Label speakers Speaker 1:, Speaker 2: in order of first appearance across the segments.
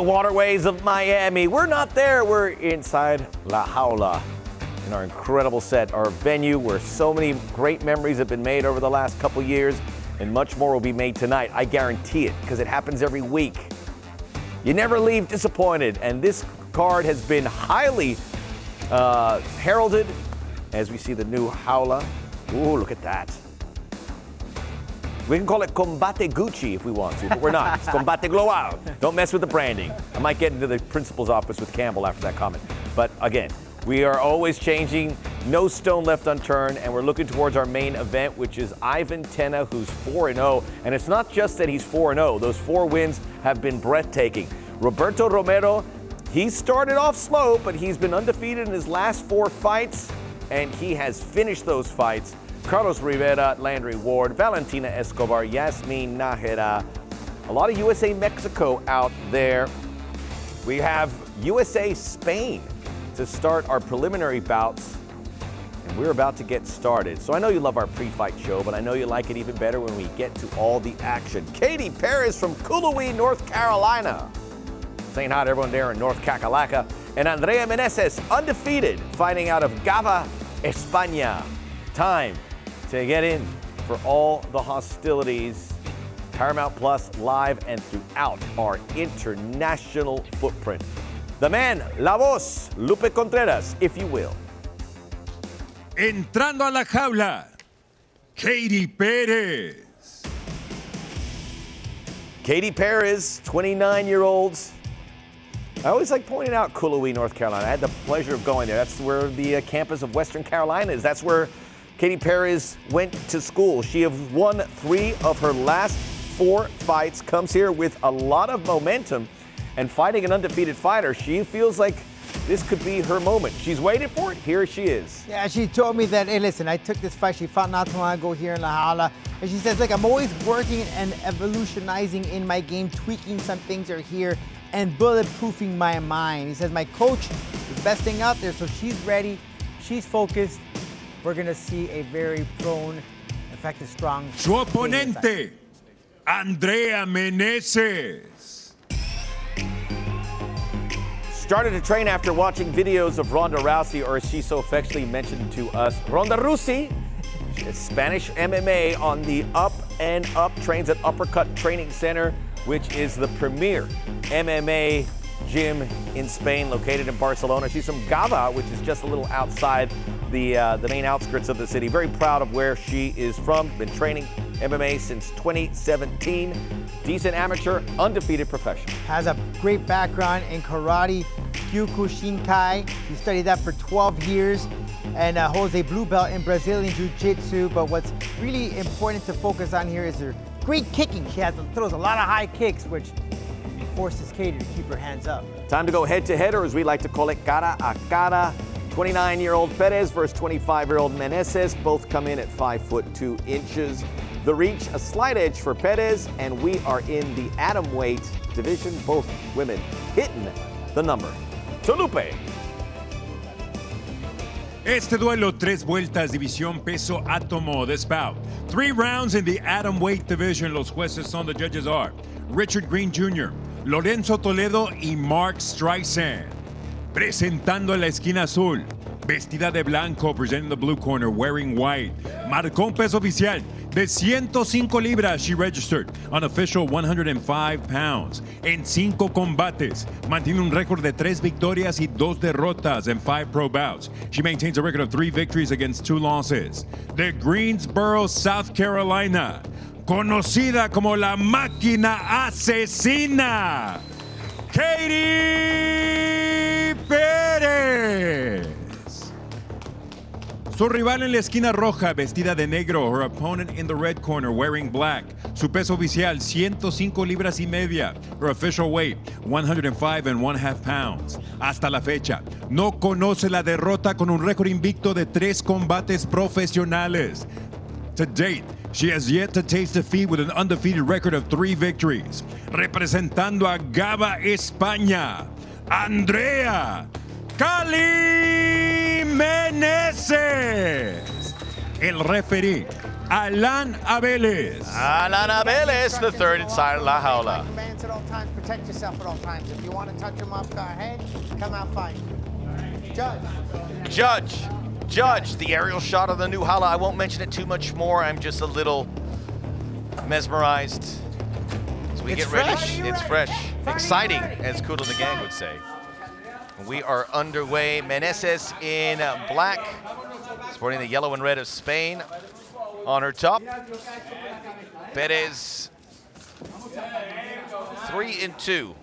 Speaker 1: the waterways of Miami. We're not there, we're inside La Jaula in our incredible set, our venue where so many great memories have been made over the last couple years, and much more will be made tonight. I guarantee it, because it happens every week. You never leave disappointed, and this card has been highly uh, heralded as we see the new Jaula. Ooh, look at that. We can call it Combate Gucci if we want to, but we're not. It's Combate Global. Don't mess with the branding. I might get into the principal's office with Campbell after that comment. But again, we are always changing, no stone left unturned, and we're looking towards our main event, which is Ivan Tena, who's 4 0. And it's not just that he's 4 0, those four wins have been breathtaking. Roberto Romero, he started off slow, but he's been undefeated in his last four fights, and he has finished those fights. Carlos Rivera, Landry Ward, Valentina Escobar, Yazmin Najera. A lot of USA Mexico out there. We have USA Spain to start our preliminary bouts. And we're about to get started. So I know you love our pre-fight show, but I know you like it even better when we get to all the action. Katie Perez from Cullowhee, North Carolina. Saying hi to everyone there in North Kakalaka. And Andrea Meneses, undefeated, fighting out of Gava, España. Time to get in for all the hostilities. Paramount Plus live and throughout our international footprint. The man, la voz, Lupe Contreras, if you will.
Speaker 2: Entrando a la jaula, Katie Pérez.
Speaker 1: Katie Perez, 29 year old. I always like pointing out Cullowhee, North Carolina. I had the pleasure of going there. That's where the uh, campus of Western Carolina is. That's where Katie Perez went to school. She has won three of her last four fights, comes here with a lot of momentum and fighting an undefeated fighter. She feels like this could be her moment. She's waited for it. Here she is.
Speaker 3: Yeah, she told me that, hey, listen, I took this fight. She fought not too long ago here in La Jaula. And she says, look, I'm always working and evolutionizing in my game, tweaking some things are here and bulletproofing my mind. He says, my coach is best thing out there, so she's ready. She's focused. We're going to see a very prone, effective, strong.
Speaker 2: Su oponente, Andrea Meneses.
Speaker 1: Started to train after watching videos of Ronda Rousey, or as she so affectionately mentioned to us, Ronda Rousey. Spanish MMA on the Up and Up trains at Uppercut Training Center, which is the premier MMA gym in Spain, located in Barcelona. She's from Gava, which is just a little outside the uh, the main outskirts of the city. Very proud of where she is from. Been training MMA since 2017. Decent amateur, undefeated professional.
Speaker 3: Has a great background in karate, Kyokushinkai. He studied that for 12 years and uh, holds a blue belt in Brazilian Jiu-Jitsu. But what's really important to focus on here is her great kicking. She has throws a lot of high kicks, which forces Katie to keep her hands up.
Speaker 1: Time to go head to head, or as we like to call it, cara a cara. 29-year-old Perez versus 25-year-old Meneses, both come in at 5 foot 2 inches. The reach, a slight edge for Perez, and we are in the atom weight division, both women hitting the number. Tolupe.
Speaker 2: Este duelo, tres vueltas, división peso átomo de Spout. Three rounds in the atom weight division. Los jueces son the judges are Richard Green Jr., Lorenzo Toledo y Mark Streisand. Presentando en la esquina azul, vestida de blanco, presenting the blue corner, wearing white. Marcó un peso oficial de 105 libras. She registered on official 105 pounds. En cinco combates, mantiene un récord de tres victorias y dos derrotas en five pro bouts. She maintains a record of three victories against two losses. De Greensboro, South Carolina, conocida como la máquina asesina, Katie Pérez. Su rival en la esquina roja, vestida de negro. Her opponent in the red corner, wearing black. Su peso oficial, 105 libras y media. Her official weight, 105 and one half pounds. Hasta la fecha, no conoce la derrota con un récord invicto de tres combates profesionales. To date, she has yet to taste defeat with an undefeated record of three victories. Representando a Gaba, España, Andrea Cali Meneses. El referee, Alan Abeles.
Speaker 1: Alan Abeles, the third inside La Jaula.
Speaker 4: Commands at all times. Protect yourself at all times. If you want to touch him off, go ahead. Come out fighting. Judge.
Speaker 1: Judge, Judge, the aerial shot of the new Jaula. I won't mention it too much more. I'm just a little mesmerized. As we
Speaker 4: It's
Speaker 1: get ready,
Speaker 4: fresh.
Speaker 1: it's fresh, exciting, as Kool & the Gang would say. We are underway. Meneses in black, sporting the yellow and red of Spain on her top. Perez, three and two.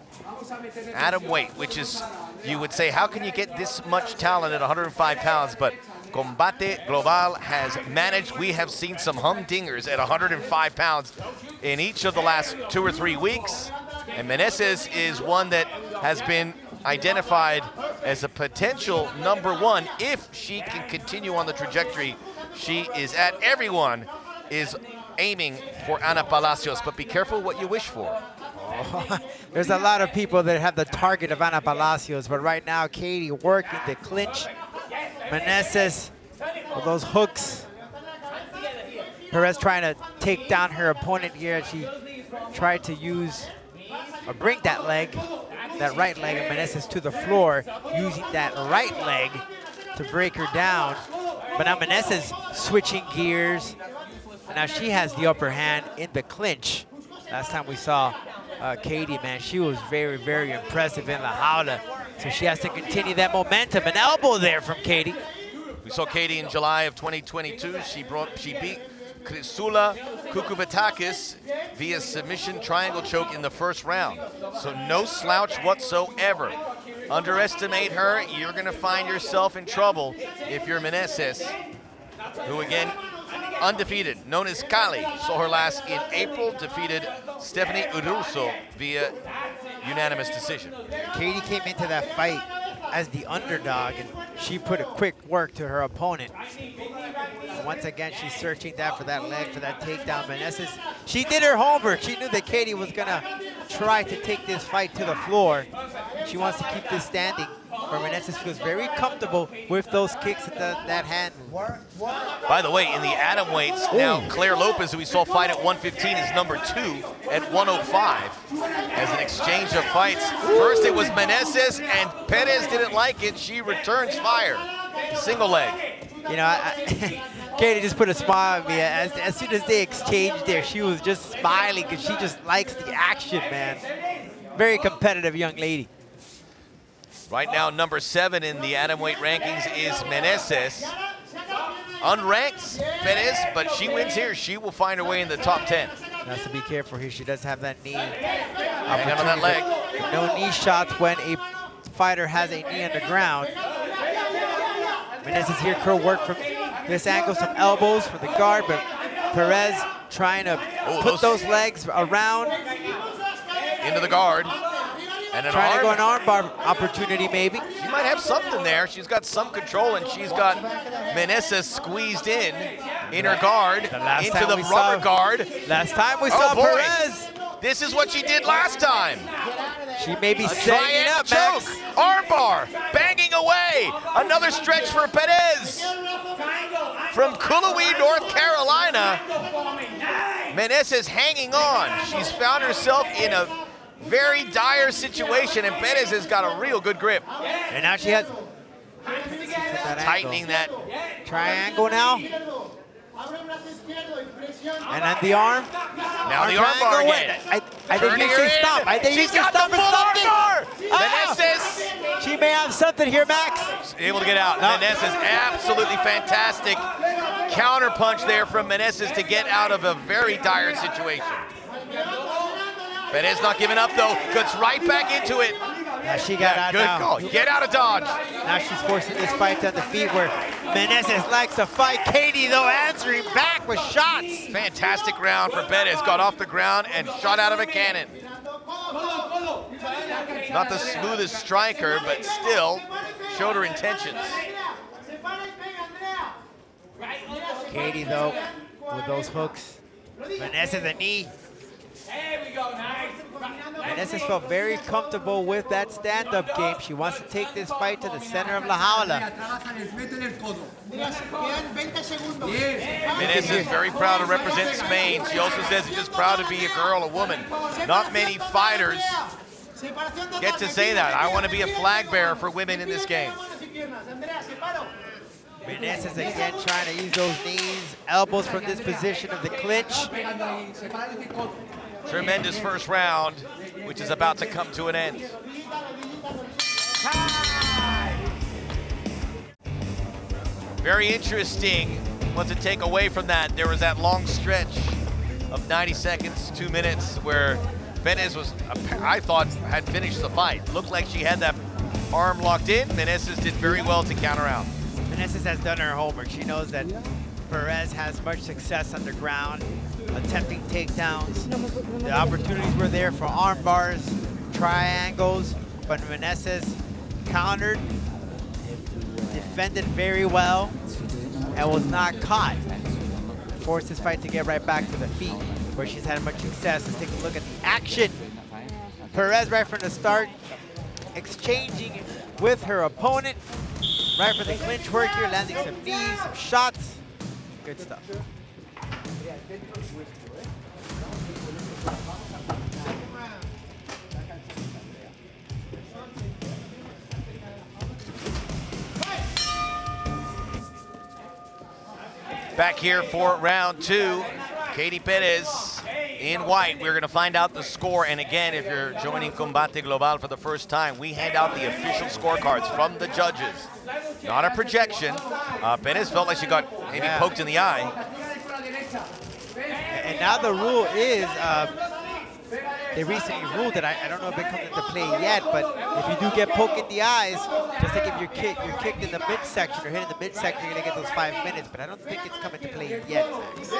Speaker 1: Atom weight, which is, you would say, how can you get this much talent at 105 pounds? But Combate Global has managed. We have seen some humdingers at 105 pounds in each of the last two or three weeks. And Meneses is one that has been identified as a potential number one if she can continue on the trajectory she is at. Everyone is aiming for Ana Palacios, but be careful what you wish for.
Speaker 4: There's a lot of people that have the target of Ana Palacios, but right now Katie working the clinch. Meneses with those hooks. Perez trying to take down her opponent here. She tried to use or bring that leg, that right leg of Meneses to the floor, using that right leg to break her down. But now Meneses switching gears. And now she has the upper hand in the clinch. Last time we saw uh, Katie, man, she was very, very impressive in La Jaula. So she has to continue that momentum. An elbow there from Katie.
Speaker 1: We saw Katie in July of 2022. She brought, she beat Chrysula Kukuvatakis via submission triangle choke in the first round. So no slouch whatsoever. Underestimate her, you're gonna find yourself in trouble if you're Meneses, who again, undefeated, known as Kali. Saw her last in April, defeated Stephanie Uruso via unanimous decision.
Speaker 4: Katie came into that fight as the underdog, and she put a quick work to her opponent. Once again, she's searching that for that leg, for that takedown. Meneses, she did her homework. She knew that Katie was gonna try to take this fight to the floor. She wants to keep this standing. Where Meneses feels very comfortable with those kicks at the, that hand.
Speaker 1: By the way, in the atom weights, now Claire Lopez, who we saw fight at 115, is number two at 105 as an exchange of fights. First it was Meneses, and Perez didn't like it. She returns fire. Single leg.
Speaker 4: You know, I, I, Katie just put a smile on me. As, as soon as they exchanged there, she was just smiling because she just likes the action, man. Very competitive young lady.
Speaker 1: Right now, number seven in the atom weight rankings is Meneses. Unranked Perez, but she wins here. She will find her way in the top 10.
Speaker 4: Has to be careful here. She does have that knee.
Speaker 1: Hang on that leg.
Speaker 4: No knee shots when a fighter has a knee on the ground. Meneses here could work from this angle, some elbows for the guard, but Perez trying to
Speaker 1: Oh,
Speaker 4: put
Speaker 1: those-
Speaker 4: those legs around,
Speaker 1: Into the guard. And an
Speaker 4: trying to go
Speaker 1: arm.
Speaker 4: an armbar opportunity maybe.
Speaker 1: She might have something there. She's got some control, and she's got Meneses squeezed in, in her guard,
Speaker 4: The
Speaker 1: into the rubber
Speaker 4: saw-
Speaker 1: guard.
Speaker 4: Last time we
Speaker 1: Oh,
Speaker 4: saw
Speaker 1: boy.
Speaker 4: Perez,
Speaker 1: This is what she did last time.
Speaker 4: she may be
Speaker 1: A
Speaker 4: setting up,
Speaker 1: choke,
Speaker 4: Max.
Speaker 1: armbar, banging away. Another stretch for Perez. From Cullowhee, North Carolina, Meneses hanging on. She's found herself in a very dire situation, and Perez has got a real good grip.
Speaker 4: And now she has that
Speaker 1: Tightening that.
Speaker 4: triangle now. And on the arm.
Speaker 1: Now the
Speaker 4: triangle.
Speaker 1: armbar
Speaker 4: Wait,
Speaker 1: again.
Speaker 4: I, I think you should stop. I think you
Speaker 1: She's
Speaker 4: should
Speaker 1: got
Speaker 4: stop
Speaker 1: the full
Speaker 4: something. Ah!
Speaker 1: Meneses
Speaker 4: She may have something here, Max.
Speaker 1: able to get out.
Speaker 4: No.
Speaker 1: Meneses absolutely fantastic counter punch there from Meneses to get out of a very dire situation. Perez not giving up though, gets right back into it.
Speaker 4: Now she got out
Speaker 1: Good
Speaker 4: now.
Speaker 1: call. Get out of dodge.
Speaker 4: Now she's forcing this fight to the feet where Meneses likes to fight. Katie, though, answering back with shots.
Speaker 1: Fantastic round for Perez. Got off the ground and shot out of a cannon. Not the smoothest striker, but still showed her intentions.
Speaker 4: Katie, though, with those hooks. Meneses, the knee. Meneses felt very comfortable with that stand-up game. She wants to take this fight to the center of La Jaula.
Speaker 1: Meneses is very proud to represent Spain. She also says she's just proud to be a girl, a woman. Not many fighters get to say that. I want to be a flag bearer for women in this game.
Speaker 4: Meneses again trying to use those knees, elbows from this position of the clinch.
Speaker 1: Tremendous first round, which is about to come to an end. Very interesting. What to take away from that, there was that long stretch of 90 seconds, two minutes, where Benes was, I thought, had finished the fight. Looked like she had that arm locked in. Meneses did very well to counter out.
Speaker 4: Meneses has done her homework. She knows that Perez has much success on the ground, attempting takedowns. The opportunities were there for arm bars, triangles, but Meneses countered, defended very well, and was not caught. Forced this fight to get right back to the feet, where she's had much success. Let's take a look at the action. Perez right from the start, exchanging with her opponent. Right for the clinch work here, landing some knees, some shots. Good stuff.
Speaker 1: Back here for round two, Katie Perez in white. We're going to find out the score. And again, if you're joining Combate Global for the first time, we hand out the official scorecards from the judges. Not a projection. Uh, Perez felt like she got maybe
Speaker 4: Yeah.
Speaker 1: poked in the eye.
Speaker 4: And now the rule is, uh, they recently ruled that I, I don't know if it comes into play yet, but if you do get poked in the eyes, just like if you're kicked, you're kicked in the midsection or hit in the midsection, you're gonna get those five minutes. But I don't think it's coming to play yet. Max.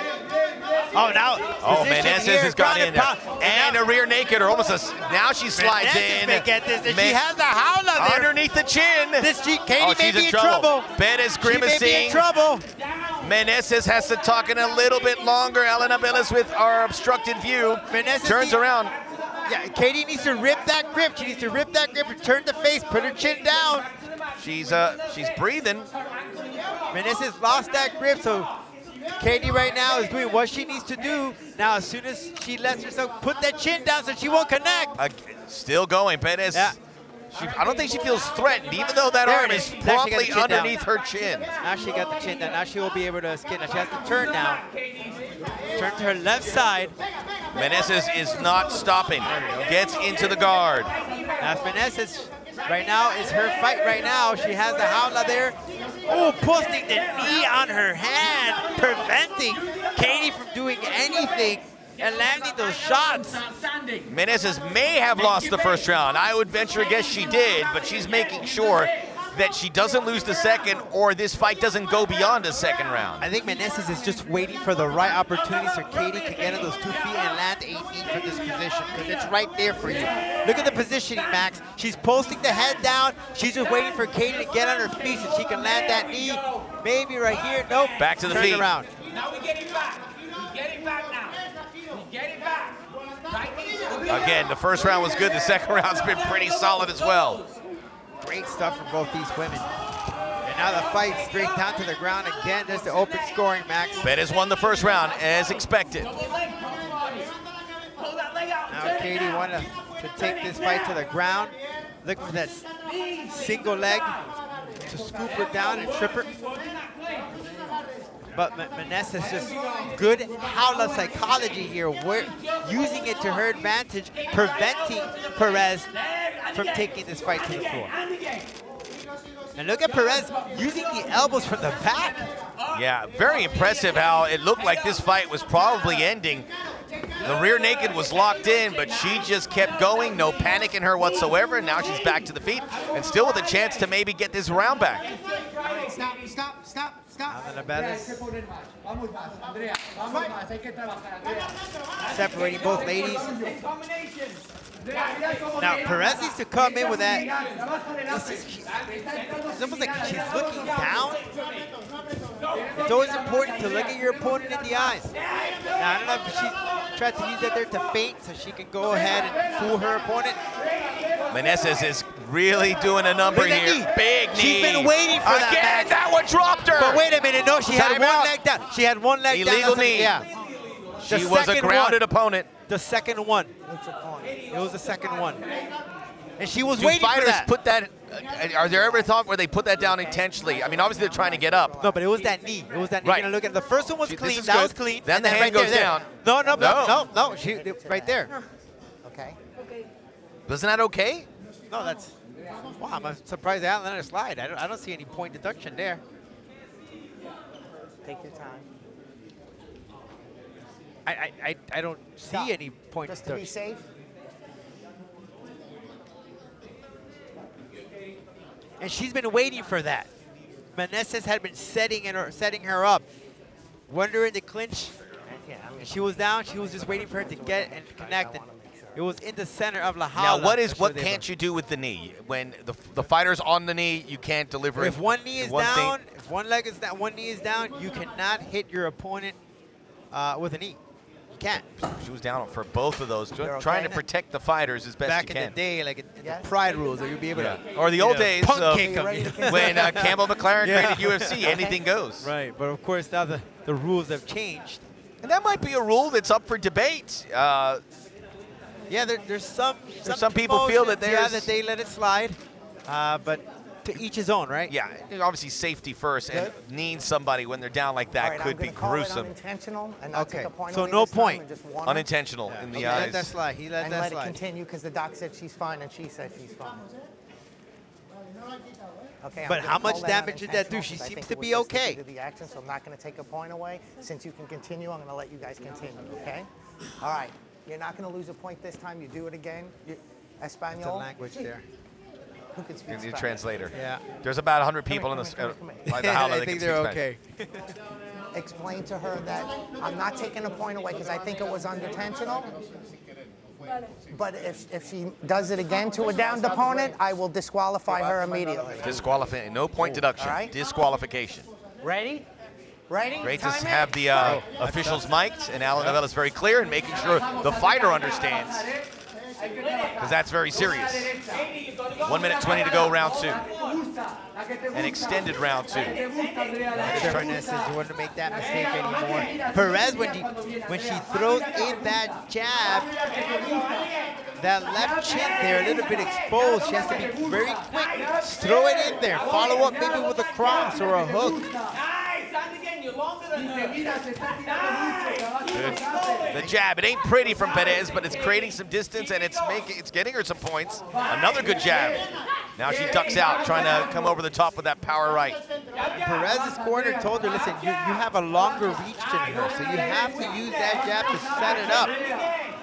Speaker 4: Oh, now
Speaker 1: Oh,
Speaker 4: Meneses
Speaker 1: has got in there. And
Speaker 4: now
Speaker 1: a rear naked, or almost a now she slides
Speaker 4: Meneses
Speaker 1: in.
Speaker 4: may get this, and she has a howler there.
Speaker 1: Underneath the chin.
Speaker 4: This G, Katie
Speaker 1: oh,
Speaker 4: may be
Speaker 1: in trouble.
Speaker 4: trouble.
Speaker 1: Perez
Speaker 4: She may be in trouble.
Speaker 1: Meneses has to talk in a little bit longer. Elena Billis with our obstructed view.
Speaker 4: Meneses
Speaker 1: Turns around.
Speaker 4: Yeah, Katie needs to rip that grip. She needs to rip that grip and turn the face, put her chin down.
Speaker 1: She's uh she's breathing.
Speaker 4: Meneses lost that grip, so Katie right now is doing what she needs to do. Now, as soon as she lets herself put that chin down so she won't connect.
Speaker 1: Uh, still going. Perez.
Speaker 4: Yeah.
Speaker 1: She, I don't think she feels threatened, even though that
Speaker 4: There
Speaker 1: arm is
Speaker 4: is.
Speaker 1: Promptly
Speaker 4: chin down.
Speaker 1: underneath her chin.
Speaker 4: Now she got the chin down. Now she will be able to skin. Now she has to turn now. Turn to her left side.
Speaker 1: Meneses is not stopping. Gets into the guard.
Speaker 4: Now Meneses right now is her fight right now. She has the howler there. Oh, posting the knee on her hand, preventing Katie from doing anything and landing those shots.
Speaker 1: Meneses may have lost the first round. I would venture a guess she did, but she's making sure that she doesn't lose the second or this fight doesn't go beyond a second round.
Speaker 4: I think Meneses is just waiting for the right opportunity so Katie can get on those two feet and land a knee from this position because it's right there for you. Look at the positioning, Max. She's posting the head down. She's just waiting for Katie to get on her feet so she can land that knee. Maybe right here. Nope.
Speaker 1: Back to the
Speaker 4: Turn
Speaker 1: feet.
Speaker 4: around.
Speaker 5: Now we get it back. We get it back now. We get it back. Right.
Speaker 1: Again, the first round was good. The second round's been pretty solid as well.
Speaker 4: Great stuff from both these women. And now the fight straight down to the ground again. There's the open scoring, Max.
Speaker 1: Bettis won the first round as expected.
Speaker 5: Hold that leg out.
Speaker 4: Now Katie wanted to take this fight to the ground. Looking for that single leg to scoop her down and trip her. But M- Meneses just good howler psychology here. We're using it to her advantage, preventing Perez from taking this fight to the floor. And look at Perez using the elbows from the back.
Speaker 1: Yeah, very impressive how it looked like this fight was probably ending. The rear naked was locked in, but she just kept going, no panic in her whatsoever. Now she's back to the feet and still with a chance to maybe get this round back.
Speaker 6: Stop, stop, stop, stop.
Speaker 4: Ana Bellis
Speaker 6: Vamos más, Andrea. Vamos más, hay que trabajar, Andrea.
Speaker 4: separating both ladies. Now Perez needs to come in with that. It's almost like she's looking down. It's always important to look at your opponent in the eyes. Now, I don't know if she tried to use that there to feint so she can go ahead and fool her opponent.
Speaker 1: Meneses is really doing a number here.
Speaker 4: knee.
Speaker 1: Big knee.
Speaker 4: She's been waiting for that
Speaker 1: Again,
Speaker 4: match.
Speaker 1: that one dropped her.
Speaker 4: But wait a minute, no, she had one
Speaker 1: out.
Speaker 4: leg down. She had one leg down.
Speaker 1: Illegal knee.
Speaker 4: Yeah.
Speaker 1: She
Speaker 4: The
Speaker 1: was a grounded
Speaker 4: one.
Speaker 1: opponent.
Speaker 4: The second one. It was the second one. And she was
Speaker 1: Do
Speaker 4: waiting
Speaker 1: fighters
Speaker 4: for that.
Speaker 1: put that? uh, Are there ever thought where they put that down intentionally? I mean, obviously they're trying to get up.
Speaker 4: No, but it was that knee. It was that knee.
Speaker 1: Right.
Speaker 4: Look at the first one was
Speaker 1: See, this
Speaker 4: clean. That
Speaker 1: good.
Speaker 4: was clean.
Speaker 1: Then
Speaker 4: and
Speaker 1: the hand
Speaker 4: right
Speaker 1: goes
Speaker 4: there, there.
Speaker 1: down.
Speaker 4: No, no, no,
Speaker 1: No.
Speaker 4: no, no. She right there.
Speaker 6: Okay.
Speaker 1: Isn't that okay?
Speaker 4: No, that's. Wow, I'm surprised they haven't let her slide. I don't, I don't see any point deduction there.
Speaker 6: Take your time.
Speaker 4: I, I, I, I don't see
Speaker 6: Stop.
Speaker 4: any point
Speaker 6: Just to be safe.
Speaker 4: And she's been waiting for that. Meneses had been setting her, setting her up, wondering to clinch.
Speaker 6: Yeah,
Speaker 4: And she was down. She was just waiting for her to get and connect. And it was in the center of La
Speaker 1: Now, what is what can't you do with the knee when the the fighter's on the knee? You can't deliver.
Speaker 4: If
Speaker 1: in-
Speaker 4: one knee is
Speaker 1: one thing.
Speaker 4: down, if one leg is down, one knee is down, you cannot hit your opponent uh, with a knee. You can't.
Speaker 1: She was down for both of those,
Speaker 6: You're
Speaker 1: trying
Speaker 6: okay?
Speaker 1: to protect the fighters as best
Speaker 4: Back
Speaker 1: you
Speaker 4: in the day, like in, in
Speaker 6: Yes.
Speaker 4: the Pride rules, or you'd be able
Speaker 1: Yeah.
Speaker 4: to.
Speaker 1: Or the old
Speaker 4: know,
Speaker 1: days
Speaker 4: punk
Speaker 1: of-
Speaker 4: kick 'em.
Speaker 6: ready to continue?
Speaker 1: when uh, Campbell McLaren
Speaker 4: Yeah.
Speaker 1: created UFC, anything goes.
Speaker 4: Right, but of course now the, the rules have changed.
Speaker 1: And that might be a rule that's up for debate. Uh,
Speaker 4: Yeah, there, there's some
Speaker 1: some people feel that
Speaker 4: promotions, yeah that they let it slide, uh, but to each his own, right?
Speaker 1: yeah, obviously safety first, and kneeing somebody when they're down like that
Speaker 6: all right,
Speaker 1: could
Speaker 6: I'm
Speaker 1: be
Speaker 6: gonna call it
Speaker 1: gruesome.
Speaker 6: unintentional and not
Speaker 4: Okay,
Speaker 6: take a point
Speaker 4: so
Speaker 6: away
Speaker 4: no point.
Speaker 6: and just one
Speaker 1: Unintentional in the
Speaker 4: He
Speaker 1: eyes.
Speaker 4: let that slide. He let
Speaker 6: and
Speaker 4: that
Speaker 6: let
Speaker 4: slide.
Speaker 6: it continue because the doc said she's fine and she said she's fine. Okay,
Speaker 4: But how much
Speaker 6: call that
Speaker 4: damage did that do?
Speaker 6: unintentional
Speaker 4: She
Speaker 6: 'cause I
Speaker 4: seems
Speaker 6: think
Speaker 4: to
Speaker 6: it was
Speaker 4: be
Speaker 6: just the
Speaker 4: okay.
Speaker 6: heat of The action, so I'm not going to take a point away. Since you can continue, I'm going to let you guys continue. Okay? All right. You're not going to lose a point this time. You do it again. You,
Speaker 4: It's a language there.
Speaker 6: Who can speak
Speaker 1: You're the
Speaker 6: Spanish?
Speaker 1: translator.
Speaker 4: Yeah.
Speaker 1: There's about 100
Speaker 6: Come
Speaker 1: people
Speaker 6: here,
Speaker 1: in
Speaker 6: come
Speaker 1: Uh,
Speaker 6: here, come here, come
Speaker 1: by the Jaula
Speaker 4: I think they're okay.
Speaker 6: Explain to her that I'm not taking a point away because I think it was unintentional. But if, if she does it again to a downed opponent, I will disqualify her immediately.
Speaker 1: Disqualification. No point deduction.
Speaker 6: All right.
Speaker 1: Disqualification.
Speaker 6: Ready? Ready?
Speaker 1: Great to
Speaker 6: Time in?
Speaker 1: have the uh, officials mic'd, and Alan Novella is very clear in making sure the fighter understands, because that's very serious. One minute 20 to go, round two. An extended round two.
Speaker 4: Fernandez says you wouldn't make that mistake anymore. Perez, when she when she throws in that jab, that left chin there a little bit exposed. She has to be very quick. Throw it in there. Follow up maybe with a cross or a hook.
Speaker 1: The jab. It ain't pretty from Perez, but it's creating some distance and it's making it's getting her some points. Another good jab. Now she ducks out, trying to come over the top with that power right.
Speaker 4: Perez's corner told her, listen, you, you have a longer reach than her, so you have to use that jab to set it up.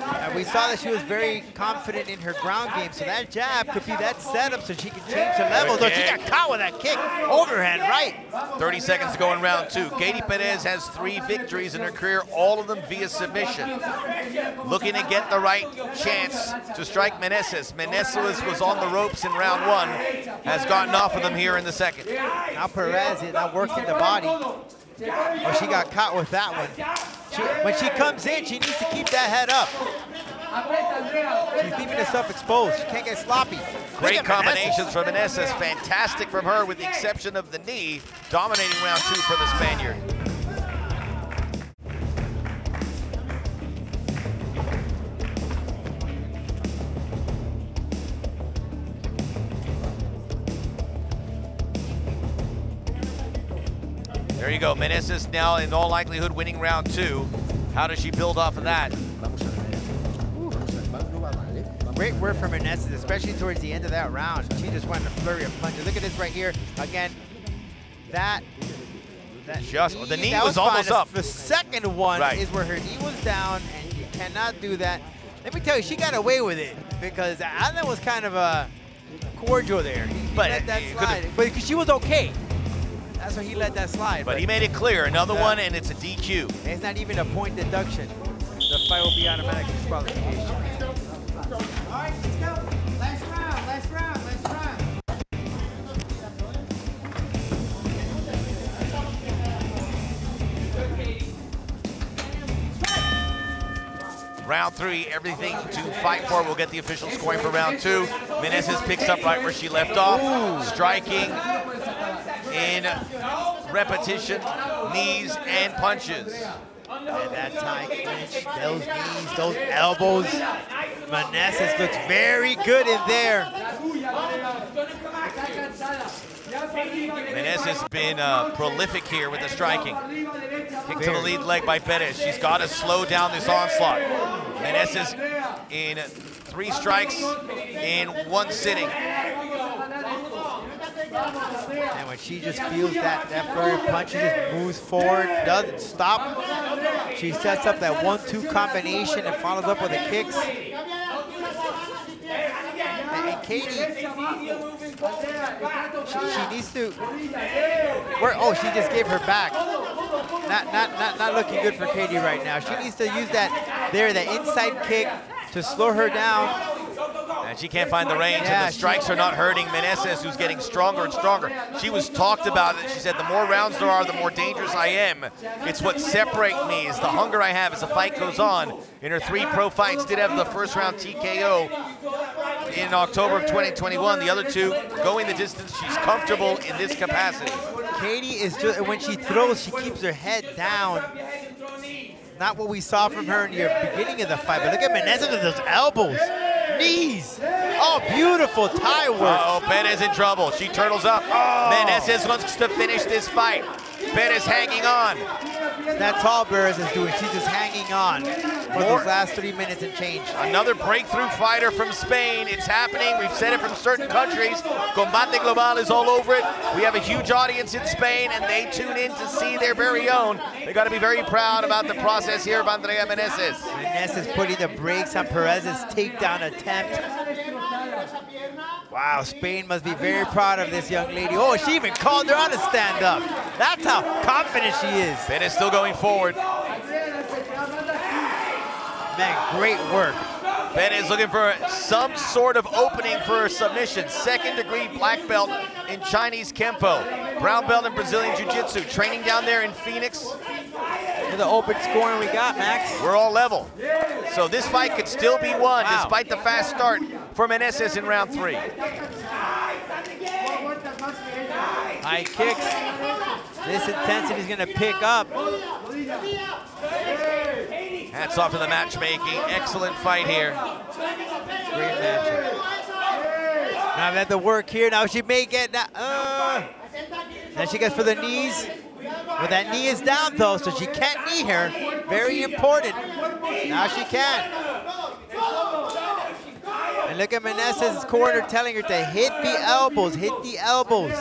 Speaker 4: And we saw that she was very confident in her ground game, so that jab could be that setup so she can change the levels. Oh, she got caught with that kick, overhand right.
Speaker 1: 30 seconds to go in round two. Katie Perez has three victories in her career, all of them via submission. Looking to get the right chance to strike Meneses. Meneses was on the ropes in round one, has gotten off of them here in the second.
Speaker 4: Now Perez is not working the body. Oh, she got caught with that one. She, when she comes in, she needs to keep that head up. She's leaving herself exposed. She can't get sloppy.
Speaker 1: Great combinations from Vanessa. Fantastic from her with the exception of the knee. Dominating round two for the Spaniard. There you go. Meneses now in all likelihood winning round two. How does she build off of that?
Speaker 4: Great work from Meneses, especially towards the end of that round. She just went in a flurry of punches. Look at this right here. Again, that. that
Speaker 1: Just- the knee
Speaker 4: that
Speaker 1: was
Speaker 4: fine.
Speaker 1: almost up.
Speaker 4: The second one
Speaker 1: Right.
Speaker 4: is where her knee was down, and you cannot do that. Let me tell you, she got away with it because Alan was kind of a cordial there. He,
Speaker 1: But
Speaker 4: let that slide, but she was okay. That's why he let that slide.
Speaker 1: But he made it clear. Another
Speaker 4: Yeah.
Speaker 1: one, and it's a DQ.
Speaker 4: It's not even a point deduction. The fight will be automatic disqualification.
Speaker 7: Round
Speaker 1: three, everything to fight for. We'll get the official scoring for round two. Meneses picks up right where she left off, striking in repetition, knees and punches.
Speaker 4: And that tie clinch, those knees, those elbows. Meneses looks very good in there.
Speaker 1: Meneses has been uh, prolific here with the striking. Kick to the lead leg by Perez. She's got to slow down this onslaught. Meneses in three strikes in one sitting.
Speaker 4: And when she just feels that, that further punch, she just moves forward, doesn't stop. She sets up that one-two combination and follows up with the kicks. And Katie, she, she needs to. Where? Oh, she just gave her back. Not, not, not, not looking good for Katie right now. She needs to use that there, that inside kick to slow her down
Speaker 1: and she can't find the range,
Speaker 4: yeah,
Speaker 1: and the strikes are not hurting Meneses, who's getting stronger and stronger. She was talked about it. She said, the more rounds there are, the more dangerous I am. It's what separates me, is the hunger I have as the fight goes on. In her three pro fights, did have the first round TKO in October of 2021. The other two going the distance. She's comfortable in this capacity.
Speaker 4: Katie is just, when she throws, she keeps her head down. Not what we saw from her in the beginning of the fight, but look at Meneses with those elbows knees. Oh, beautiful tie work.
Speaker 1: Uh oh Perez in trouble. She turtles up. Oh. Meneses wants to finish this fight. Perez is hanging on.
Speaker 4: That's all Perez is doing. She's just hanging on for More. those last three minutes and change.
Speaker 1: Another breakthrough fighter from Spain. It's happening. We've said it from certain countries. Combate Global is all over it. We have a huge audience in Spain, and they tune in to see their very own. They got to be very proud about the process here of Andrea Meneses.
Speaker 4: Menezes putting the brakes on Perez's takedown attempt. Wow, Spain must be very proud of this young lady. Oh, oh, she even called her on to stand up. That's how confident she is.
Speaker 1: is still going forward.
Speaker 4: Man, great work.
Speaker 1: Ben is looking for some sort of opening for a submission. Second degree black belt in Chinese Kempo. Brown belt in Brazilian Jiu-Jitsu. Training down there in Phoenix.
Speaker 4: For the open scoring we got, Max.
Speaker 1: We're all level. So this fight could still be won wow. despite the fast start for Meneses in round three.
Speaker 4: High kicks. This intensity is going to pick up.
Speaker 1: Hats off to the matchmaking. Excellent fight here.
Speaker 4: Great match. Now let the work here. Now she may get that. Uh, then she goes for the knees. But that knee is down though, so she can't knee her. Very important. Now she can. And look at Meneses' corner telling her to hit the elbows, hit the elbows.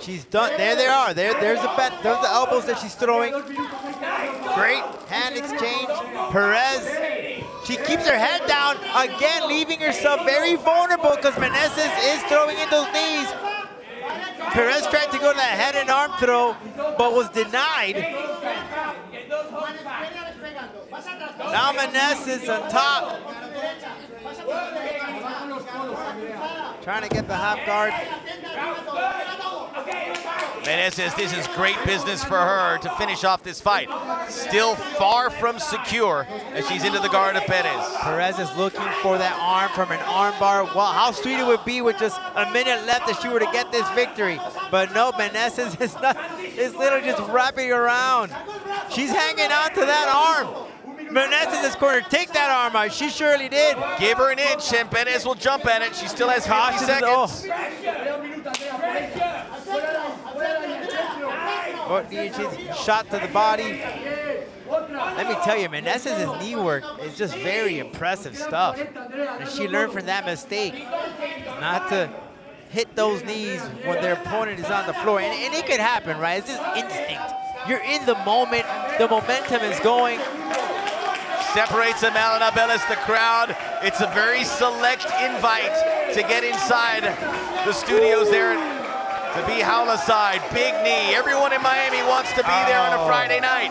Speaker 4: She's done. There they are. There, there's the bet. There's the elbows that she's throwing. Great hand exchange. Perez. She keeps her head down again, leaving herself very vulnerable because Meneses is throwing in those knees. Perez tried to go to that head and arm throw, but was denied. Now Meneses on top. Trying to get the half guard.
Speaker 1: Meneses, this is great business for her to finish off this fight. Still far from secure as she's into the guard of Perez.
Speaker 4: Perez is looking for that arm from an armbar. Well, how sweet it would be with just a minute left if she were to get this victory. But no, Meneses is not, is literally just wrapping around. She's hanging on to that arm. Meneses this corner. Take that arm out. She surely did.
Speaker 1: Give her an inch, and Perez will jump at it. She still has 50 seconds.
Speaker 4: Oh, shot to the body. Let me tell you, Meneses' knee work is just very impressive stuff. And she learned from that mistake not to hit those knees when their opponent is on the floor. And, and it could happen, right? It's just instinct. You're in the moment. The momentum is going
Speaker 1: separates Amalina Bellis, the crowd. It's a very select invite to get inside the studios there to be Jaula side. Big knee. Everyone in Miami wants to be oh. there on a oh. Friday night.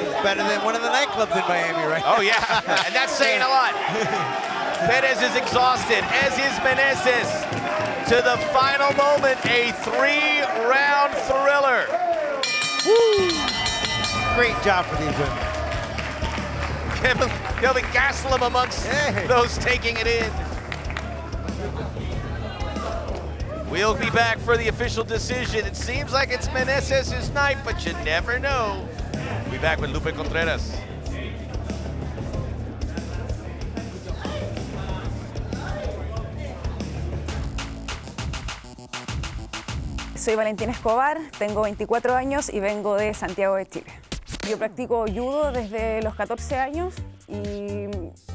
Speaker 4: It's better than one of the nightclubs in Miami, right?
Speaker 1: Oh, yeah. and that's saying a lot. Perez is exhausted, as is Meneses. To the final moment, a three-round thriller. Woo!
Speaker 3: Great job for these women.
Speaker 1: Kevin, Kelvin Gastelum amongst
Speaker 3: Hey.
Speaker 1: those taking it in. We'll be back for the official decision. It seems like it's Meneses' night, but you never know. We'll be back with Lupe Contreras.
Speaker 8: Soy Valentina Escobar, tengo 24 años y vengo de Santiago de Chile. Yo practico judo desde los 14 años y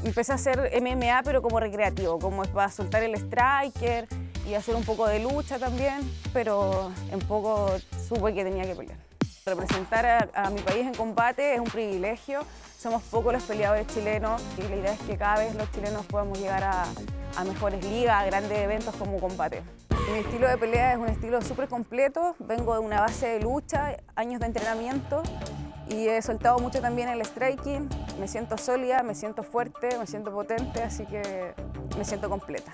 Speaker 8: empecé a hacer MMA pero como recreativo, como para soltar el striker y hacer un poco de lucha también, pero en poco supe que tenía que pelear. Representar a, a mi país en combate es un privilegio, somos pocos los peleadores chilenos y la idea es que cada vez los chilenos podamos llegar a, a mejores ligas, a grandes eventos como combate. Mi estilo de pelea es un estilo súper completo, vengo de una base de lucha, años de entrenamiento y he soltado mucho también el striking, me siento sólida, me siento fuerte, me siento potente, así que me siento completa.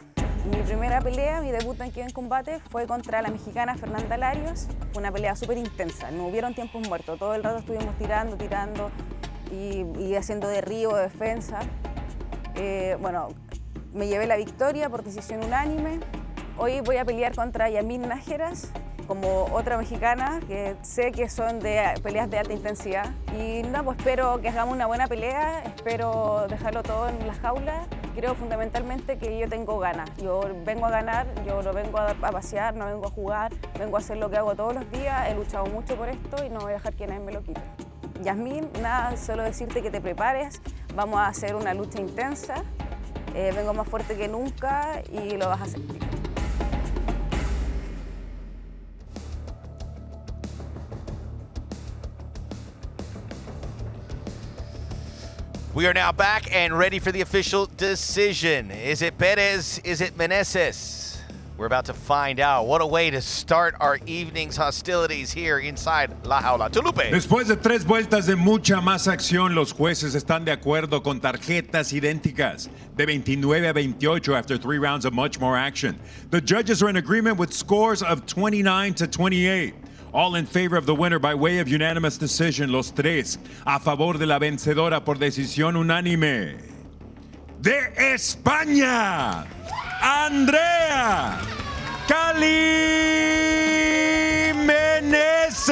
Speaker 8: Mi primera pelea, mi debut aquí en combate, fue contra la mexicana Fernanda Larios. Fue una pelea súper intensa, no hubieron tiempos muertos, todo el rato estuvimos tirando, tirando y, y haciendo derribo, defensa. Eh, bueno, me llevé la victoria por decisión unánime. Hoy voy a pelear contra Yamin Nájeras, como otra mexicana, que sé que son de peleas de alta intensidad. Y no, pues espero que hagamos una buena pelea, espero dejarlo todo en la jaula. Creo fundamentalmente que yo tengo ganas. Yo vengo a ganar, yo no vengo a, a pasear, no vengo a jugar, vengo a hacer lo que hago todos los días. He luchado mucho por esto y no voy a dejar que nadie me lo quite. Yasmín, nada, solo decirte que te prepares, vamos a hacer una lucha intensa. Eh, vengo más fuerte que nunca y lo vas a sentir.
Speaker 1: We are now back and ready for the official decision. Is it Perez? Is it Meneses? We're about to find out. What a way to start our evening's hostilities here inside La Jaula. Tulupe.
Speaker 2: Después de tres vueltas de mucha más acción, los jueces están de acuerdo con tarjetas idénticas de 29 a 28 after three rounds of much more action. The judges are in agreement with scores of 29 to 28. All in favor of the winner by way of unanimous decision, los tres a favor de la vencedora por decisión unánime. De España, Andrea Cali Meneses.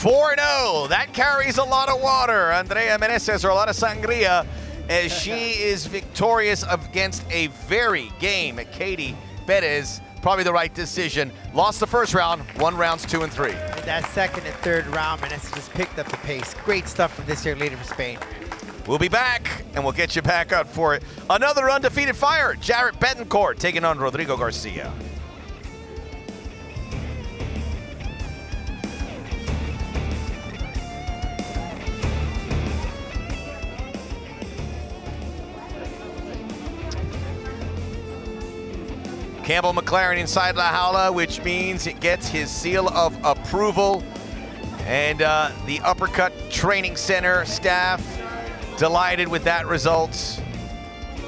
Speaker 1: 4 0. That carries a lot of water. Andrea Meneses, or a lot of sangria, as she is victorious against a very game Katie Perez. Probably the right decision. Lost the first round, won rounds two and three.
Speaker 3: That second and third round, Meneses just picked up the pace. Great stuff from this young lady from Spain.
Speaker 1: We'll be back, and we'll get you back up for it. Another undefeated fire, Jarret Betancourt taking on Rodrigo Garcia. Campbell McLaren inside La Jaula, which means it gets his seal of approval. And uh, the Uppercut Training Center staff delighted with that result.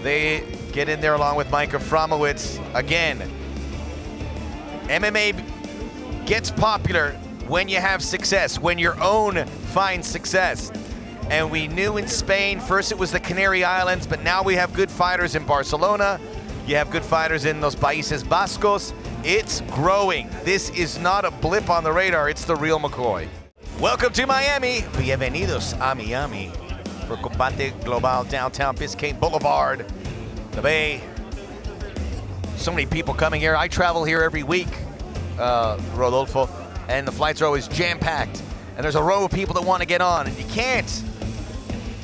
Speaker 1: They get in there along with Micah Fromowitz. Again, MMA gets popular when you have success, when your own finds success. And we knew in Spain, first it was the Canary Islands, but now we have good fighters in Barcelona. You have good fighters in Los Países Vascos. It's growing. This is not a blip on the radar, it's the real McCoy. Welcome to Miami. Bienvenidos a Miami for Combate Global downtown Biscayne Boulevard, the Bay. So many people coming here. I travel here every week, uh, Rodolfo, and the flights are always jam-packed. And there's a row of people that want to get on, and you can't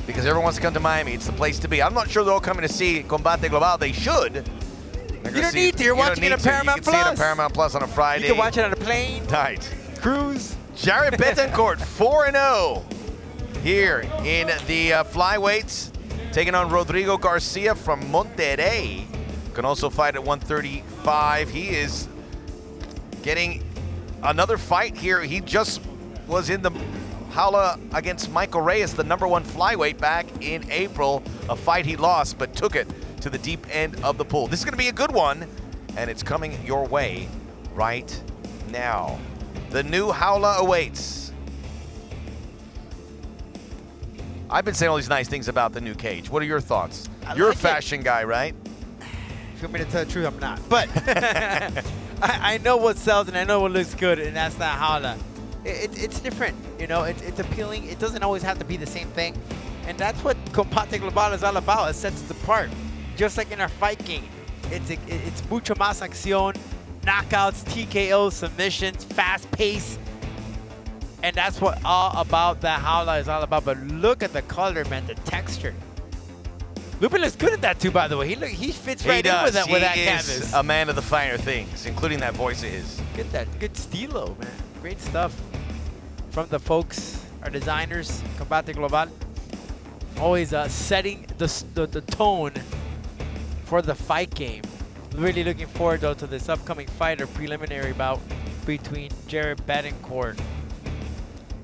Speaker 1: because everyone wants to come to Miami. It's the place to be. I'm not sure they're all coming to see Combate Global. They should. They're
Speaker 3: You don't
Speaker 1: see-
Speaker 3: need to. You're
Speaker 1: you
Speaker 3: watching it
Speaker 1: need
Speaker 3: on
Speaker 1: to.
Speaker 3: Paramount
Speaker 1: You can see it on Paramount Plus on a Friday.
Speaker 3: You can watch it on a plane,
Speaker 1: Night.
Speaker 3: cruise.
Speaker 1: Jarret Betancourt, 4 0 here in the uh, flyweights, taking on Rodrigo Garcia from Monterrey. Can also fight at 135. He is getting another fight here. He just was in the Jaula against Michael Reyes, the number one flyweight back in April. A fight he lost, but took it to the deep end of the pool. This is going to be a good one, and it's coming your way right now. The new Jaula awaits. I've been saying all these nice things about the new cage. What are your thoughts?
Speaker 4: I
Speaker 1: You're
Speaker 4: like
Speaker 1: a
Speaker 4: it.
Speaker 1: fashion guy, right?
Speaker 4: If you want me to tell the truth, I'm not. But I, I know what sells and I know what looks good, and that's that Jaula. It, it, it's different, you know. It, it's appealing. It doesn't always have to be the same thing, and that's what Combate Global is all about. It sets us apart. Just like in our fight game, it's it, it's mucho más acción, knockouts, TKOs, submissions, fast pace. And that's what all about that Jaula is all about. But look at the color, man, the texture. Lupin looks good at that too, by the way. He look, he fits right
Speaker 1: he
Speaker 4: in with that,
Speaker 1: he
Speaker 4: with that
Speaker 1: is
Speaker 4: canvas.
Speaker 1: a man of the finer things, including that voice of his.
Speaker 4: Get that good stilo, man. Great stuff from the folks, our designers, Combate Global. Always uh, setting the, the the tone for the fight game. Really looking forward though to this upcoming fight or preliminary bout between Jarret Betancourt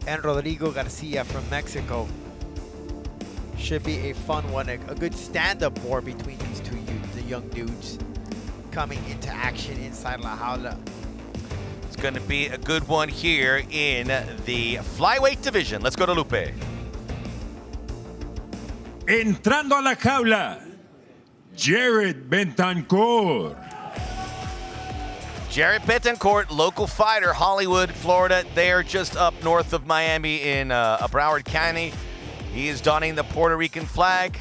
Speaker 4: and Rodrigo Garcia from Mexico. Should be a fun one, a, a good stand-up war between these two youths, the young dudes coming into action inside La Jaula.
Speaker 1: It's going to be a good one here in the flyweight division. Let's go to Lupe.
Speaker 2: Entrando a la jaula, Jarret Betancourt.
Speaker 1: Jarret Betancourt, local fighter, Hollywood, Florida. They are just up north of Miami in uh, Broward County. He is donning the Puerto Rican flag.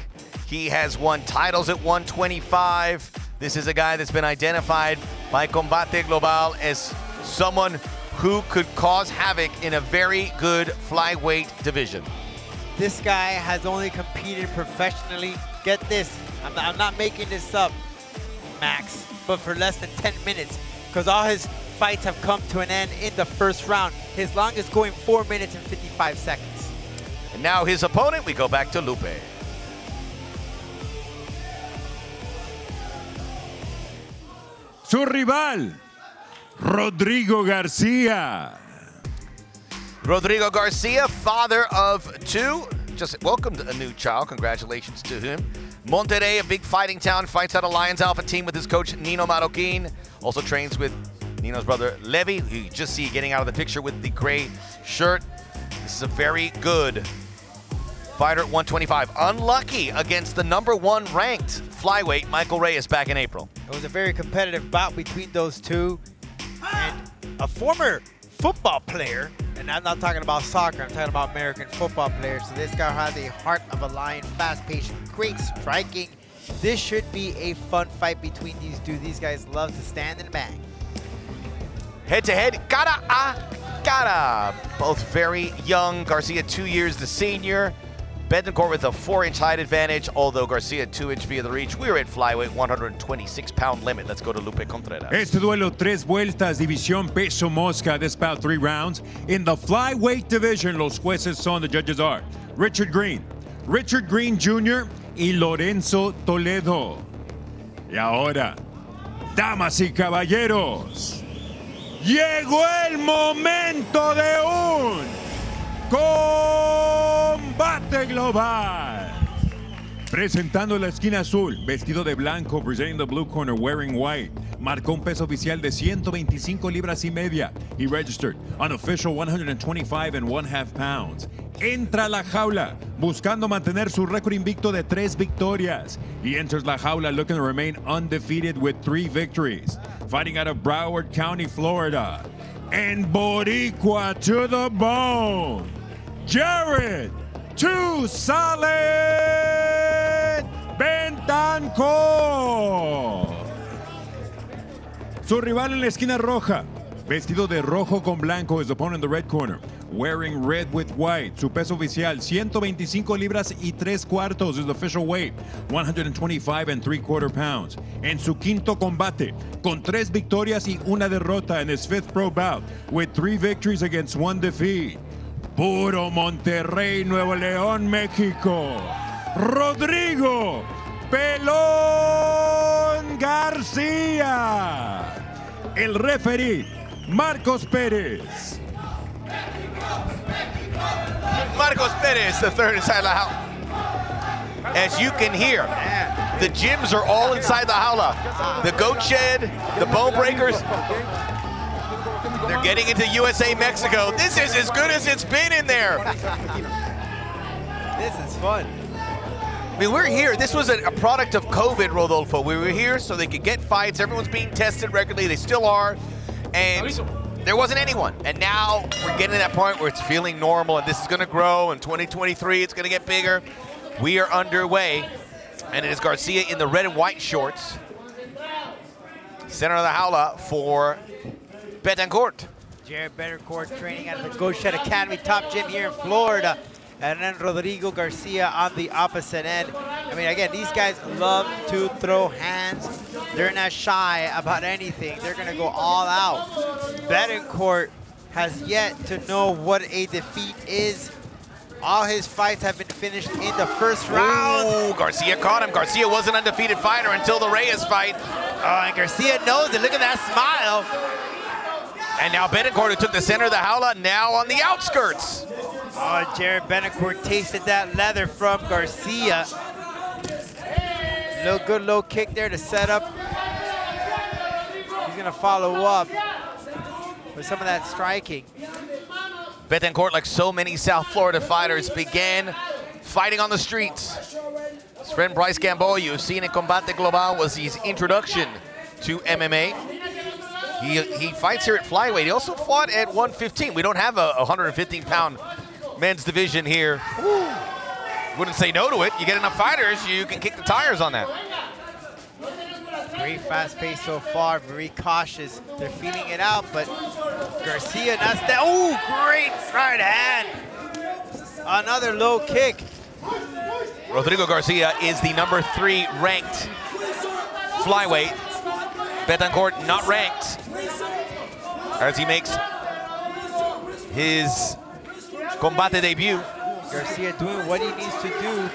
Speaker 1: He has won titles at 125. This is a guy that's been identified by Combate Global as someone who could cause havoc in a very good flyweight division.
Speaker 4: This guy has only competed professionally. Get this, I'm not, I'm not making this up, Max, but for less than 10 minutes, because all his fights have come to an end in the first round. His longest going 4 minutes and 55 seconds.
Speaker 1: And now his opponent, we go back to Lupe.
Speaker 2: Su rival, Rodrigo Garcia.
Speaker 1: Rodrigo Garcia, father of two, just welcomed a new child. Congratulations to him. Monterrey, a big fighting town, fights out a Lions Alpha team with his coach Nino Marroquin. Also trains with Nino's brother Levy, who you just see getting out of the picture with the gray shirt. This is a very good fighter at 125. Unlucky against the number one ranked flyweight Michael Reyes back in April.
Speaker 4: It was a very competitive bout between those two. And a former football player, and I'm not talking about soccer, I'm talking about American football players. So this guy has a heart of a lion, fast paced, great striking. This should be a fun fight between these two. These guys love to stand and bang.
Speaker 1: Head to head, cara a cara. Both very young. Garcia, two years the senior. Betancourt with a four inch height advantage, although Garcia two inch via the reach. We're at flyweight, 126 pound limit. Let's go to Lupe Contreras.
Speaker 2: Este duelo, tres vueltas, división peso mosca. This bout, three rounds. In the flyweight division, los jueces son, the judges are Richard Green, Richard Green Jr. y Lorenzo Toledo. Y ahora, damas y caballeros, llegó el momento de un combate global. Presentando la esquina azul, vestido de blanco, presenting the blue corner, wearing white. Marcó un peso oficial de 125 libras y media. He registered an official 125 and one half pounds. Entra a la jaula, buscando mantener su récord invicto de tres victorias. He enters la jaula looking to remain undefeated with three victories. Fighting out of Broward County, Florida. And Boricua to the bone. Jared, too solid Bentancourt. Su rival en la esquina roja, vestido de rojo con blanco, his opponent in the red corner, wearing red with white. Su peso oficial, 125 libras y tres cuartos, his official weight, 125 and three quarter pounds. En su quinto combate, con tres victorias y una derrota in his fifth pro bout, with three victories against one defeat. Puro Monterrey, Nuevo León, México. Rodrigo Pelón García. El referee, Marcos Pérez.
Speaker 1: Marcos Perez, the third inside the house. As you can hear, the gyms are all inside the jaula. The goat shed, the bone breakers. They're getting into USA Mexico. This is as good as it's been in there.
Speaker 4: this is fun.
Speaker 1: I mean, we're here. This was a, a, product of COVID, Rodolfo. We were here so they could get fights. Everyone's being tested regularly. They still are. And there wasn't anyone. And now we're getting to that point where it's feeling normal, and this is going to grow. In 2023, it's going to get bigger. We are underway. And it is Garcia in the red and white shorts. Center of the jaula for Betancourt.
Speaker 4: Jarret Betancourt training at the Goat Shed Academy top gym here in Florida. And then Rodrigo Garcia on the opposite end. I mean, again, these guys love to throw hands. They're not shy about anything. They're going to go all out. Betancourt has yet to know what a defeat is. All his fights have been finished in the first round.
Speaker 1: Ooh, Garcia caught him. Garcia was an undefeated fighter until the Reyes fight.
Speaker 4: Oh, and Garcia knows it. Look at that smile.
Speaker 1: And now Betancourt, who took the center of the jaula, now on the outskirts.
Speaker 4: Oh, Jarret Betancourt tasted that leather from Garcia. No good low kick there to set up. He's gonna follow up with some of that striking.
Speaker 1: Betancourt, like so many South Florida fighters, began fighting on the streets. His friend Bryce Gamboa, you've seen in Combate Global, was his introduction to MMA. He, he fights here at flyweight. He also fought at 115. We don't have a 115-pound men's division here. Wouldn't say no to it. You get enough fighters, you can kick the tires on that.
Speaker 4: Very fast pace so far, very cautious. They're feeling it out, but Garcia not that. Oh, great right hand. Another low kick.
Speaker 1: Rodrigo Garcia is the number three ranked flyweight. Betancourt not ranked as he makes his combate debut.
Speaker 4: Garcia doing what he needs to do,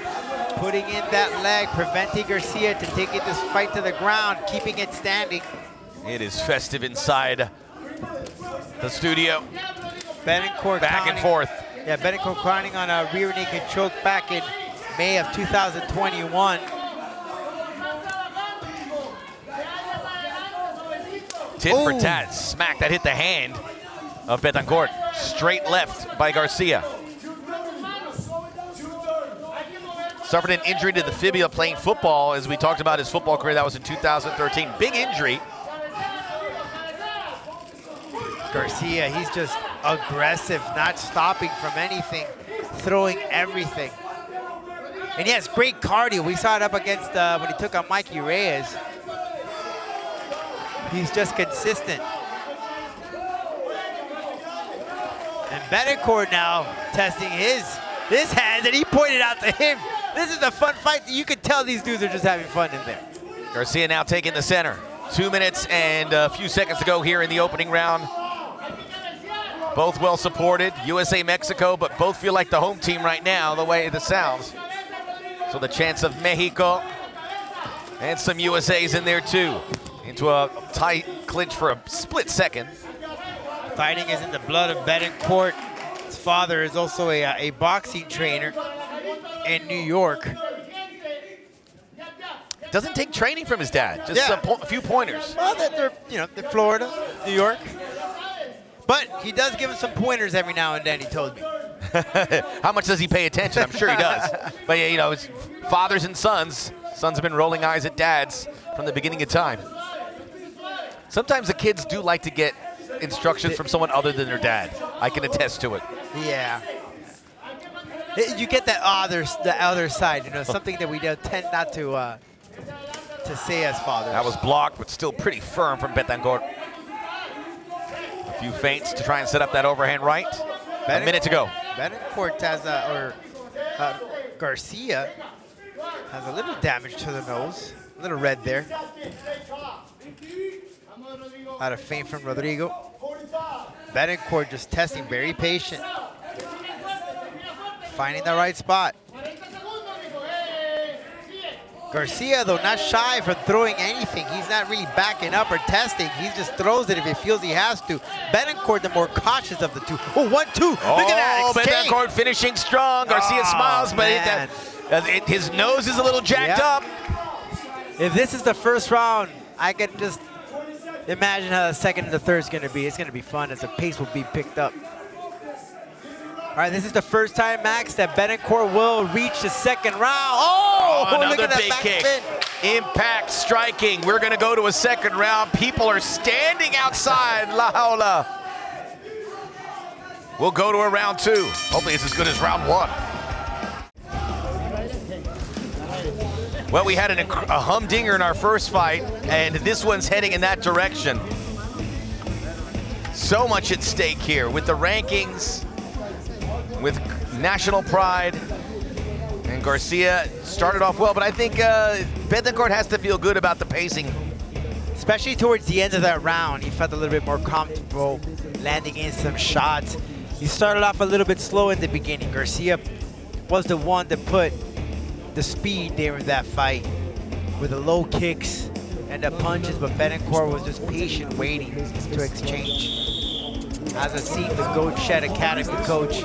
Speaker 4: putting in that leg, preventing Garcia to taking this fight to the ground, keeping it standing.
Speaker 1: It is festive inside the studio.
Speaker 4: Betancourt
Speaker 1: back
Speaker 4: counting,
Speaker 1: and forth.
Speaker 4: Yeah, Betancourt crowning on a rear naked choke back in May of 2021.
Speaker 1: Tit Ooh. for tat, smack that hit the hand of Betancourt. Straight left by Garcia. Suffered an injury to the fibula playing football, as we talked about his football career. That was in 2013. Big injury.
Speaker 4: Garcia, he's just aggressive, not stopping from anything, throwing everything. And he has great cardio. We saw it up against uh, when he took on Mikey Reyes. He's just consistent. And Betancourt now testing his, his hands, and he pointed out to him, this is a fun fight. You can tell these dudes are just having fun in there.
Speaker 1: Garcia now taking the center. Two minutes and a few seconds to go here in the opening round. Both well supported, USA, Mexico, but both feel like the home team right now, the way this sounds. So the chance of Mexico and some USA's in there too. Into a tight clinch for a split second.
Speaker 4: Fighting is in the blood of Betancourt. His father is also a, uh, a boxing trainer in New York.
Speaker 1: Doesn't take training from his dad, just
Speaker 4: Yeah.
Speaker 1: a, po- a few pointers.
Speaker 4: Well, they're, they're, you know, they're Florida, New York. But he does give him some pointers every now and then, he told me.
Speaker 1: How much does he pay attention? I'm sure he does. but yeah, you know, it's fathers and sons. Sons have been rolling eyes at dads from the beginning of time. Sometimes the kids do like to get instructions from someone other than their dad. I can attest to it.
Speaker 4: Yeah. You get that other, the other side, you know, something that we tend not to uh, to say as fathers.
Speaker 1: That was blocked, but still pretty firm from Betancourt. A few feints to try and set up that overhand right. A minute to go.
Speaker 4: Betancourt has a, or uh, Garcia has a little damage to the nose, a little red there. Out of feint from Rodrigo. Betancourt just testing, very patient. Finding the right spot. Garcia, though, not shy from throwing anything. He's not really backing up or testing. He just throws it if he feels he has to. Betancourt, the more cautious of the two. Oh, one, two. Look at that
Speaker 1: Oh. Betancourt finishing strong. Garcia
Speaker 4: Oh,
Speaker 1: smiles, but it, uh, it- his nose is a little jacked
Speaker 4: Yep.
Speaker 1: up.
Speaker 4: If this is the first round, I can just imagine how the second and the third is going to be. It's going to be fun as the pace will be picked up. All right, this is the first time, Max, that Betancourt will reach the second round. Oh,
Speaker 1: Oh,
Speaker 4: look
Speaker 1: another
Speaker 4: at that
Speaker 1: big kick.
Speaker 4: spin.
Speaker 1: Impact striking. We're going to go to a second round. People are standing outside La Jaula. We'll go to a round two. Hopefully it's as good as round one. Well, we had an, a humdinger in our first fight, and this one's heading in that direction. So much at stake here with the rankings, with national pride. And Garcia started off well, but I think uh, has to feel good about the pacing.
Speaker 4: Especially towards the end of that round, he felt a little bit more comfortable landing in some shots. He started off a little bit slow in the beginning. Garcia was the one that put the speed in that fight with the low kicks and the punches, but Betancourt was just patient waiting to exchange. As I see the Goat Shed Academy coach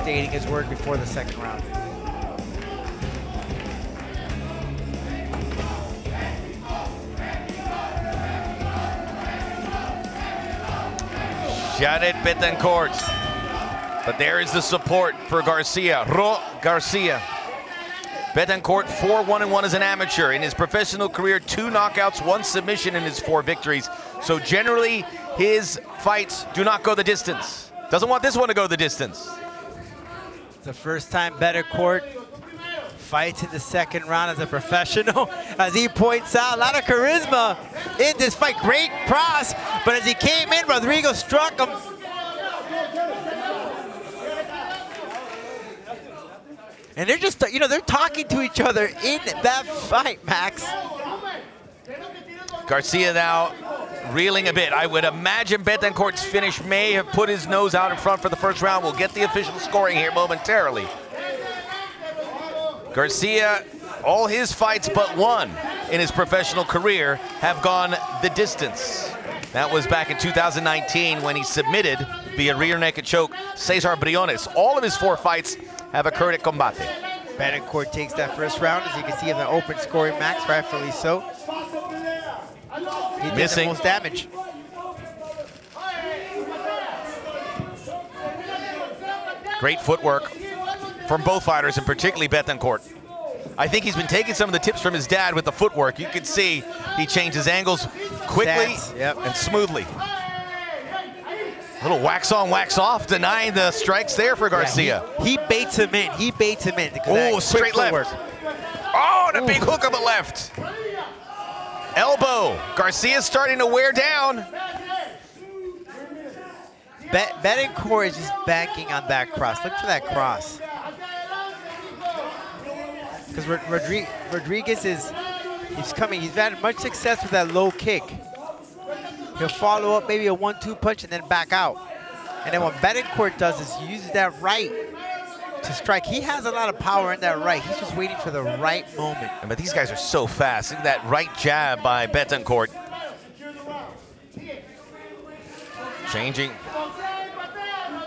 Speaker 4: stating his word before the second round.
Speaker 1: Jarret Betancourt. But there is the support for Garcia. Ro Garcia. Betancourt 4-1-1 as an amateur. In his professional career, two knockouts, one submission in his four victories. So generally, his fights do not go the distance. Doesn't want this one to go the distance.
Speaker 4: It's the first time Betancourt fights in the second round as a professional. As he points out, a lot of charisma in this fight. Great cross, but as he came in, Rodrigo struck him. And they're just, you know, they're talking to each other in that fight, Max.
Speaker 1: Garcia now reeling a bit. I would imagine Betancourt's finish may have put his nose out in front for the first round. We'll get the official scoring here momentarily. Garcia, all his fights but one in his professional career have gone the distance. That was back in 2019 when he submitted via rear naked choke Cesar Briones. All of his four fights have occurred at Combate.
Speaker 4: Betancourt takes that first round, as you can see in the open scoring, Max, rightfully so. He
Speaker 1: Missing.
Speaker 4: the most damage.
Speaker 1: Great footwork from both fighters, and particularly Betancourt. I think he's been taking some of the tips from his dad with the footwork. You can see he changes angles quickly
Speaker 4: Stance, yep.
Speaker 1: and smoothly. Little wax on, wax off, denying the strikes there for Garcia.
Speaker 4: Yeah, he, he baits him in. He baits him in.
Speaker 1: Oh, straight left.
Speaker 4: footwork.
Speaker 1: Oh, and a big hook on the left. Elbow. Garcia's starting to wear down.
Speaker 4: Bet Betancourt is just banking on that cross. Look for that cross. Because Rodri Rodriguez is he's coming. He's had much success with that low kick. He'll follow up maybe a one-two punch and then back out. And then what Betancourt does is he uses that right to strike. He has a lot of power in that right. He's just waiting for the right moment.
Speaker 1: But these guys are so fast. Look at that right jab by Betancourt. Changing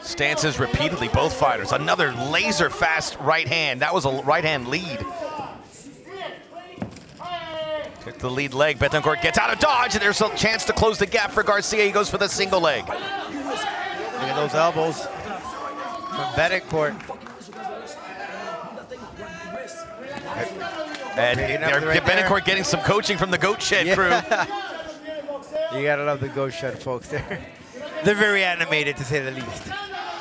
Speaker 1: stances repeatedly, both fighters. Another laser fast right hand. That was a right hand lead. The lead leg. Betancourt gets out of dodge, and there's a chance to close the gap for Garcia. He goes for the single leg.
Speaker 4: Look at those elbows from Betancourt.
Speaker 1: And they're,
Speaker 4: right.
Speaker 1: Betancourt getting some coaching from the Goat Shed
Speaker 4: Yeah.
Speaker 1: crew.
Speaker 4: You gotta love the Goat Shed folks there. They're very animated to say the least.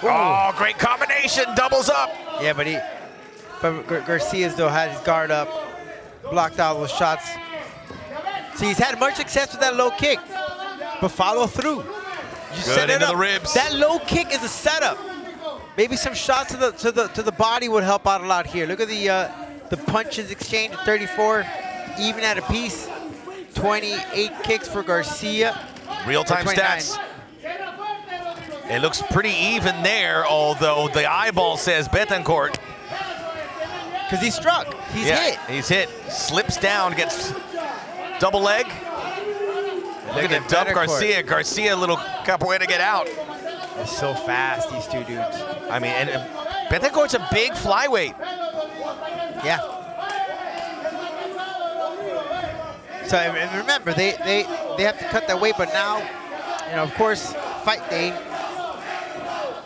Speaker 1: Oh, great combination. Doubles up.
Speaker 4: Yeah, but he, but Gar- Garcia's though had his guard up, blocked out those shots. See, he's had much success with that low kick, but follow through. You
Speaker 1: Good
Speaker 4: set it
Speaker 1: into
Speaker 4: up.
Speaker 1: the ribs.
Speaker 4: That low kick is a setup. Maybe some shots to the to the to the body would help out a lot here. Look at the uh, the punches exchange at 34, even at a piece. 28 kicks for Garcia.
Speaker 1: Real-time stats. It looks pretty even there, although the eyeball says Betancourt.
Speaker 4: Because he struck. He's
Speaker 1: yeah,
Speaker 4: hit.
Speaker 1: He's hit. Slips down, gets double leg. Look, at the
Speaker 4: at
Speaker 1: dub
Speaker 4: Betancourt.
Speaker 1: Garcia. Garcia, a little capoeira to get out.
Speaker 4: They're so fast, these two dudes.
Speaker 1: I mean, and uh, Betancourt's a big flyweight.
Speaker 4: Yeah. So and remember, they they they have to cut that weight, but now, you know, of course, fight day.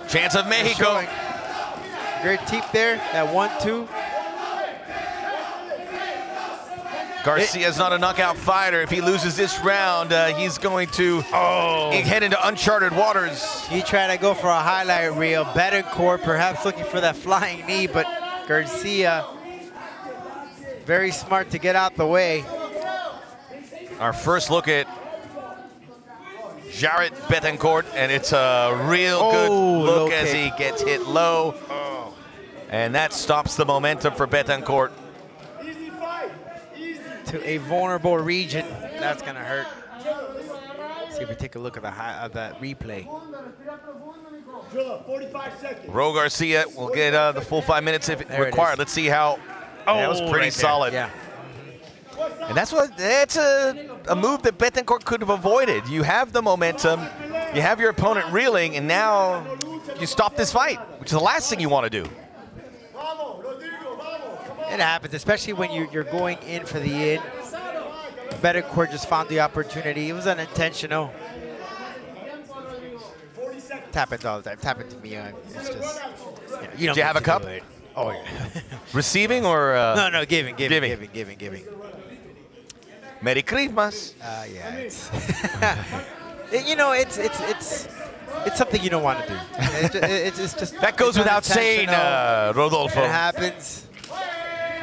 Speaker 1: Chance of Mexico.
Speaker 4: Great teep there, that one, two.
Speaker 1: Garcia's not a knockout fighter. If he loses this round, uh, he's going to
Speaker 4: Oh.
Speaker 1: head into uncharted waters.
Speaker 4: He tried to go for a highlight reel. Betancourt perhaps looking for that flying knee, but Garcia very smart to get out the way.
Speaker 1: Our first look at Jarret Betancourt, and it's a real good
Speaker 4: Oh,
Speaker 1: look as
Speaker 4: kick.
Speaker 1: he gets hit low. And that stops the momentum for Betancourt.
Speaker 4: To a vulnerable region. That's gonna hurt. See if we take a look at the high, of that replay.
Speaker 1: Ro Garcia will get uh, the full five minutes if
Speaker 4: There
Speaker 1: required. Let's see how. Oh, that was pretty
Speaker 4: right
Speaker 1: solid.
Speaker 4: Yeah.
Speaker 1: And that's what that's a, a move that Betancourt could have avoided. You have the momentum, you have your opponent reeling, and now you stop this fight, which is the last thing you want to do.
Speaker 4: It happens, especially when you, you're going in for the in. Betancourt just found the opportunity. It was unintentional. Tap it happens all the time. Tap it happened to me. It's just, you, know, you don't
Speaker 1: you have a cup?
Speaker 4: Oh, yeah.
Speaker 1: Receiving or uh,
Speaker 4: no, no, giving, giving,
Speaker 1: Giving.
Speaker 4: giving, giving.
Speaker 1: Merry Christmas.
Speaker 4: Uh, yeah, it's it- you know, it's it's it's it's something you don't want to do. It's, it's just
Speaker 1: That goes without saying, uh, Rodolfo.
Speaker 4: It happens.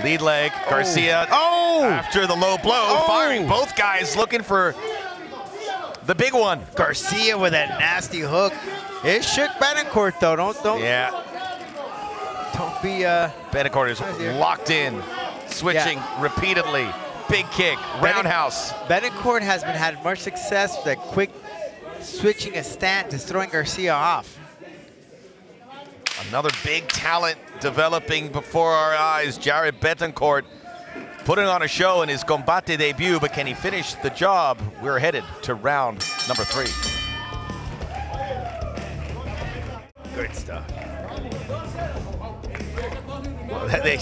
Speaker 1: Lead leg, Garcia. Oh! After the low blow,
Speaker 4: Oh!
Speaker 1: firing both guys looking for the big one.
Speaker 4: Garcia with that nasty hook. It shook Betancourt though. Don't don't
Speaker 1: Yeah,
Speaker 4: don't be uh.
Speaker 1: Betancourt is locked in, switching repeatedly. Big kick, roundhouse.
Speaker 4: Betancourt has been had much success with that quick switching a stance, just throwing Garcia off.
Speaker 1: Another big talent developing before our eyes. Jarret Betancourt putting on a show in his combate debut, but can he finish the job? We're headed to round number three.
Speaker 4: Good stuff.
Speaker 1: They-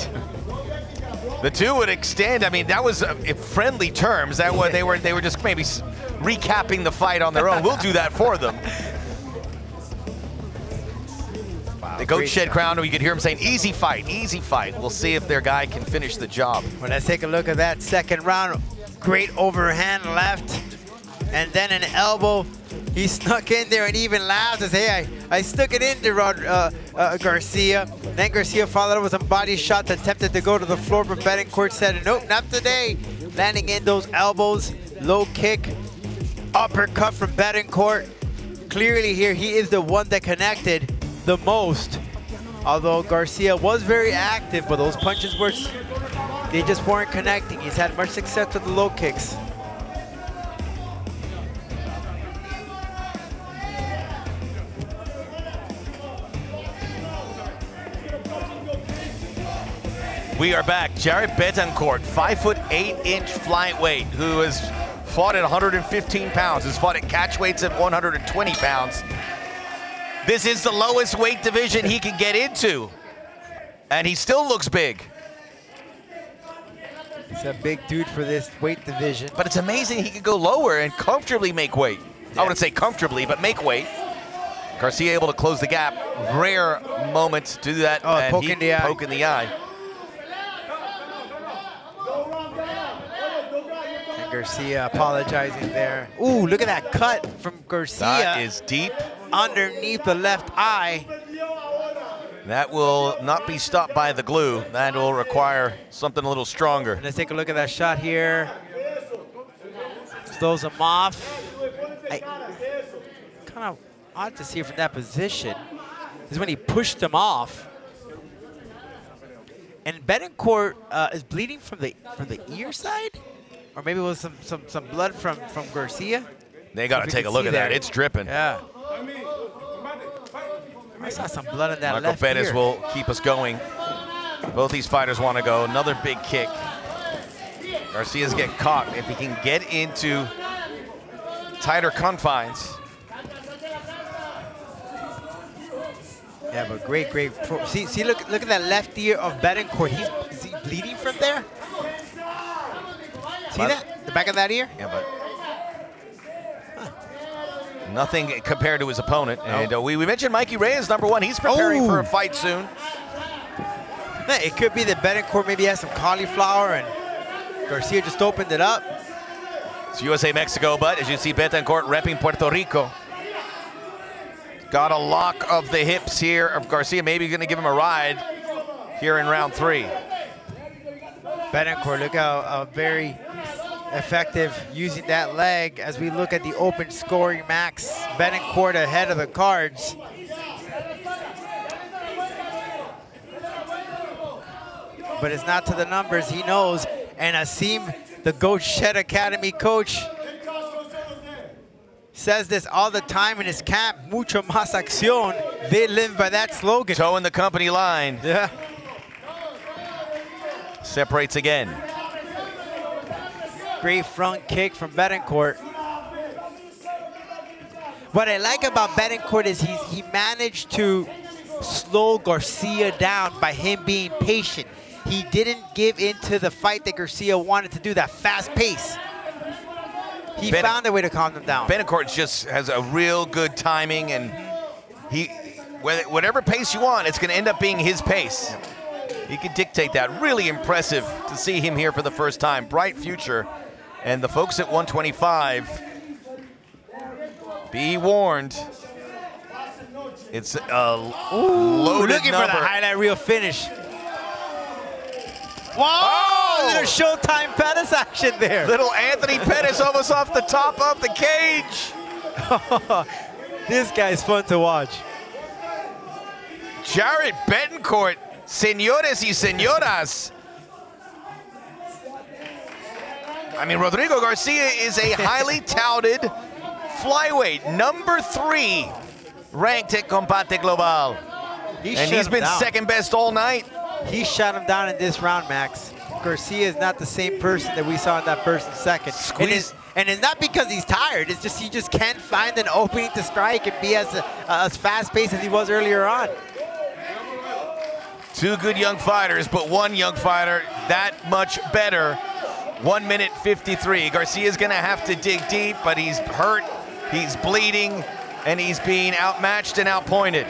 Speaker 1: the two would extend. I mean, that was uh, in friendly terms. That was, they were they were just maybe recapping the fight on their own. We'll do that for them. The goat shed crown. We could hear him saying, "Easy fight, easy fight." We'll see if their guy can finish the job.
Speaker 4: When I take a look at that second round, great overhand left, and then an elbow. He snuck in there and even laughed and said, hey, I, I stuck it into Rod, uh, uh, Garcia. Then Garcia followed up with some body shots, attempted to go to the floor, but Betancourt said, nope, not today. Landing in those elbows, low kick, uppercut from Betancourt. Clearly here, he is the one that connected the most. Although Garcia was very active, but those punches were, they just weren't connecting. He's had much success with the low kicks.
Speaker 1: We are back. Jarret Betancourt, five foot eight inch flyweight, who has fought at 115 pounds, has fought at catch weights at 120 pounds. This is the lowest weight division he can get into, and he still looks big.
Speaker 4: He's a big dude for this weight division.
Speaker 1: But it's amazing he could go lower and comfortably make weight. I wouldn't say comfortably, but make weight. Garcia able to close the gap. Rare moment to do that.
Speaker 4: Oh,
Speaker 1: and
Speaker 4: poke
Speaker 1: he
Speaker 4: in the eye.
Speaker 1: Poke in the eye.
Speaker 4: And Garcia apologizing there. Ooh, look at that cut from Garcia
Speaker 1: That is deep.
Speaker 4: Underneath the left eye.
Speaker 1: That will not be stopped by the glue. That will require something a little stronger.
Speaker 4: Let's take a look at that shot here. Throws him off. I, kind of odd to see from that position. Is when he pushed him off. And Betancourt uh, is bleeding from the from the ear side, or maybe it was some some some blood from from Garcia.
Speaker 1: They got to take a look at that. It's dripping.
Speaker 4: Yeah. I saw some blood in that
Speaker 1: Marco
Speaker 4: left
Speaker 1: Perez
Speaker 4: ear.
Speaker 1: will keep us going. Both these fighters want to go. Another big kick. Garcia's get caught. If he can get into tighter confines,
Speaker 4: Yeah, but great, great. See, see, look, look at that left ear of Betancourt. He's he bleeding from there. See
Speaker 1: But-
Speaker 4: that? The back of that ear?
Speaker 1: yeah, but Nothing compared to his opponent. And uh, we, we mentioned Mikey Reyes, number one. He's preparing for a
Speaker 4: Oh.
Speaker 1: fight soon.
Speaker 4: It could be that Betancourt maybe has some cauliflower and Garcia just opened it up.
Speaker 1: It's USA Mexico, but as you see, Betancourt repping Puerto Rico. Got a lock of the hips here of Garcia. Maybe going to give him a ride here in round three.
Speaker 4: Betancourt, look how uh, very effective using that leg as we look at the open scoring max. Betancourt ahead of the cards. But it's not to the numbers, he knows. And Asim, the Goat Shed Academy coach, says this all the time in his camp, mucho más acción. They live by that slogan.
Speaker 1: Toe in the company line.
Speaker 4: Yeah.
Speaker 1: Separates again.
Speaker 4: Great front kick from Betancourt. What I like about Betancourt is he's, he managed to slow Garcia down by him being patient. He didn't give into the fight that Garcia wanted to do, that fast pace. He
Speaker 1: Ben-
Speaker 4: found a way to calm them down.
Speaker 1: Betancourt just has a real good timing, and he, whatever pace you want, it's going to end up being his pace. He can dictate that. Really impressive to see him here for the first time. Bright future, and the folks at 125. Be warned. It's a loaded
Speaker 4: looking
Speaker 1: number.
Speaker 4: for the highlight reel finish. Whoa!
Speaker 1: Oh!
Speaker 4: Little Showtime Pettis action there.
Speaker 1: Little Anthony Pettis almost off the top of the cage.
Speaker 4: this guy's fun to watch.
Speaker 1: Jarret Betancourt, señores y señoras. I mean, Rodrigo Garcia is a highly touted flyweight, number three ranked at Combate Global.
Speaker 4: He
Speaker 1: and he's been
Speaker 4: down.
Speaker 1: second best all night.
Speaker 4: He shut him down in this round, Max. Garcia is not the same person that we saw in that first and second. And it's, and it's not because he's tired. It's just he just can't find an opening to strike and be as uh, as fast paced as he was earlier on.
Speaker 1: Two good young fighters, but one young fighter that much better. One minute 53. Garcia's gonna have to dig deep, but he's hurt, he's bleeding, and he's being outmatched and outpointed.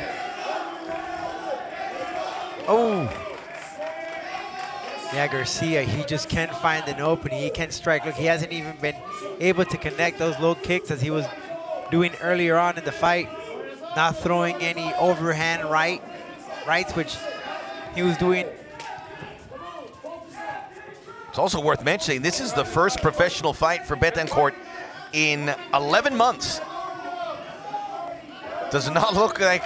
Speaker 4: Oh. Yeah, Garcia, he just can't find an opening. He can't strike. Look, he hasn't even been able to connect those low kicks as he was doing earlier on in the fight. Not throwing any overhand right, rights, which he was doing.
Speaker 1: It's also worth mentioning this is the first professional fight for Betancourt in 11 months. Does not look like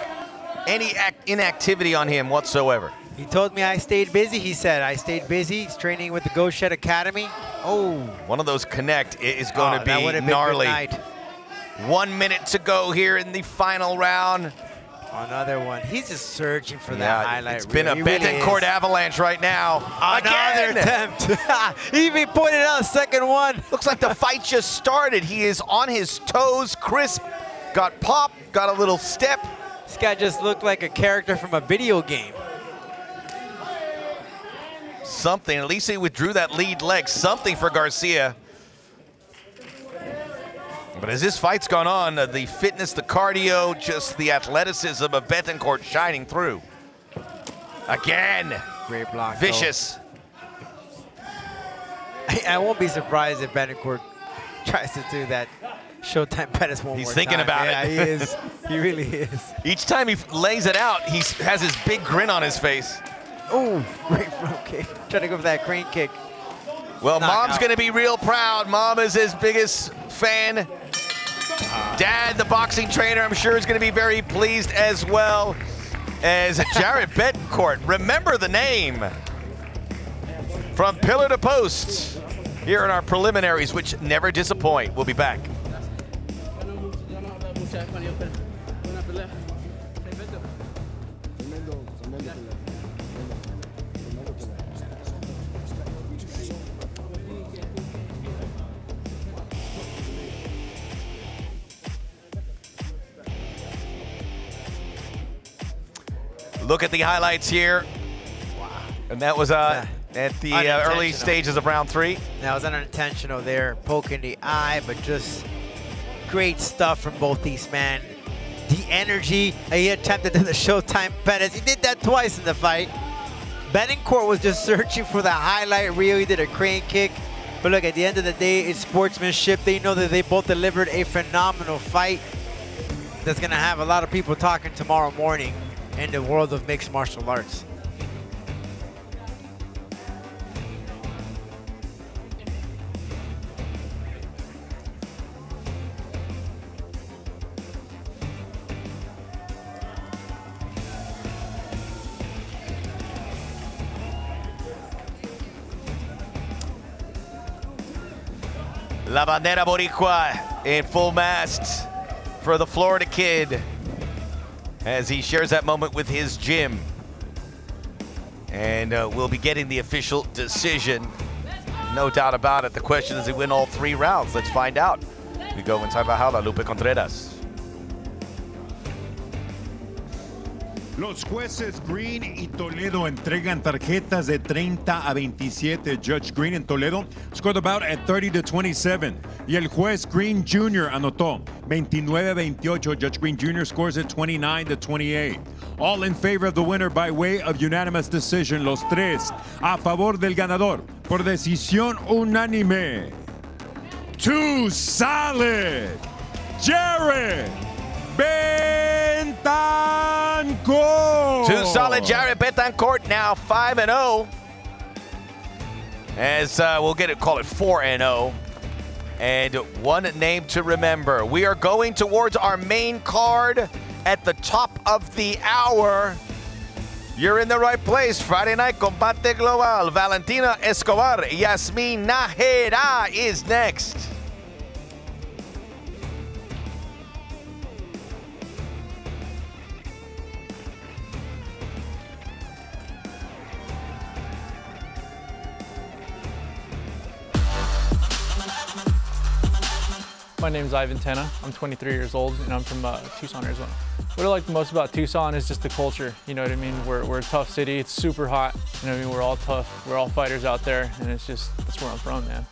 Speaker 1: any act inactivity on him whatsoever.
Speaker 4: He told me I stayed busy. He said I stayed busy. He's training with the Goat Shed Academy.
Speaker 1: Oh, one of those connect is going
Speaker 4: Oh,
Speaker 1: ah,
Speaker 4: to
Speaker 1: be
Speaker 4: would've been good
Speaker 1: gnarly. One minute to go here in the final round.
Speaker 4: Another one. He's just searching for that highlight.
Speaker 1: it's been a
Speaker 4: really
Speaker 1: Betancourt
Speaker 4: is.
Speaker 1: avalanche right now.
Speaker 4: Another
Speaker 1: Again!
Speaker 4: attempt. even pointed out a second one.
Speaker 1: Looks like the fight just started. He is on his toes, crisp. Got pop, got a little step.
Speaker 4: This guy just looked like a character from a video game.
Speaker 1: Something. At least he withdrew that lead leg. Something for Garcia. But as this fight's gone on, uh, the fitness, the cardio, just the athleticism of Betancourt shining through. Again,
Speaker 4: Great block. though.
Speaker 1: vicious.
Speaker 4: I won't be surprised if Betancourt tries to do that Showtime Pettis one
Speaker 1: He's
Speaker 4: more
Speaker 1: thinking
Speaker 4: time.
Speaker 1: about
Speaker 4: yeah,
Speaker 1: it.
Speaker 4: he is. He really is.
Speaker 1: Each time he lays it out, he has his big grin on his face.
Speaker 4: Oh, great front kick. Trying to go for that crane kick.
Speaker 1: Well,
Speaker 4: Knockout.
Speaker 1: mom's going to be real proud. Mom is his biggest fan. Dad, the boxing trainer, I'm sure is going to be very pleased as well as Jarret Betancourt. Remember the name from pillar to post here in our preliminaries, which never disappoint. We'll be back. Look at the highlights here. And that was uh, at the uh, early stages of round three.
Speaker 4: That was unintentional there, poking the eye, but just great stuff from both these men. The energy, he attempted the Showtime Pettis. He did that twice in the fight. Betancourt was just searching for the highlight reel. He did a crane kick. But look, at the end of the day, it's sportsmanship. They know that they both delivered a phenomenal fight that's going to have a lot of people talking tomorrow morning in the world of mixed martial arts.
Speaker 1: La Bandera Boricua in full mast for the Florida Kid as he shares that moment with his gym. And uh, we'll be getting the official decision. No doubt about it. The question is, he win all three rounds? Let's find out. We go inside La Jaula, Lupe Contreras.
Speaker 2: Los jueces Green y Toledo entregan tarjetas de 30 a 27. Judge Green en Toledo scored the bout at 30 to 27. Y el juez Green Jr. anotó 29 a 28. Judge Green Jr. scores at 29 to 28. All in favor of the winner by way of unanimous decision. Los tres a favor del ganador por decisión unánime. Too solid. Jared Betancourt.
Speaker 1: Two solid Jarret Betancourt now 5 and 0. As uh, we'll get it, call it 4 and 0. And one name to remember. We are going towards our main card at the top of the hour. You're in the right place. Friday night Combate Global. Valentina Escobar, Yazmin Najera is next.
Speaker 9: My name is Ivan Tena. I'm 23 years old and I'm from uh, Tucson, Arizona. What I like the most about Tucson is just the culture. You know what I mean? We're, we're a tough city. It's super hot. You know what I mean? We're all tough. We're all fighters out there and it's just, that's where I'm from, man.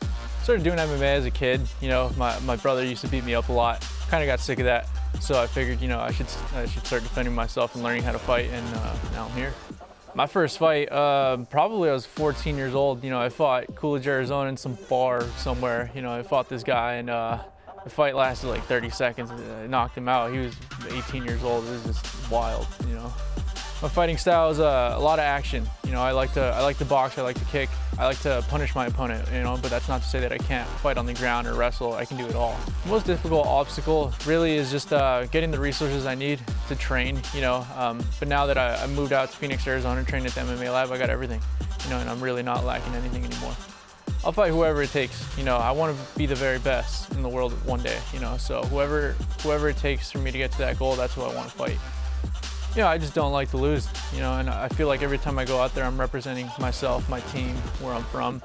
Speaker 9: Started doing MMA as a kid. You know, my, my brother used to beat me up a lot. Kind of got sick of that. So I figured, you know, I should, I should start defending myself and learning how to fight and uh, now I'm here. My first fight, uh, probably I was 14 years old. You know, I fought Coolidge, Arizona in some bar somewhere. You know, I fought this guy and uh, the fight lasted like 30 seconds. I knocked him out. He was 18 years old. It was just wild, you know. My fighting style is uh, a lot of action. You know, I like to I like to box. I like to kick. I like to punish my opponent. You know, but that's not to say that I can't fight on the ground or wrestle. I can do it all. The most difficult obstacle really is just uh, getting the resources I need to train. You know, um, but now that I, I moved out to Phoenix, Arizona, trained at the MMA Lab, I got everything. You know, and I'm really not lacking anything anymore. I'll fight whoever it takes. You know, I want to be the very best in the world one day. You know, so whoever whoever it takes for me to get to that goal, that's who I want to fight. You know, I just don't like to lose. You know, and I feel like every time I go out there, I'm representing myself, my team, where I'm from.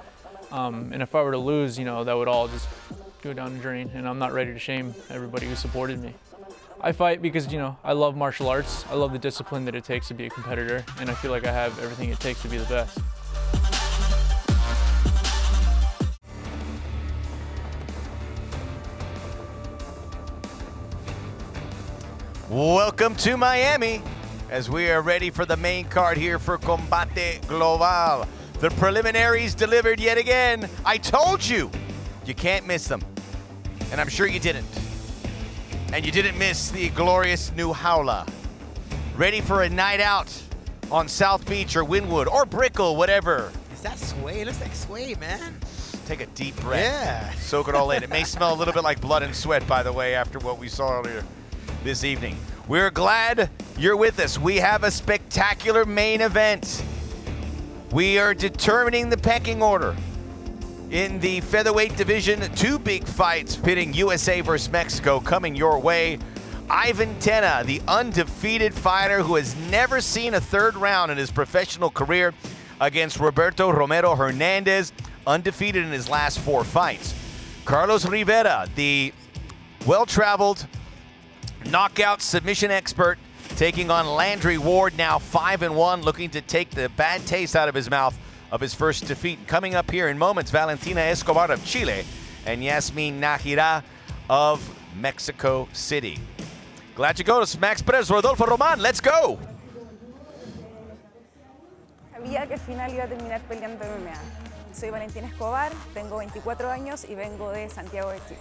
Speaker 9: Um, and if I were to lose, you know, that would all just go down the drain. And I'm not ready to shame everybody who supported me. I fight because, you know, I love martial arts. I love the discipline that it takes to be a competitor. And I feel like I have everything it takes to be the best.
Speaker 1: Welcome to Miami as we are ready for the main card here for Combate Global. The preliminaries delivered yet again. I told you, you can't miss them. And I'm sure you didn't. And you didn't miss the glorious new Jaula. Ready for a night out on South Beach or Wynwood or Brickell, whatever.
Speaker 4: Is that Sway? It looks like Sway, man.
Speaker 1: Take a deep breath.
Speaker 4: Yeah.
Speaker 1: Soak it all in. It may smell a little bit like blood and sweat, by the way, after what we saw earlier this evening. We're glad you're with us. We have a spectacular main event. We are determining the pecking order. In the featherweight division, two big fights pitting USA versus Mexico coming your way. Ivan Tena, the undefeated fighter who has never seen a third round in his professional career, against Roberto Romero Hernandez, undefeated in his last four fights. Carlos Rivera, the well traveled knockout submission expert, taking on Landry Ward, now 5 and 1, looking to take the bad taste out of his mouth of his first defeat. Coming up here in moments, Valentina Escobar of Chile and Yazmin Najera of Mexico City. Glad you go to Max Perez, Rodolfo Roman. Let's go.
Speaker 8: Sabía que al final iba a terminar peleando MMA. Soy Valentina Escobar, tengo 24 años y vengo de Santiago de Chile.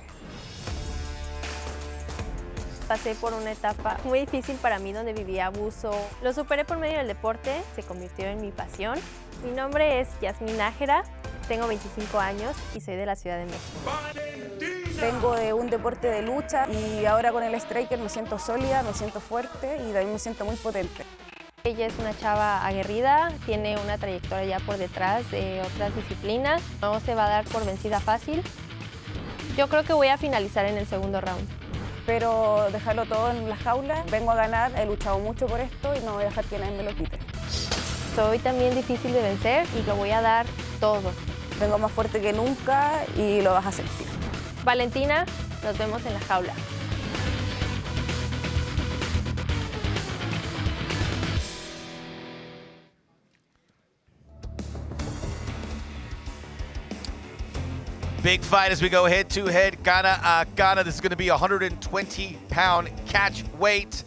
Speaker 10: Pasé por una etapa muy difícil para mí donde vivía abuso. Lo superé por medio del deporte, se convirtió en mi pasión. Mi nombre es Yasmin Nájera, tengo 25 años y soy de la Ciudad de México.
Speaker 8: Vengo de un deporte de lucha y ahora con el striker me siento sólida, me siento fuerte y también me siento muy potente.
Speaker 10: Ella es una chava aguerrida, tiene una trayectoria ya por detrás de otras disciplinas. No se va a dar por vencida fácil. Yo creo que voy a finalizar en el segundo round.
Speaker 8: Pero dejarlo todo en la jaula, vengo a ganar, he luchado mucho por esto y no voy a dejar que nadie me lo quite.
Speaker 10: Soy también difícil de vencer y lo voy a dar todo.
Speaker 8: Vengo más fuerte que nunca y lo vas a sentir.
Speaker 10: Valentina, nos vemos en la jaula.
Speaker 1: Big fight as we go head to head. Ghana, uh, Ghana. This is going to be a 120 pound catch weight.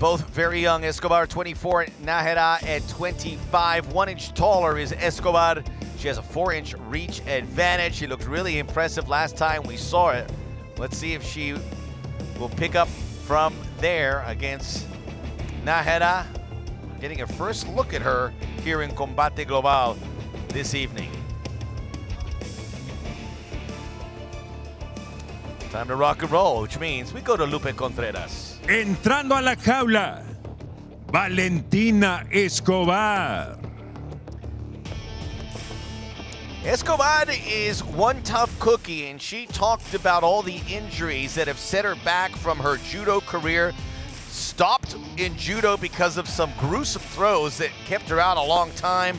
Speaker 1: Both very young. Escobar 24, Najera at 25. One inch taller is Escobar. She has a four inch reach advantage. She looked really impressive last time we saw it. Let's see if she will pick up from there against Najera. Getting a first look at her here in Combate Global this evening. Time to rock and roll, which means we go to Lupe Contreras.
Speaker 2: Entrando a la jaula, Valentina Escobar.
Speaker 1: Escobar is one tough cookie, and she talked about all the injuries that have set her back from her judo career. Stopped in judo because of some gruesome throws that kept her out a long time.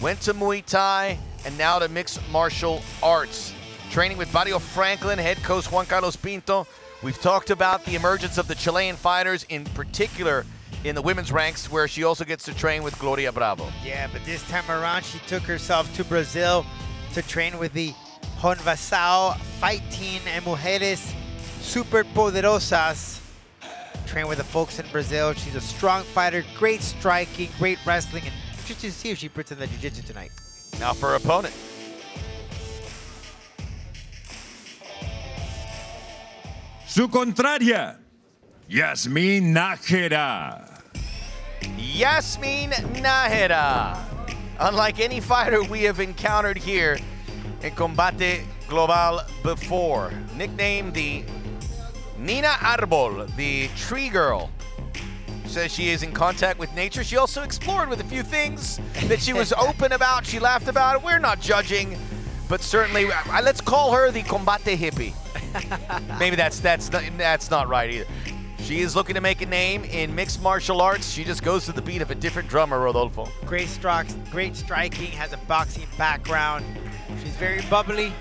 Speaker 1: Went to Muay Thai, and now to mixed martial arts. Training with Barrio Franklin, head coach Juan Carlos Pinto. We've talked about the emergence of the Chilean fighters, in particular in the women's ranks, where she also gets to train with Gloria Bravo.
Speaker 4: Yeah, but this time around, she took herself to Brazil to train with the Honvasao Fight Team and Mujeres Super Poderosas. Train with the folks in Brazil. She's a strong fighter, great striking, great wrestling, and interested to see if she puts in the jiu-jitsu tonight.
Speaker 1: Now for her opponent.
Speaker 2: Su contraria, Yazmin Nájera.
Speaker 1: Yazmin Najera. Unlike any fighter we have encountered here in Combate Global before, nicknamed the Nina Arbol, the tree girl. Says she is in contact with nature. She also explored with a few things that she was open about. She laughed about it. We're not judging, but certainly, uh, let's call her the Combate hippie. Maybe that's that's not, that's not right either. She is looking to make a name in mixed martial arts. She just goes to the beat of a different drummer, Rodolfo.
Speaker 4: Great strikes, great striking, has a boxing background. She's very bubbly,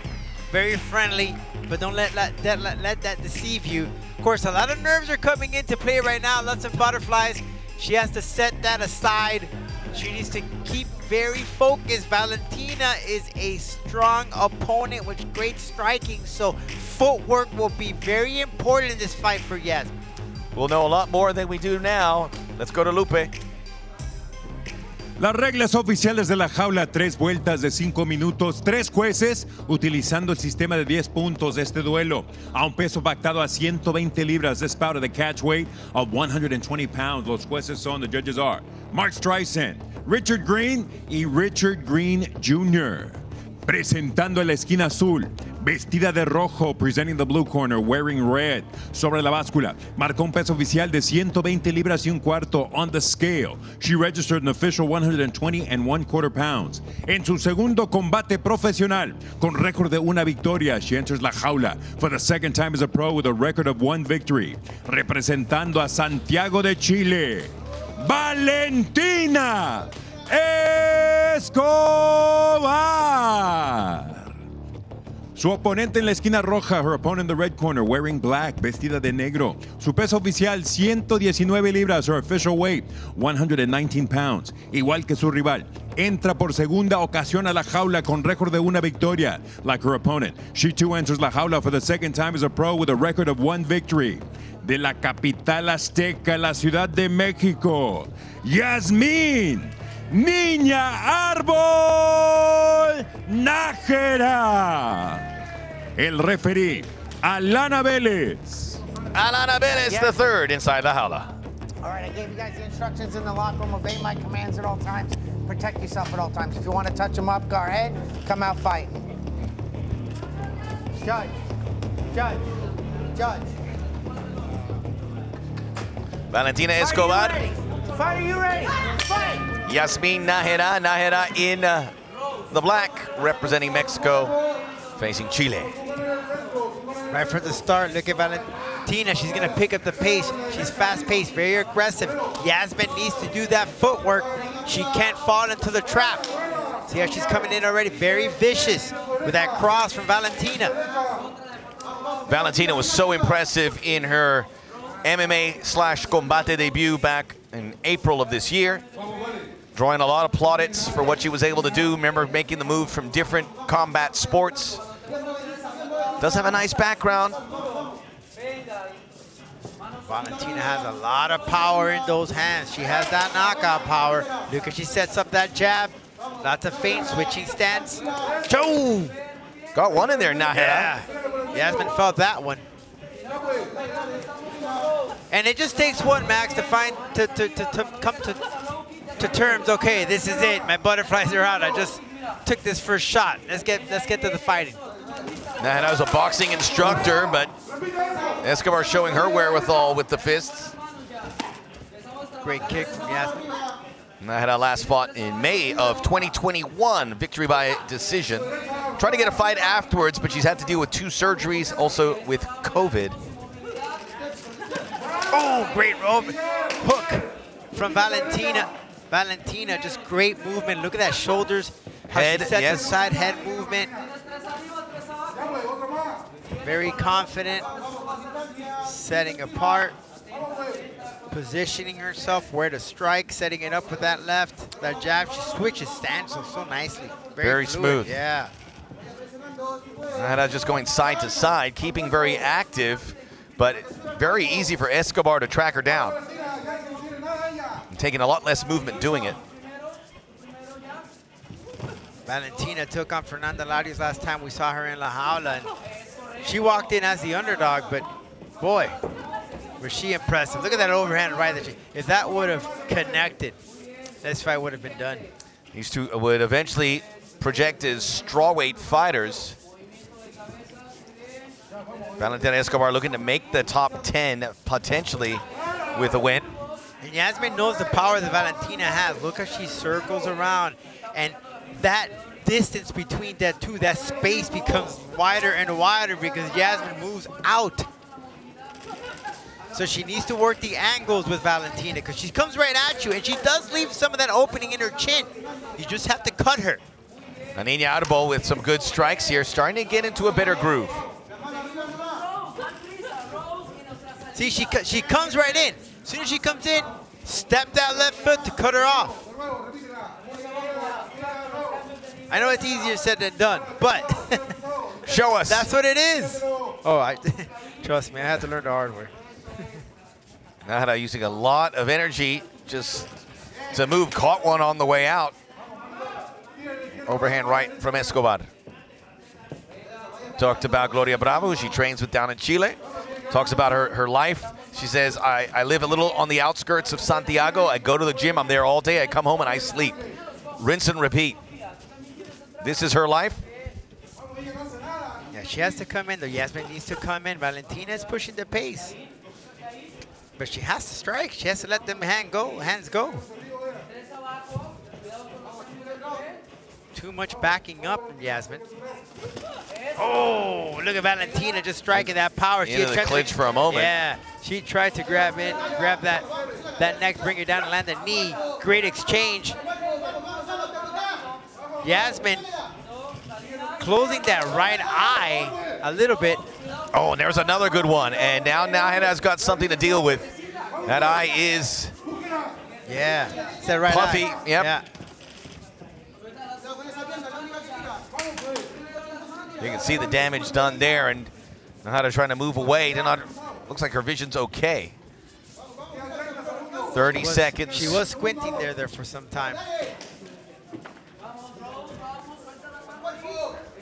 Speaker 4: very friendly, but don't let, let, that, let, let that deceive you. Of course, a lot of nerves are coming into play right now, lots of butterflies. She has to set that aside. She needs to keep very focused. Valentina is a strong opponent with great striking, so footwork will be very important in this fight for Yes.
Speaker 1: We'll know a lot more than we do now. Let's go to Lupe.
Speaker 2: Las reglas oficiales de la jaula, tres vueltas de cinco minutos, tres jueces utilizando el sistema de 10 puntos de este duelo. A un peso pactado a 120 libras, this bout of the catch weight of 120 pounds. Los jueces son, the judges are Mark Streisand, Richard Green y Richard Green Jr. Presentando en la esquina azul, vestida de rojo, presenting the blue corner, wearing red. Sobre la báscula, marcó un peso oficial de 120 libras y un cuarto on the scale. She registered an official 120 and one quarter pounds. En su segundo combate profesional, con récord de una victoria, she enters la jaula for the second time as a pro with a record of one victory. Representando a Santiago de Chile, Valentina Escobar. Su oponente en la esquina roja, her opponent in the red corner, wearing black, vestida de negro. Su peso oficial, 119 libras, her official weight, 119 pounds. Igual que su rival, entra por segunda ocasión a la jaula con récord de una victoria. Like her opponent, she too enters la jaula for the second time as a pro with a record of one victory. De la capital azteca, la Ciudad de México, Yasmín Niña Árbol Nájera. El referee, Alana Vélez.
Speaker 1: Alana Vélez, the third inside the jaula.
Speaker 6: All right, I gave you guys the instructions in the locker room. Obey my commands at all times. Protect yourself at all times. If you want to touch them up, go ahead. Come out fighting. Judge. Judge. Judge.
Speaker 1: Valentina Escobar.
Speaker 6: Fight, are you ready? Fight!
Speaker 1: Yazmin Nájera. Nájera in uh, the black, representing Mexico, facing Chile.
Speaker 4: Right from the start, look at Valentina. She's going to pick up the pace. She's fast-paced, very aggressive. Yazmin needs to do that footwork. She can't fall into the trap. See how she's coming in already? Very vicious with that cross from Valentina.
Speaker 1: Valentina was so impressive in her MMA slash combate debut back in April of this year. Drawing a lot of plaudits for what she was able to do. Remember making the move from different combat sports. Does have a nice background.
Speaker 4: Valentina has a lot of power in those hands. She has that knockout power. Look at she sets up that jab. Lots of feint, switching stance. Joe!
Speaker 1: Got one in there, Nájera.
Speaker 4: Yeah. Yazmin felt that one. And it just takes one, Max, to find to to, to, to come to to terms. Okay, this is it. My butterflies are out. I just took this first shot. Let's get let's get to the fighting.
Speaker 1: Was a boxing instructor, but Escobar showing her wherewithal with the fists.
Speaker 4: Great kick from Yazmin.
Speaker 1: Nájera last fought in May of 2021, victory by decision. Tried to get a fight afterwards, but she's had to deal with two surgeries, also with COVID.
Speaker 4: Oh, great rope hook from Valentina. Valentina, just great movement. Look at that shoulders. How
Speaker 1: Head,
Speaker 4: she sets
Speaker 1: yes.
Speaker 4: aside head movement. Very confident. Setting apart. Positioning herself where to strike, setting it up with that left, that jab. She switches stance so, nicely.
Speaker 1: Very
Speaker 4: fluid,
Speaker 1: smooth.
Speaker 4: Yeah.
Speaker 1: Nájera just going side to side, keeping very active, but very easy for Escobar to track her down. And taking a lot less movement doing it.
Speaker 4: Valentina took on Fernanda Larios last time we saw her in La Jaula. And she walked in as the underdog, but boy, was she impressive. Look at that overhand right. That she, if that would have connected, this fight would have been done.
Speaker 1: These two would eventually project as strawweight fighters. Valentina Escobar looking to make the top 10 potentially with a win.
Speaker 4: And Yazmin knows the power that Valentina has. Look how she circles around. And that distance between that two, that space becomes wider and wider because Yazmin moves out. So she needs to work the angles with Valentina because she comes right at you and she does leave some of that opening in her chin. You just have to cut her.
Speaker 1: Anina Arbol with some good strikes here, starting to get into a better groove.
Speaker 4: See, she she comes right in. As soon as she comes in, step that left foot to cut her off. I know it's easier said than done, but
Speaker 1: show us.
Speaker 4: That's what it is. Oh, I trust me, I had to learn the hard way.
Speaker 1: Najera using a lot of energy just to move. Caught one on the way out. Overhand right from Escobar. Talked about Gloria Bravo, she trains with down in Chile. Talks about her, her life. She says, I, I live a little on the outskirts of Santiago. I go to the gym. I'm there all day. I come home and I sleep. Rinse and repeat. This is her life.
Speaker 4: Yeah, she has to come in. The Yazmin needs to come in. Valentina is pushing the pace. But she has to strike. She has to let them hand go, hands go. Too much backing up from Yazmin. Oh, look at Valentina just striking that power.
Speaker 1: Into the clinch for a moment.
Speaker 4: Yeah, she tried to grab in, grab that that neck, bring her down and land the knee. Great exchange. Yazmin closing that right eye a little bit.
Speaker 1: Oh, and there's another good one. And now Naheda's got something to deal with. That eye is...
Speaker 4: Yeah, it's that right
Speaker 1: puffy.
Speaker 4: Eye.
Speaker 1: Yep.
Speaker 4: Yeah.
Speaker 1: You can see the damage done there, and Nahada trying to move away. Not, looks like her vision's okay. 30 she
Speaker 4: was,
Speaker 1: seconds.
Speaker 4: She was squinting there, there for some time.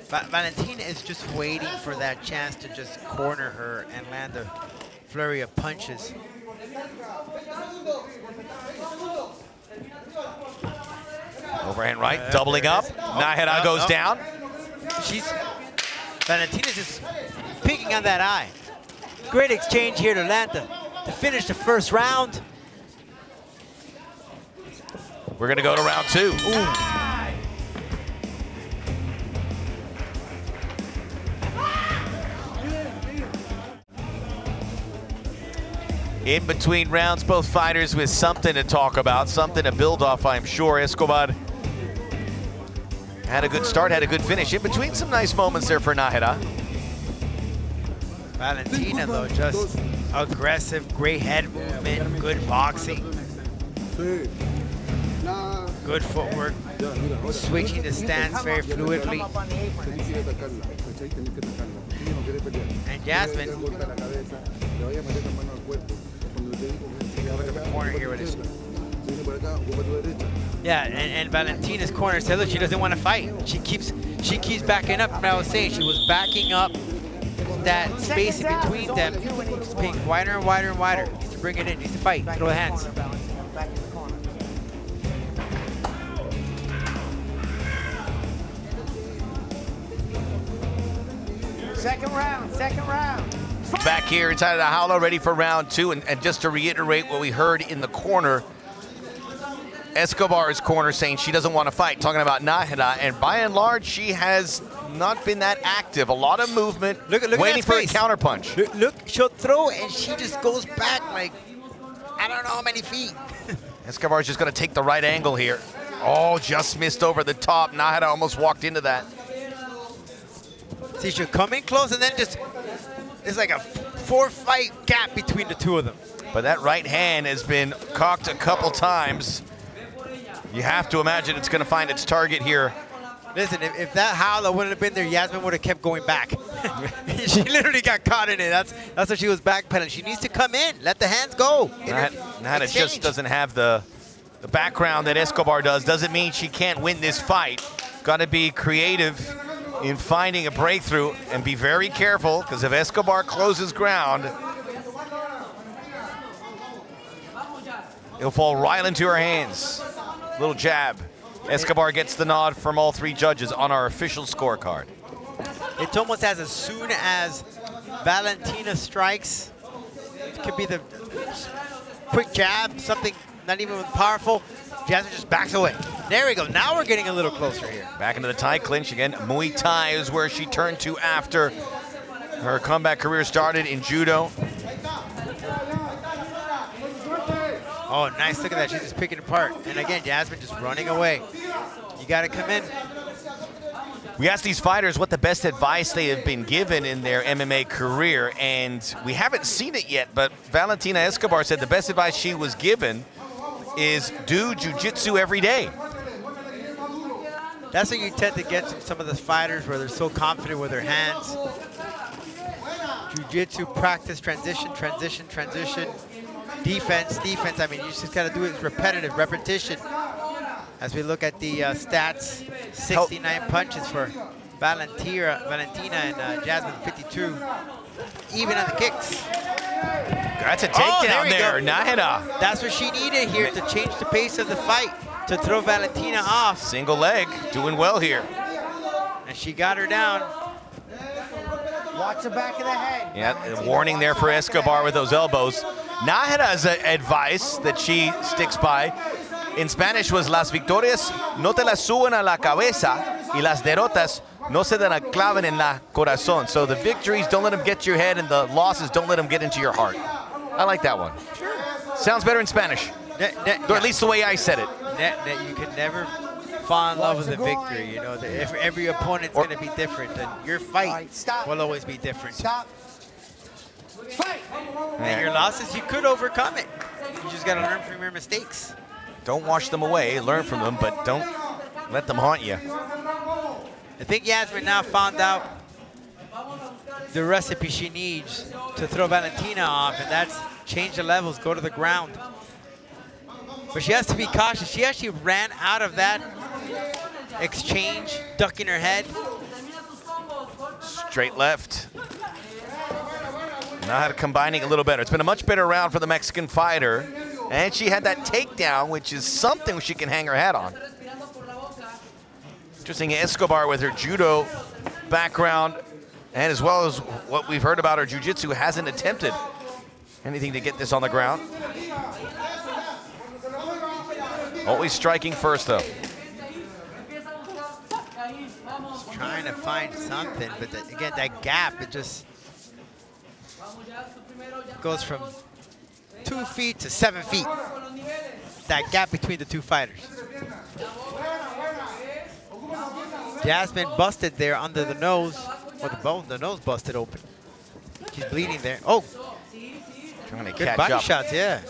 Speaker 4: Va- Valentina is just waiting for that chance to just corner her and land a flurry of punches.
Speaker 1: Overhand right, doubling up. Nahida
Speaker 4: oh,
Speaker 1: goes
Speaker 4: oh.
Speaker 1: down.
Speaker 4: She's Valentina's just picking on that eye. Great exchange here to land the, to finish the first round.
Speaker 1: We're going to go to round two. In between rounds, both fighters with something to talk about, something to build off, I'm sure. Escobar had a good start, had a good finish. In between some nice moments there for Nahida.
Speaker 4: Valentina though, just aggressive, great head movement, good boxing, good footwork, switching the stance very fluidly. And Jasmine, look at the corner here with his. Yeah, and, and Valentina's corner said, look, she doesn't want to fight. She keeps she keeps backing up. And I was saying she was backing up that space in between them, just being wider and wider and wider. Needs to bring it in. Needs to fight. Throw the hands.
Speaker 6: Second round, second round.
Speaker 1: Back here inside of the Jaula, ready for round two. And, and just to reiterate what we heard in the corner, Escobar's corner saying she doesn't want to fight, talking about Nahida. And by and large, she has not been that active. A lot of movement,
Speaker 4: Look, look
Speaker 1: waiting for a
Speaker 4: space.
Speaker 1: counter punch.
Speaker 4: Look, look, she'll throw and she just goes back like, I don't know how many feet.
Speaker 1: Escobar's just going to take the right angle here. Oh, just missed over the top. Nahida almost walked into that.
Speaker 4: See, she'll come in close and then just, it's like a four fight gap between the two of them.
Speaker 1: But that right hand has been cocked a couple times. You have to imagine it's going to find its target here.
Speaker 4: Listen, if, if that jaula wouldn't have been there, Yazmin would have kept going back. she literally got caught in it. That's that's what she was backpedaling. She needs to come in. Let the hands go.
Speaker 1: Nahida just doesn't have the, the background that Escobar does. Doesn't mean she can't win this fight. Got to be creative in finding a breakthrough and be very careful because if Escobar closes ground, it'll fall right into her hands. Little jab. Escobar gets the nod from all three judges on our official scorecard.
Speaker 4: It's almost as as soon as Valentina strikes, it could be the quick jab, something not even powerful. Jasmine just backs away. There we go. Now we're getting a little closer here.
Speaker 1: Back into the Thai clinch again. Muay Thai is where she turned to after her comeback career started in judo.
Speaker 4: Oh, nice. Look at that. She's just picking apart. And again, Jasmine just running away. You got to come in.
Speaker 1: We asked these fighters what the best advice they have been given in their MMA career, and we haven't seen it yet, but Valentina Escobar said the best advice she was given is do jujitsu every day.
Speaker 4: That's what you tend to get from some of the fighters where they're so confident with their hands. Jiu-jitsu, practice, transition, transition, transition. Defense, defense. I mean, you just got to do it repetitive, repetition. As we look at the uh, stats, 69 punches for Valentina, Valentina and uh, Jasmine, 52. Even on the kicks.
Speaker 1: That's a
Speaker 4: Oh,
Speaker 1: takedown
Speaker 4: we
Speaker 1: there,
Speaker 4: go.
Speaker 1: Nahida.
Speaker 4: That's what she needed here to change the pace of the fight, to throw Valentina off.
Speaker 1: Single leg, doing well here.
Speaker 4: And she got her down.
Speaker 6: Watch the back of the head.
Speaker 1: Yeah, a warning there for Escobar with those elbows. Nahida's uh, advice that she sticks by in Spanish was las victorias no te las suben a la cabeza y las derrotas no se te a claven en la corazón. So the victories don't let them get to your head and the losses don't let them get into your heart. I like that one. Sure. Sounds better in Spanish,
Speaker 4: Ne- ne-
Speaker 1: or at least the way I said it.
Speaker 4: ne- ne- you can never fall in love with a victory. You know, the, if every opponent's going to be different, and your fight
Speaker 6: right, stop.
Speaker 4: will always be different.
Speaker 6: Stop. Fight.
Speaker 4: And your losses, you could overcome it. You just got to learn from your mistakes.
Speaker 1: Don't wash them away, learn from them, but don't let them haunt you.
Speaker 4: I think Yazmin now found out the recipe she needs to throw Valentina off, and that's change the levels, go to the ground. But she has to be cautious. She actually ran out of that exchange, ducking her head.
Speaker 1: Straight left. Now Not combining a little better. It's been a much better round for the Mexican fighter. And she had that takedown, which is something she can hang her hat on. Interesting, Escobar with her judo background, and as well as what we've heard about her jiu-jitsu, hasn't attempted anything to get this on the ground. Always striking first, though.
Speaker 4: Just trying to find something, but the, again, that gap, it just goes from two feet to seven feet. That gap between the two fighters. Jasmine busted there under the nose, or the bone, the nose busted open. She's bleeding there. Oh,
Speaker 1: Trying to
Speaker 4: good
Speaker 1: catch
Speaker 4: body
Speaker 1: up.
Speaker 4: shots, yeah.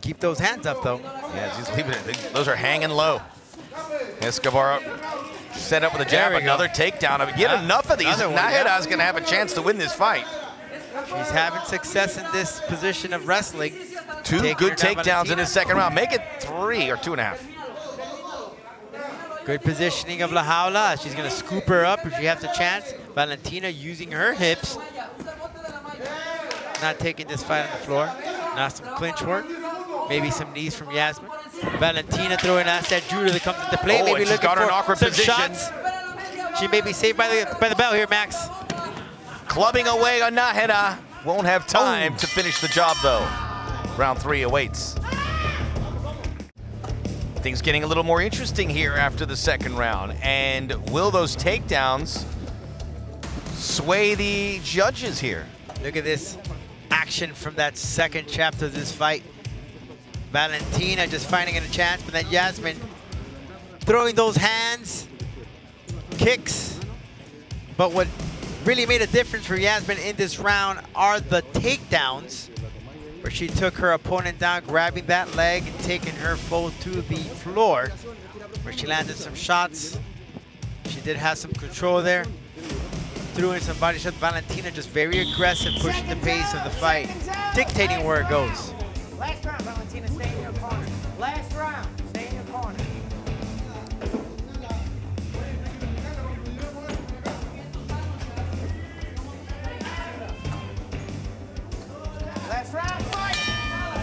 Speaker 4: Keep those hands up though.
Speaker 1: Yeah, just leaving it. Those are hanging low. Escobar set up with a jab,
Speaker 4: we go.
Speaker 1: another takedown. I mean, get enough of these.
Speaker 4: another yeah.
Speaker 1: Going to have a chance to win this fight.
Speaker 4: She's having success in this position of wrestling.
Speaker 1: Two
Speaker 4: Taking
Speaker 1: good takedowns in his second round. Make it three or two and a half.
Speaker 4: Good positioning of La Jaula. She's gonna scoop her up if she has a chance. Valentina using her hips. Not taking this fight on the floor. Not some clinch work. Maybe some knees from Yazmin. Valentina throwing out that judo that comes into play.
Speaker 1: Oh,
Speaker 4: Maybe looking
Speaker 1: got
Speaker 4: for
Speaker 1: in awkward
Speaker 4: some
Speaker 1: position.
Speaker 4: shots. She may be saved by the by the bell here, Max.
Speaker 1: Clubbing away on Naheda. Won't have
Speaker 4: Oh.
Speaker 1: time to finish the job, though. Round three awaits. Things getting a little more interesting here after the second round. And will those takedowns sway the judges here?
Speaker 4: Look at this action from that second chapter of this fight. Valentina just finding a chance, but then Yazmin throwing those hands, kicks. But what really made a difference for Yazmin in this round are the takedowns, where she took her opponent down, grabbing that leg and taking her foe to the floor, where she landed some shots. She did have some control there threw in some body shots. Valentina just very aggressive, pushing the pace of the fight, dictating where it goes.
Speaker 6: Last round, Valentina, stay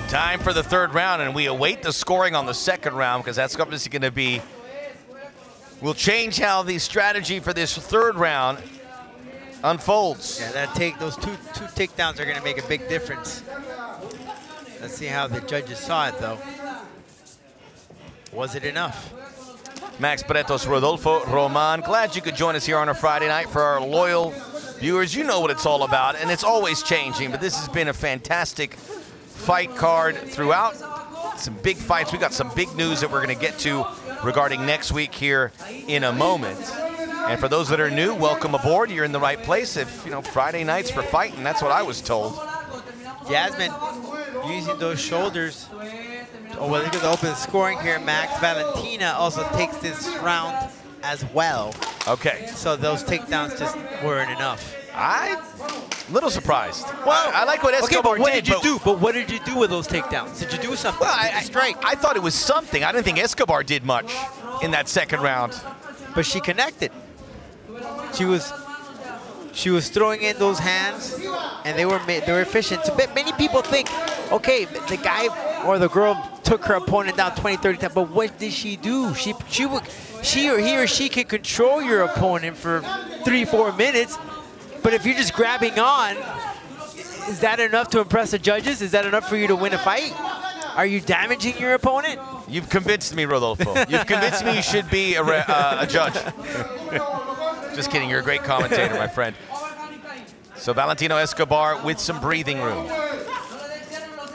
Speaker 1: Time for the third round, and we await the scoring on the second round because that's obviously going to be. will change how the strategy for this third round unfolds.
Speaker 4: Yeah, that take those two two takedowns are going to make a big difference. Let's see how the judges saw it though. Was it enough?
Speaker 1: Max Bretos, Rodolfo Roman. Glad you could join us here on a Friday night for our loyal viewers. You know what it's all about, and it's always changing, but this has been a fantastic fight card throughout. Some big fights. We got some big news that we're going to get to regarding next week here in a moment. And for those that are new, welcome aboard. You're in the right place. If, you know, Friday nights for fighting, that's what I was told.
Speaker 4: Yazmin using those shoulders. Oh, well, look at the open scoring here. Max Valentina also takes this round as well.
Speaker 1: Okay.
Speaker 4: So those takedowns just weren't enough.
Speaker 1: I little surprised. Well, I, I like what
Speaker 4: Okay,
Speaker 1: Escobar
Speaker 4: but what did you
Speaker 1: but-
Speaker 4: do? But what did you do with those takedowns? Did you do something?
Speaker 1: Well,
Speaker 4: Did
Speaker 1: I,
Speaker 4: strike?
Speaker 1: I, I thought it was something. I didn't think Escobar did much in that second round.
Speaker 4: but she connected. She was she was throwing in those hands, and they were they were efficient. So many people think, okay, the guy or the girl took her opponent down 20, 30 times, but what did she do? She she would she or he or she can control your opponent for three four minutes, but if you're just grabbing on, is that enough to impress the judges? Is that enough for you to win a fight? Are you damaging your opponent?
Speaker 1: You've convinced me, Rodolfo. You've convinced me you should be a, uh, a judge. Just kidding. You're a great commentator, my friend. So Valentino Escobar with some breathing room.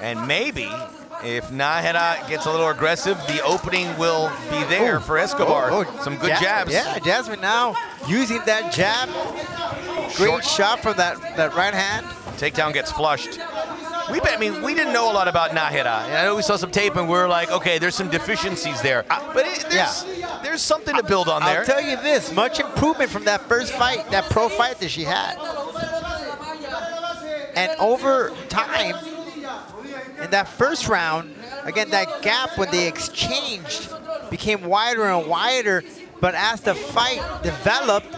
Speaker 1: And maybe if Naheda gets a little aggressive, the opening will be there for Escobar.
Speaker 4: Oh,
Speaker 1: some good
Speaker 4: Ja-
Speaker 1: jabs.
Speaker 4: Yeah, Jasmine now using that jab. Great
Speaker 1: Short-
Speaker 4: shot from that, that right hand.
Speaker 1: Takedown gets flushed. We, I mean, we didn't know a lot about. And I know we saw some tape and we are like, okay, there's some deficiencies there. But it, there's, there's something to build on there.
Speaker 4: I'll tell you this, much improvement from that first fight, that pro fight that she had. And over time, in that first round, again, that gap when they exchanged became wider and wider. But as the fight developed,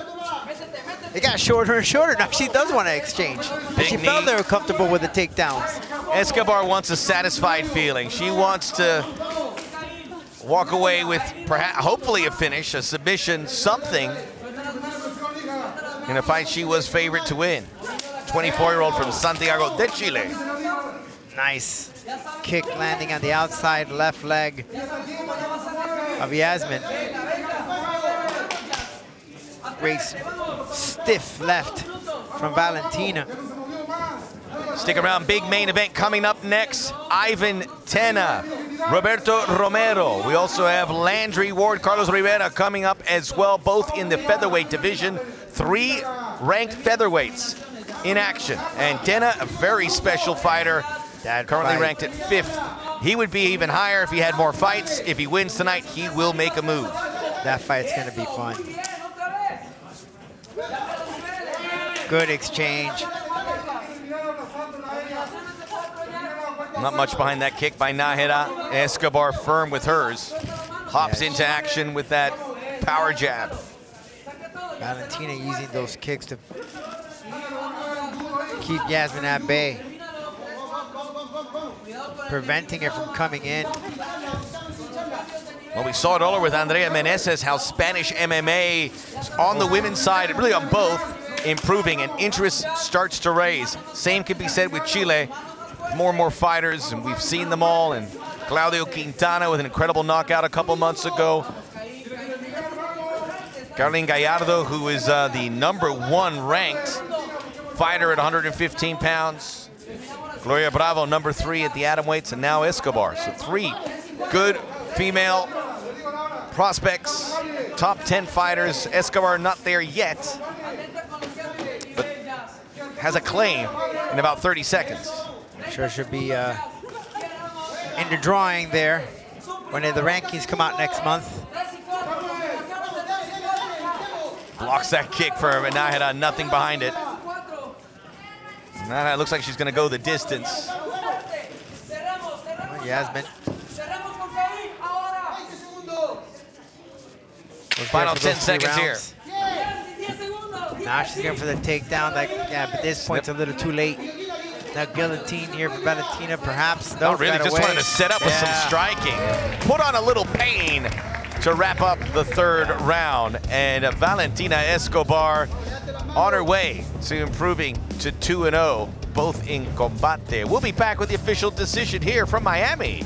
Speaker 4: it got shorter and shorter. Now she does want to exchange. But she felt they were comfortable with the takedowns.
Speaker 1: Escobar wants a satisfied feeling. She wants to walk away with perhaps, hopefully a finish, a submission, something in a fight she was favorite to win. 24-year-old from Santiago de Chile.
Speaker 4: Nice kick landing on the outside left leg of Yazmin. Great stiff left from Valentina.
Speaker 1: Stick around, big main event coming up next. Ivan Tena, Roberto Romero. We also have Landry Ward, Carlos Rivera coming up as well, both in the featherweight division. Three ranked featherweights in action. And Tena, a very special fighter,
Speaker 4: that
Speaker 1: currently
Speaker 4: fight.
Speaker 1: ranked at fifth. He would be even higher if he had more fights. If he wins tonight, he will make a move.
Speaker 4: That fight's gonna be fun. Good exchange.
Speaker 1: Not much behind that kick by Nahida. Escobar firm with hers. Hops
Speaker 4: Yes.
Speaker 1: into action with that power jab.
Speaker 4: Valentina using those kicks to keep Yazmin at bay. Preventing her from coming in.
Speaker 1: Well, we saw it all with Andrea Meneses, how Spanish MMA on the women's side, really on both, improving and interest starts to raise. Same can be said with Chile. More and more fighters, and we've seen them all. And Claudio Quintana with an incredible knockout a couple months ago. Carlin Gallardo, who is uh, the number one ranked fighter at 115 pounds. Gloria Bravo, number three at the atom weights, and now Escobar. So three good female prospects, top 10 fighters. Escobar not there yet, but has a claim in about 30 seconds.
Speaker 4: Sure should be uh, in the drawing there when the rankings come out next month.
Speaker 1: Blocks that kick for him and I Nahida, nothing behind it. Nahida looks like she's gonna go the distance.
Speaker 4: Yazmin.
Speaker 1: Final
Speaker 4: there
Speaker 1: 10
Speaker 4: for those two
Speaker 1: seconds here.
Speaker 4: rounds. Now she's going for the takedown. Like, yeah, but this point's a little too late. Now guillotine here for Valentina, perhaps.
Speaker 1: Not
Speaker 4: Those
Speaker 1: really, just
Speaker 4: away.
Speaker 1: wanted to set up with some striking. Put on a little pain to wrap up the third round. And Valentina Escobar on her way to improving to 2-0, both in combate. We'll be back with the official decision here from Miami.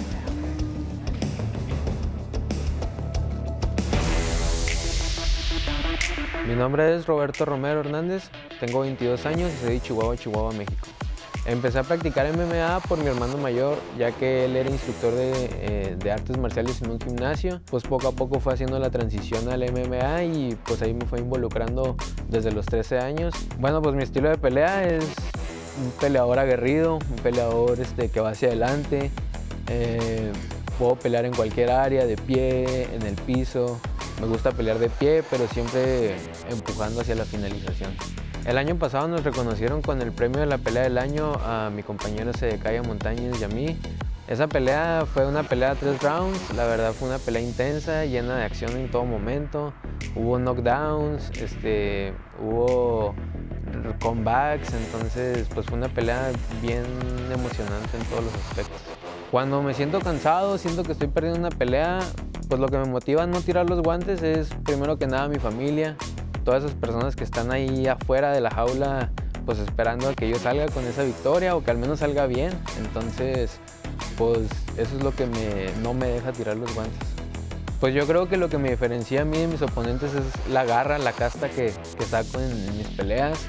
Speaker 11: Mi nombre es Roberto Romero Hernández, tengo 22 años y soy de Chihuahua, Chihuahua, México. Empecé a practicar MMA por mi hermano mayor, ya que él era instructor de, eh, de artes marciales en un gimnasio. Pues poco a poco fue haciendo la transición al MMA y pues ahí me fue involucrando desde los 13 años. Bueno, pues mi estilo de pelea es un peleador aguerrido, un peleador este, que va hacia adelante. Eh, puedo pelear en cualquier área, de pie, en el piso. Me gusta pelear de pie, pero siempre empujando hacia la finalización. El año pasado nos reconocieron con el premio de la pelea del año a mi compañero Sedecaya Montañez y a mí. Esa pelea fue una pelea de tres rounds, la verdad fue una pelea intensa, llena de acción en todo momento. Hubo knockdowns, este, hubo comebacks, entonces pues fue una pelea bien emocionante en todos los aspectos. Cuando me siento cansado, siento que estoy perdiendo una pelea, pues lo que me motiva a no tirar los guantes es primero que nada mi familia, todas esas personas que están ahí afuera de la jaula pues esperando a que yo salga con esa victoria o que al menos salga bien. Entonces, pues eso es lo que me, no me deja tirar los guantes. Pues yo creo que lo que me diferencia a mí de mis oponentes es la garra, la casta que, que saco en, mis peleas.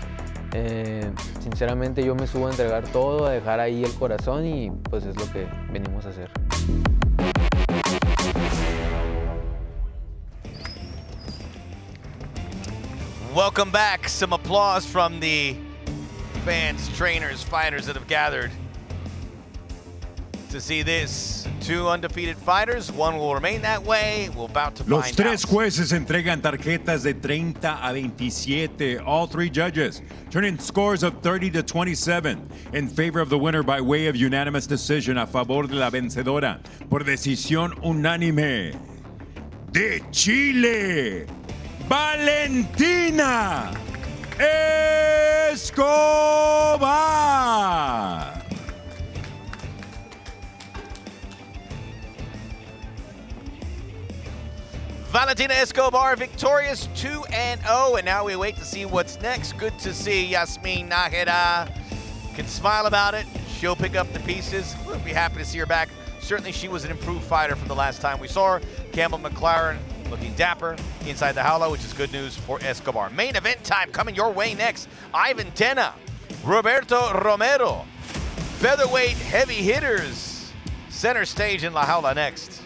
Speaker 11: Eh, sinceramente yo me subo a entregar todo, a dejar ahí el corazón y pues es lo que venimos a hacer.
Speaker 1: Welcome back. Some applause from the fans, trainers, fighters that have gathered to see this Two undefeated fighters. One will remain that way. We're about to
Speaker 2: Los
Speaker 1: find
Speaker 2: tres
Speaker 1: out.
Speaker 2: jueces entregan tarjetas de 30 a 27. All three judges turning scores of 30 to 27 in favor of the winner by way of unanimous decision a favor de la vencedora por decisión unánime de Chile, Valentina Escobar.
Speaker 1: Valentina Escobar victorious 2 and 0, and now we wait to see what's next. Good to see Yazmin Nahida can smile about it. She'll pick up the pieces. We'll be happy to see her back. Certainly, she was an improved fighter from the last time we saw her. Campbell McLaren looking dapper inside the jaula, which is good news for Escobar. Main event time coming your way next. Ivan Tena, Roberto Romero, featherweight heavy hitters. Center stage in La Jaula next.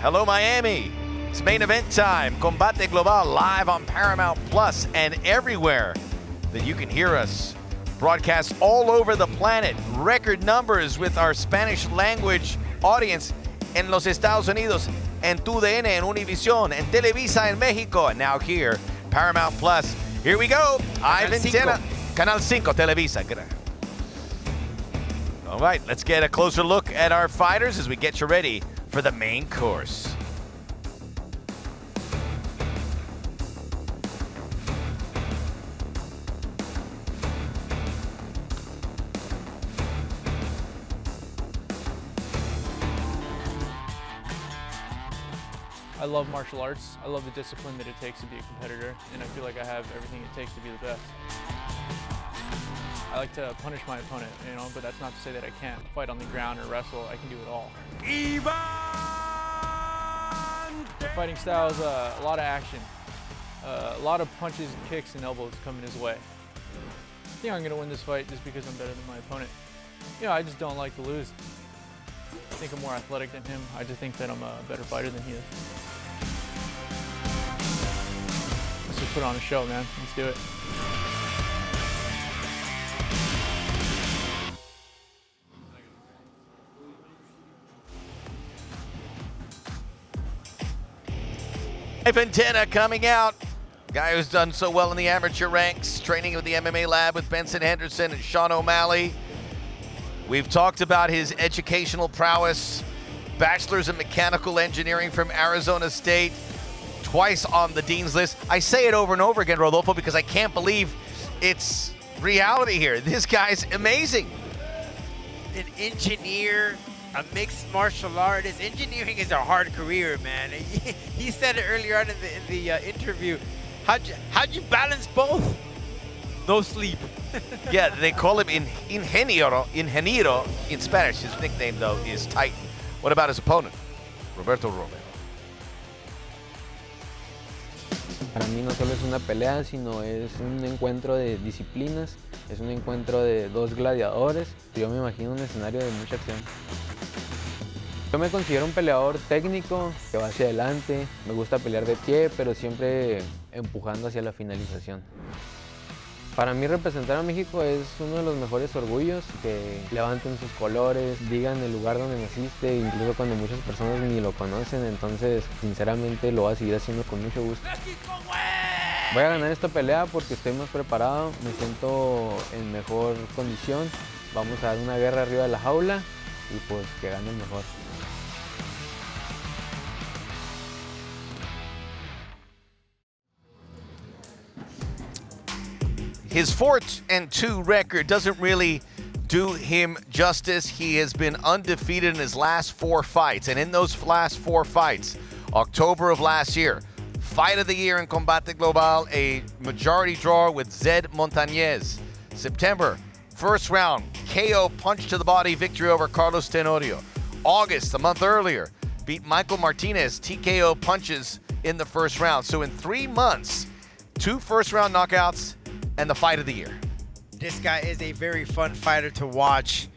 Speaker 1: Hello, Miami. It's main event time. Combate Global live on Paramount Plus and everywhere that you can hear us. Broadcast all over the planet. Record numbers with our Spanish language audience in los Estados Unidos, en TUDN, en Univision, en Televisa en Mexico, and now here, Paramount Plus. Here we go. Ivan. Tena. Canal 5, Televisa. All right, let's get a closer look at our fighters as we get you ready for the main course.
Speaker 9: I love martial arts. I love the discipline that it takes to be a competitor, and I feel like I have everything it takes to be the best. I like to punish my opponent, you know, but that's not to say that I can't fight on the ground or wrestle. I can do it all. The fighting style is uh, a lot of action, uh, a lot of punches, kicks, and elbows coming his way. I think I'm going to win this fight just because I'm better than my opponent. You know, I just don't like to lose. I think I'm more athletic than him. I just think that I'm a better fighter than he is. Let's just put on a show, man. Let's do it.
Speaker 1: Ivan Tena coming out. Guy who's done so well in the amateur ranks, training with the MMA lab with Benson Henderson and Sean O'Malley. We've talked about his educational prowess, bachelor's in mechanical engineering from Arizona State, twice on the dean's list. I say it over and over again, Rodolfo, because I can't believe it's reality here. This guy's amazing.
Speaker 4: An engineer, a mixed martial artist. Engineering is a hard career, man. He, said it earlier on in the, in the uh, interview. How'd you, how'd you balance both? No sleep.
Speaker 1: yeah, they call him in, ingeniero, ingeniero in Spanish. His nickname, though, is Titan. What about his opponent, Roberto Romero?
Speaker 11: Para mí no solo es una pelea, sino es un encuentro de disciplinas, es un encuentro de dos gladiadores. Yo me imagino un escenario de mucha acción. Yo me considero un peleador técnico, que va hacia adelante, me gusta pelear de pie, pero siempre empujando hacia la finalización. Para mí representar a México es uno de los mejores orgullos, que levanten sus colores, digan el lugar donde naciste, incluso cuando muchas personas ni lo conocen, entonces sinceramente lo voy a seguir haciendo con mucho gusto. Voy a ganar esta pelea porque estoy más preparado, me siento en mejor condición, vamos a dar una guerra arriba de la jaula y pues que gane el mejor.
Speaker 1: His 4 and 2 record doesn't really do him justice. He has been undefeated in his last four fights. And in those last four fights, October of last year, fight of the year in Combate Global, a majority draw with Zed Montañez. September, first round, KO punch to the body victory over Carlos Tenorio. August, a month earlier, beat Michael Martinez TKO punches in the first round. So in three months, two first round knockouts and the fight of the year.
Speaker 4: This guy is a very fun fighter to watch.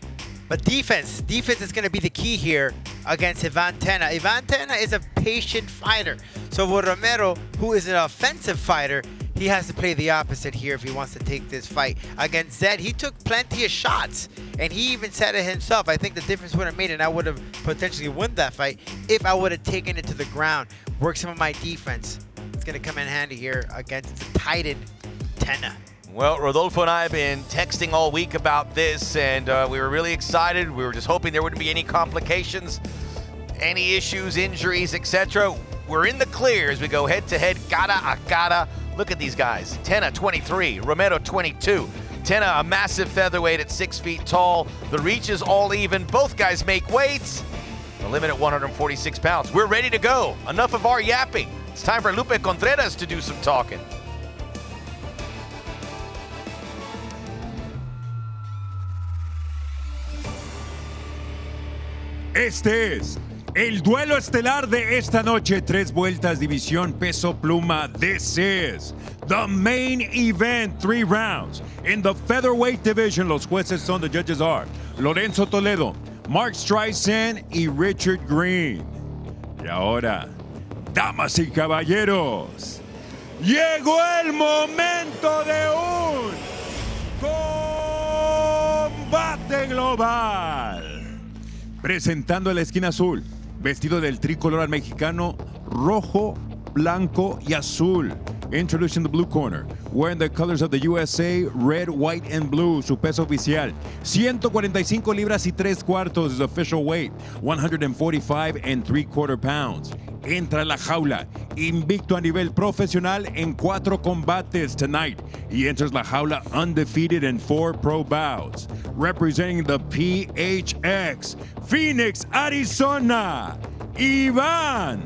Speaker 4: But defense, defense is going to be the key here against Ivan Tena. Ivan Tena is a patient fighter. So with Romero, who is an offensive fighter, he has to play the opposite here if he wants to take this fight. Against Zed, he took plenty of shots, and he even said it himself. I think the difference would have made it, and I would have potentially won that fight if I would have taken it to the ground, worked some of my defense. It's going to come in handy here against the Titan Tena.
Speaker 1: Well, Rodolfo and I have been texting all week about this, and uh, we were really excited. We were just hoping there wouldn't be any complications, any issues, injuries, etc. We're in the clear as we go head to head, gata a gata. Look at these guys. Tena 23, Romero 22. Tena a massive featherweight at six feet tall. The reach is all even. Both guys make weights. The limit at 146 pounds. We're ready to go. Enough of our yapping. It's time for Lupe Contreras to do some talking.
Speaker 2: Este es el duelo estelar de esta noche. Tres vueltas, división peso pluma. This is the main event. Three rounds. In the featherweight division, los jueces son, the judges are Lorenzo Toledo, Mark Streisand y Richard Green. Y ahora, damas y caballeros, llegó el momento de un combate global. Presentando en la esquina azul, vestido del tricolor al mexicano, rojo, blanco y azul. Introducing the blue corner, wearing the colors of the USA, red, white, and blue, su peso oficial. 145 libras y 3 cuartos is official weight, 145 and 3 quarter pounds. Entra a la jaula, invicto a nivel profesional en cuatro combates tonight. He enters la jaula undefeated in four pro bouts. Representing the PHX, Phoenix, Arizona, Iván,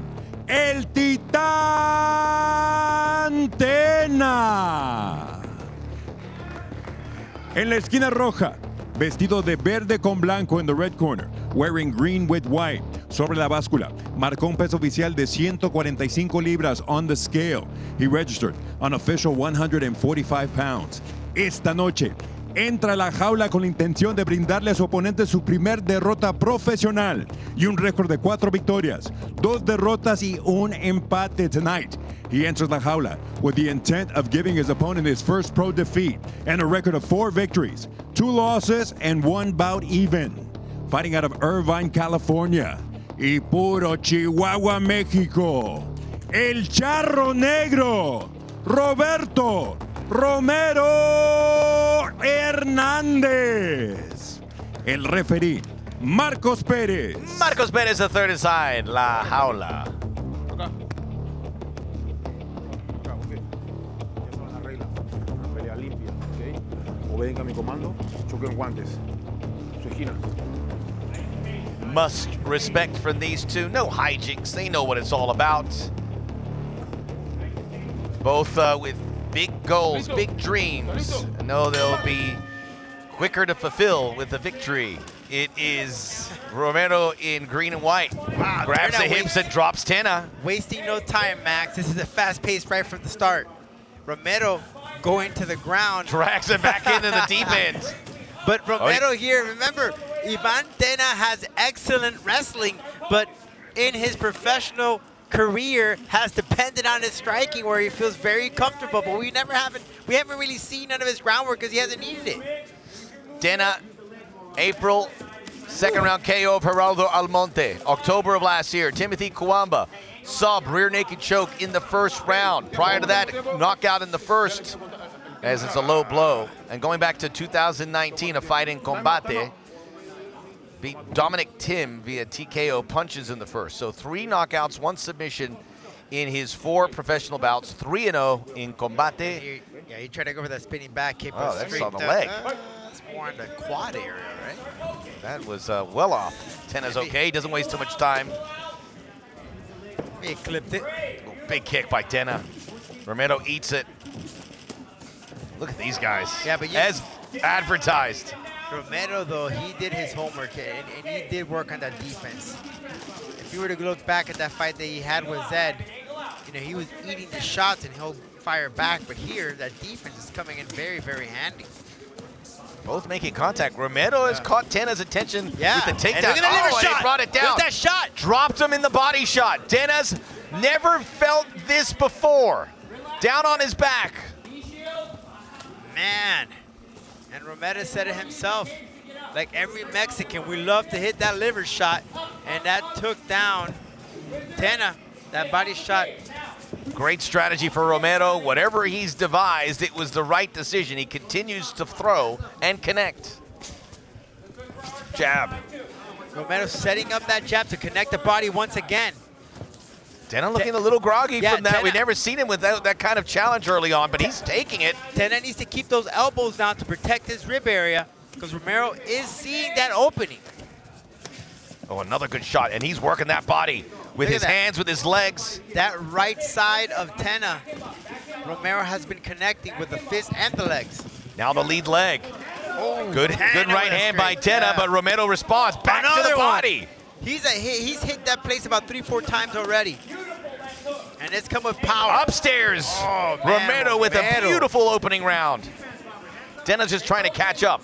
Speaker 2: el Titán Tena. En la esquina roja, vestido de verde con blanco en the red corner, wearing green with white. Sobre la báscula, marcó un peso oficial de 145 libras on the scale. He registered an official 145 pounds. Esta noche, entra a la jaula con la intención de brindarle a su oponente su primer derrota profesional y un récord de cuatro victorias, dos derrotas y un empate tonight. He enters la jaula with the intent of giving his opponent his first pro defeat and a record of four victories, two losses, and one bout even. Fighting out of Irvine, California, y puro Chihuahua, México, el charro negro, Roberto Romero Hernández. El referí, Marcos Pérez.
Speaker 1: Marcos Pérez, the third aside, La Jaula.
Speaker 12: pelea. Obedezcan mi comando, choquen guantes. Su esquina.
Speaker 1: Must respect from these two. No hijinks. They know what it's all about. Both uh, with big goals, big dreams. I know they'll be quicker to fulfill with the victory. It is Romero in green and white.
Speaker 4: Wow,
Speaker 1: Grabs the hips and drops Tena.
Speaker 4: Wasting no time, Max. This is a fast pace right from the start. Romero going to the ground.
Speaker 1: Drags it back into the deep end.
Speaker 4: But
Speaker 1: Oh,
Speaker 4: Romero here, remember, Ivan Tena has excellent wrestling, but in his professional career has depended on his striking where he feels very comfortable, but we never haven't we haven't really seen none of his groundwork because he hasn't needed it.
Speaker 1: Dana, April, second round KO of Geraldo Almonte. October of last year, Timothy Kuamba, sub rear naked choke in the first round. Prior to that, knockout in the first, as it's a low blow. And going back to 2019, a fight in Combate, beat Dominic Tim via TKO punches in the first. So three knockouts, one submission in his four professional bouts, 3-0 in Combate.
Speaker 4: Yeah, he tried to go for that spinning back kick.
Speaker 1: Oh, that's on the leg.
Speaker 4: Uh, it's more in the quad area, right?
Speaker 1: That was uh, well off. Tena's okay, He doesn't waste too much time.
Speaker 4: He clipped it.
Speaker 1: Big kick by Tena. Romero eats it. Look at these guys.
Speaker 4: Yeah, but you-
Speaker 1: as advertised.
Speaker 4: Romero, though, he did his homework and, and he did work on that defense. If you were to look back at that fight that he had with Zed, you know, he was eating the shots and he'll fire back. But here, that defense is coming in very, very handy.
Speaker 1: Both making contact. Romero has caught Tena's attention
Speaker 4: Yeah,
Speaker 1: with the
Speaker 4: and
Speaker 1: takedown.
Speaker 4: look at that
Speaker 1: oh,
Speaker 4: shot.
Speaker 1: he brought it down.
Speaker 4: at that shot.
Speaker 1: Dropped him in the body shot. Tena's never felt this before. Down on his back.
Speaker 4: Man. Romero said it himself. Like every Mexican, we love to hit that liver shot. And that took down Tena. That body shot.
Speaker 1: Great strategy for Romero. Whatever he's devised, it was the right decision. He continues to throw and connect. Jab.
Speaker 4: Romero setting up that jab to connect the body once again.
Speaker 1: Tena looking a little groggy
Speaker 4: Yeah,
Speaker 1: from that. we
Speaker 4: Tena-
Speaker 1: never seen him with that, kind of challenge early on, but he's taking it.
Speaker 4: Tena needs to keep those elbows down to protect his rib area because Romero is seeing that opening.
Speaker 1: Oh, another good shot, and he's working that body with his
Speaker 4: that.
Speaker 1: hands, with his legs.
Speaker 4: That right side of Tena, Romero has been connecting with the fist and the legs.
Speaker 1: Now the lead leg. Oh, good
Speaker 4: Tena
Speaker 1: good right hand by Tena,
Speaker 4: jab.
Speaker 1: but Romero responds back to
Speaker 4: Another
Speaker 1: the
Speaker 4: one. He's a hit, he's hit that place about three, four times already. And it's come with power.
Speaker 1: Upstairs,
Speaker 4: Oh, man, oh,
Speaker 1: Romero with a
Speaker 4: oh.
Speaker 1: beautiful opening round. Tena's just trying to catch up.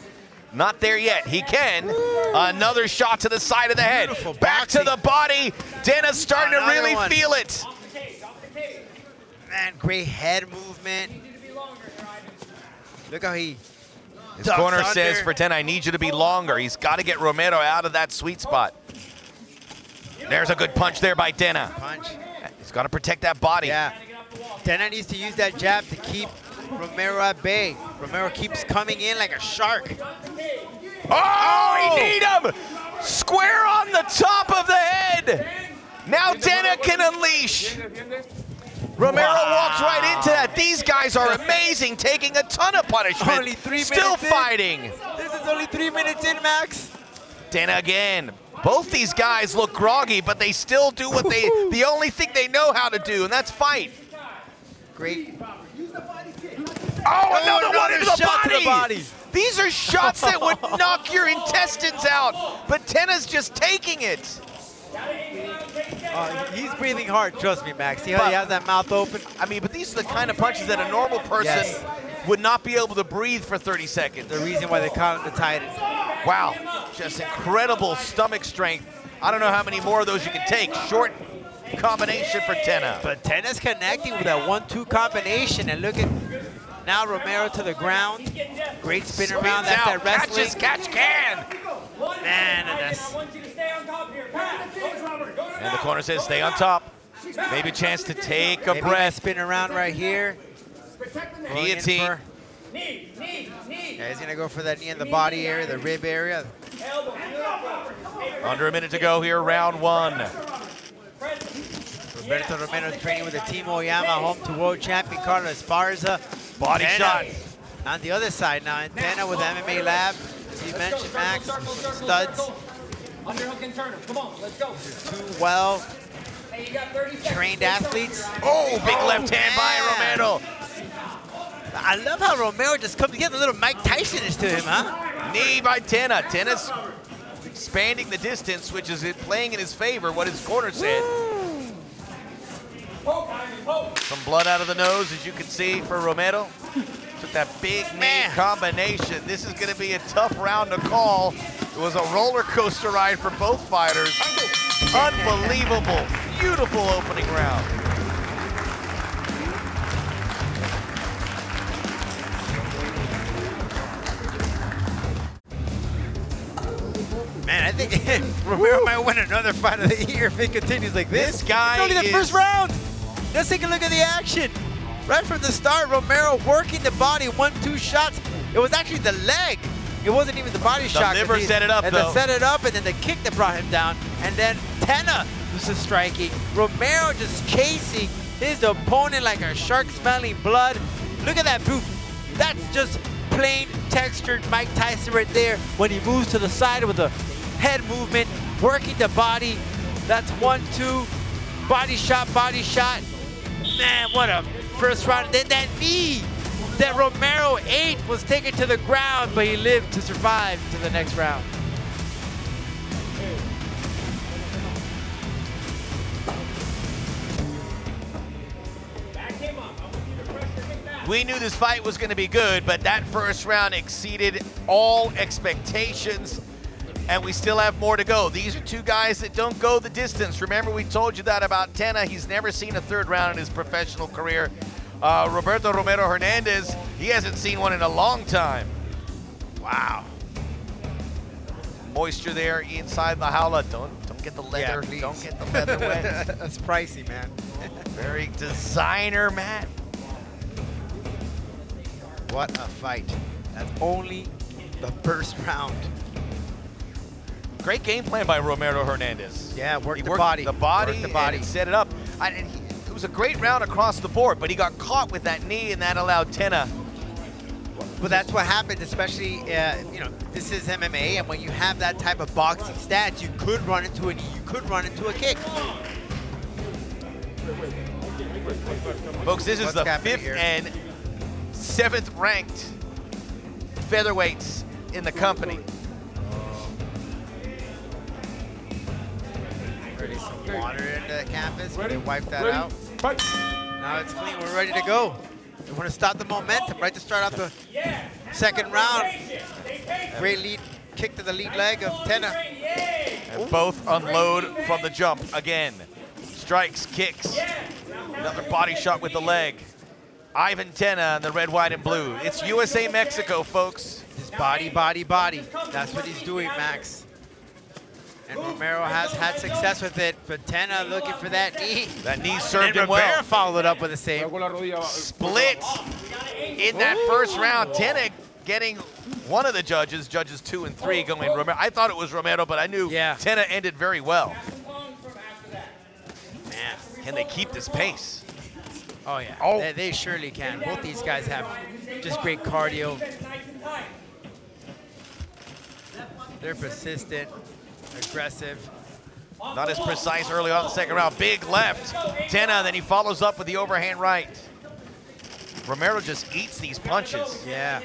Speaker 1: Not there yet. He can. Another shot to the side of the head.
Speaker 4: Beautiful
Speaker 1: Back to the body. Tena's starting
Speaker 4: Another
Speaker 1: to really
Speaker 4: one.
Speaker 1: feel it.
Speaker 4: Man, great head movement. Look how he
Speaker 1: His corner
Speaker 4: under.
Speaker 1: says for 10, I need you to be longer. He's got to get Romero out of that sweet spot. There's a good punch there by Tena.
Speaker 4: punch.
Speaker 1: He's got to protect that body.
Speaker 4: Yeah. Tena needs to use that jab to keep Romero at bay. Romero keeps coming in like a shark.
Speaker 1: Oh, he need him! Square on the top of the head. Now Tena can unleash. Romero walks right into that. These guys are amazing, taking a ton of punishment.
Speaker 4: Only three
Speaker 1: Still
Speaker 4: minutes in.
Speaker 1: fighting.
Speaker 4: This is only three minutes in, Max.
Speaker 1: Tena again. Both these guys look groggy, but they still do what they, the only thing they know how to do, and that's fight.
Speaker 4: Great.
Speaker 1: Oh, another, one
Speaker 4: another
Speaker 1: into the
Speaker 4: shot to
Speaker 1: body.
Speaker 4: the body.
Speaker 1: These are shots that would knock your intestines out, but Tena's just taking it.
Speaker 4: Uh, he's breathing hard, trust me, Max. See how he has that mouth open?
Speaker 1: I mean, but these are the kind of punches that a normal person
Speaker 4: Yes.
Speaker 1: Would not be able to breathe for 30 seconds.
Speaker 4: The reason why they him the Titan.
Speaker 1: Wow, just incredible stomach strength. I don't know how many more of those you can take. Short combination for Tena.
Speaker 4: But Tena's connecting with that one-two combination, and look at now Romero to the ground. Great spin around.
Speaker 1: Spins
Speaker 4: That's
Speaker 1: out,
Speaker 4: that wrestling.
Speaker 1: catches, catch can.
Speaker 4: Man, and that's
Speaker 1: And the corner says stay on top. Maybe a chance to take a
Speaker 4: maybe
Speaker 1: breath.
Speaker 4: spin around right here. Going in
Speaker 1: Guillotine.
Speaker 4: for- Yeah, he's gonna go for that knee in the body area, the rib area.
Speaker 1: Under a minute to go here, round one.
Speaker 4: Roberto Romero training with the Team Oyama, home to world champion Carla Esparza.
Speaker 1: Body
Speaker 4: Tena
Speaker 1: shot.
Speaker 4: On the other side now, and Tena with MMA Lab. As you mentioned, Max, studs,
Speaker 13: Underhook and turn him. Come on, let's go.
Speaker 4: two well
Speaker 13: Hey, you got 30 seconds.
Speaker 4: trained athletes.
Speaker 1: Oh, big left hand by oh,
Speaker 4: man.
Speaker 1: Romero.
Speaker 4: I love how Romero just comes, together, a little Mike Tyson-ish to him, huh?
Speaker 1: Knee by Tena. Tena's expanding the distance, which is playing in his favor, what his corner said. Some blood out of the nose, as you can see, for Romero. Took that big knee
Speaker 4: Man.
Speaker 1: combination. This is going to be a tough round to call. It was a roller coaster ride for both fighters. Unbelievable, beautiful opening round.
Speaker 4: Man, I think Romero might win another fight of the year if it continues like this.
Speaker 1: This guy
Speaker 4: It's only the
Speaker 1: is-
Speaker 4: first round. Let's take a look at the action. Right from the start, Romero working the body, one, two shots. It was actually the leg. It wasn't even the body shot. 'cause
Speaker 1: liver
Speaker 4: he-
Speaker 1: set it up,
Speaker 4: and
Speaker 1: though.
Speaker 4: The set it up, and then the kick that brought him down. And then Tena was just striking. Romero just chasing his opponent like a shark smelling blood. Look at that boot. That's just plain textured Mike Tyson right there when he moves to the side with a head movement, working the body. That's one, two, body shot, body shot. Man, what a first round. Then that knee that Romero ate was taken to the ground, but he lived to survive to the next round.
Speaker 1: We knew this fight was going to be good, but that first round exceeded all expectations, and we still have more to go. These are two guys that don't go the distance. Remember, we told you that about Tena. He's never seen a third round in his professional career. Uh, Roberto Romero Hernandez, he hasn't seen one in a long time. Wow. Moisture there inside the jaula. Don't don't get the leather.
Speaker 4: please.
Speaker 1: don't get the leather wet.
Speaker 4: That's pricey, man.
Speaker 1: Very designer mat.
Speaker 4: What a fight. That's only the first round.
Speaker 1: Great game plan by Romero Hernandez.
Speaker 4: Yeah, work
Speaker 1: he
Speaker 4: the body.
Speaker 1: the body,
Speaker 4: Work the body.
Speaker 1: set it up. I, and he, it was a great round across the board, but he got caught with that knee, and that allowed Tena.
Speaker 4: But that's what happened, especially, uh, you know, this is MMA, and when you have that type of boxing stance, you could run into a knee, you could run into a kick.
Speaker 1: Folks, this is
Speaker 4: What's
Speaker 1: the fifth
Speaker 4: here?
Speaker 1: and seventh ranked featherweights in the company.
Speaker 4: Ready some water into the canvas. Ready? Wipe that
Speaker 12: Ready?
Speaker 4: out. Now it's clean. We're ready to go. We want to stop the momentum right to start off the second round. Great lead kick to the lead leg of Tena.
Speaker 1: And both unload from the jump again. Strikes, kicks. Another body shot with the leg. Ivan Tena in the red, white, and blue. It's USA Mexico, folks.
Speaker 4: Just body, body, body. That's what he's doing, Max. And Romero has had success with it, but Tena looking for that knee.
Speaker 1: That knee served
Speaker 4: then
Speaker 1: him well.
Speaker 4: Romero followed up with the same.
Speaker 1: Split in that first round. Tena getting one of the judges, judges two and three, going Romero. I thought it was Romero, but I knew yeah. Tena ended very well.
Speaker 4: Man.
Speaker 1: Can they keep this pace?
Speaker 4: Oh, yeah.
Speaker 1: Oh.
Speaker 4: They, they surely can. Both these guys have just great cardio. They're persistent, aggressive.
Speaker 1: Not as precise early on in the second round. Big left. Tena, then he follows up with the overhand right. Romero just eats these punches.
Speaker 4: Yeah.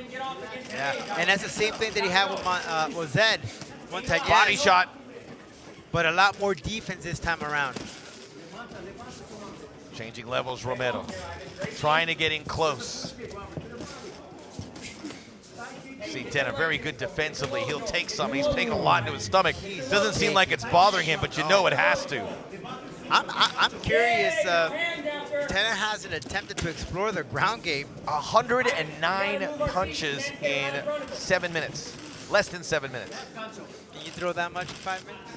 Speaker 4: Yeah. And that's the same thing that he had with, uh, with Zed. One time,
Speaker 1: Body shot.
Speaker 4: But a lot more defense this time around.
Speaker 1: Changing levels, Romero. Trying to get in close. See, Tena, very good defensively. He'll take some. He's taking a lot into his stomach. Doesn't seem like it's bothering him, but you know it has to.
Speaker 4: I'm, I, I'm curious. Uh, Tena hasn't attempted to explore the ground game.
Speaker 1: 109 punches in seven minutes. Less than seven minutes.
Speaker 4: Can you throw that much in five minutes?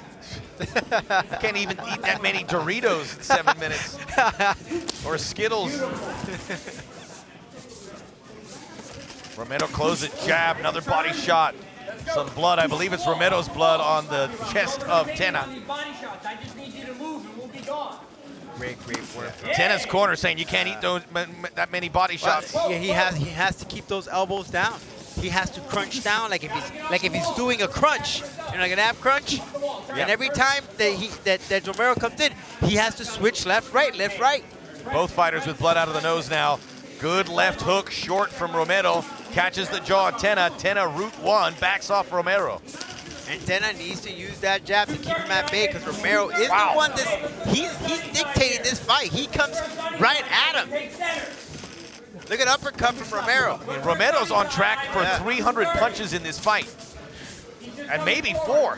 Speaker 1: Can't even eat that many Doritos in seven minutes. or Skittles. Romero closes it. jab, another body shot. Some blood, I believe it's Romero's blood on the chest of Tena.
Speaker 4: Great, great work.
Speaker 1: Tena's corner saying you can't eat those ma- ma- that many body shots.
Speaker 4: Yeah, he has he has to keep those elbows down. He has to crunch down like if he's like if he's doing a crunch, you know, like an ab crunch. And every time that he that, that Romero comes in, he has to switch left, right, left, right.
Speaker 1: Both fighters with blood out of the nose now. Good left hook, short from Romero. Catches the jaw of Tena. Tena route one, backs off Romero.
Speaker 4: And Tena needs to use that jab to keep him at bay because Romero is
Speaker 1: Wow.
Speaker 4: the one that's he's he's dictating this fight. He comes right at him. Look at uppercut from Romero.
Speaker 1: Romero's on track for 300 punches in this fight. And maybe four.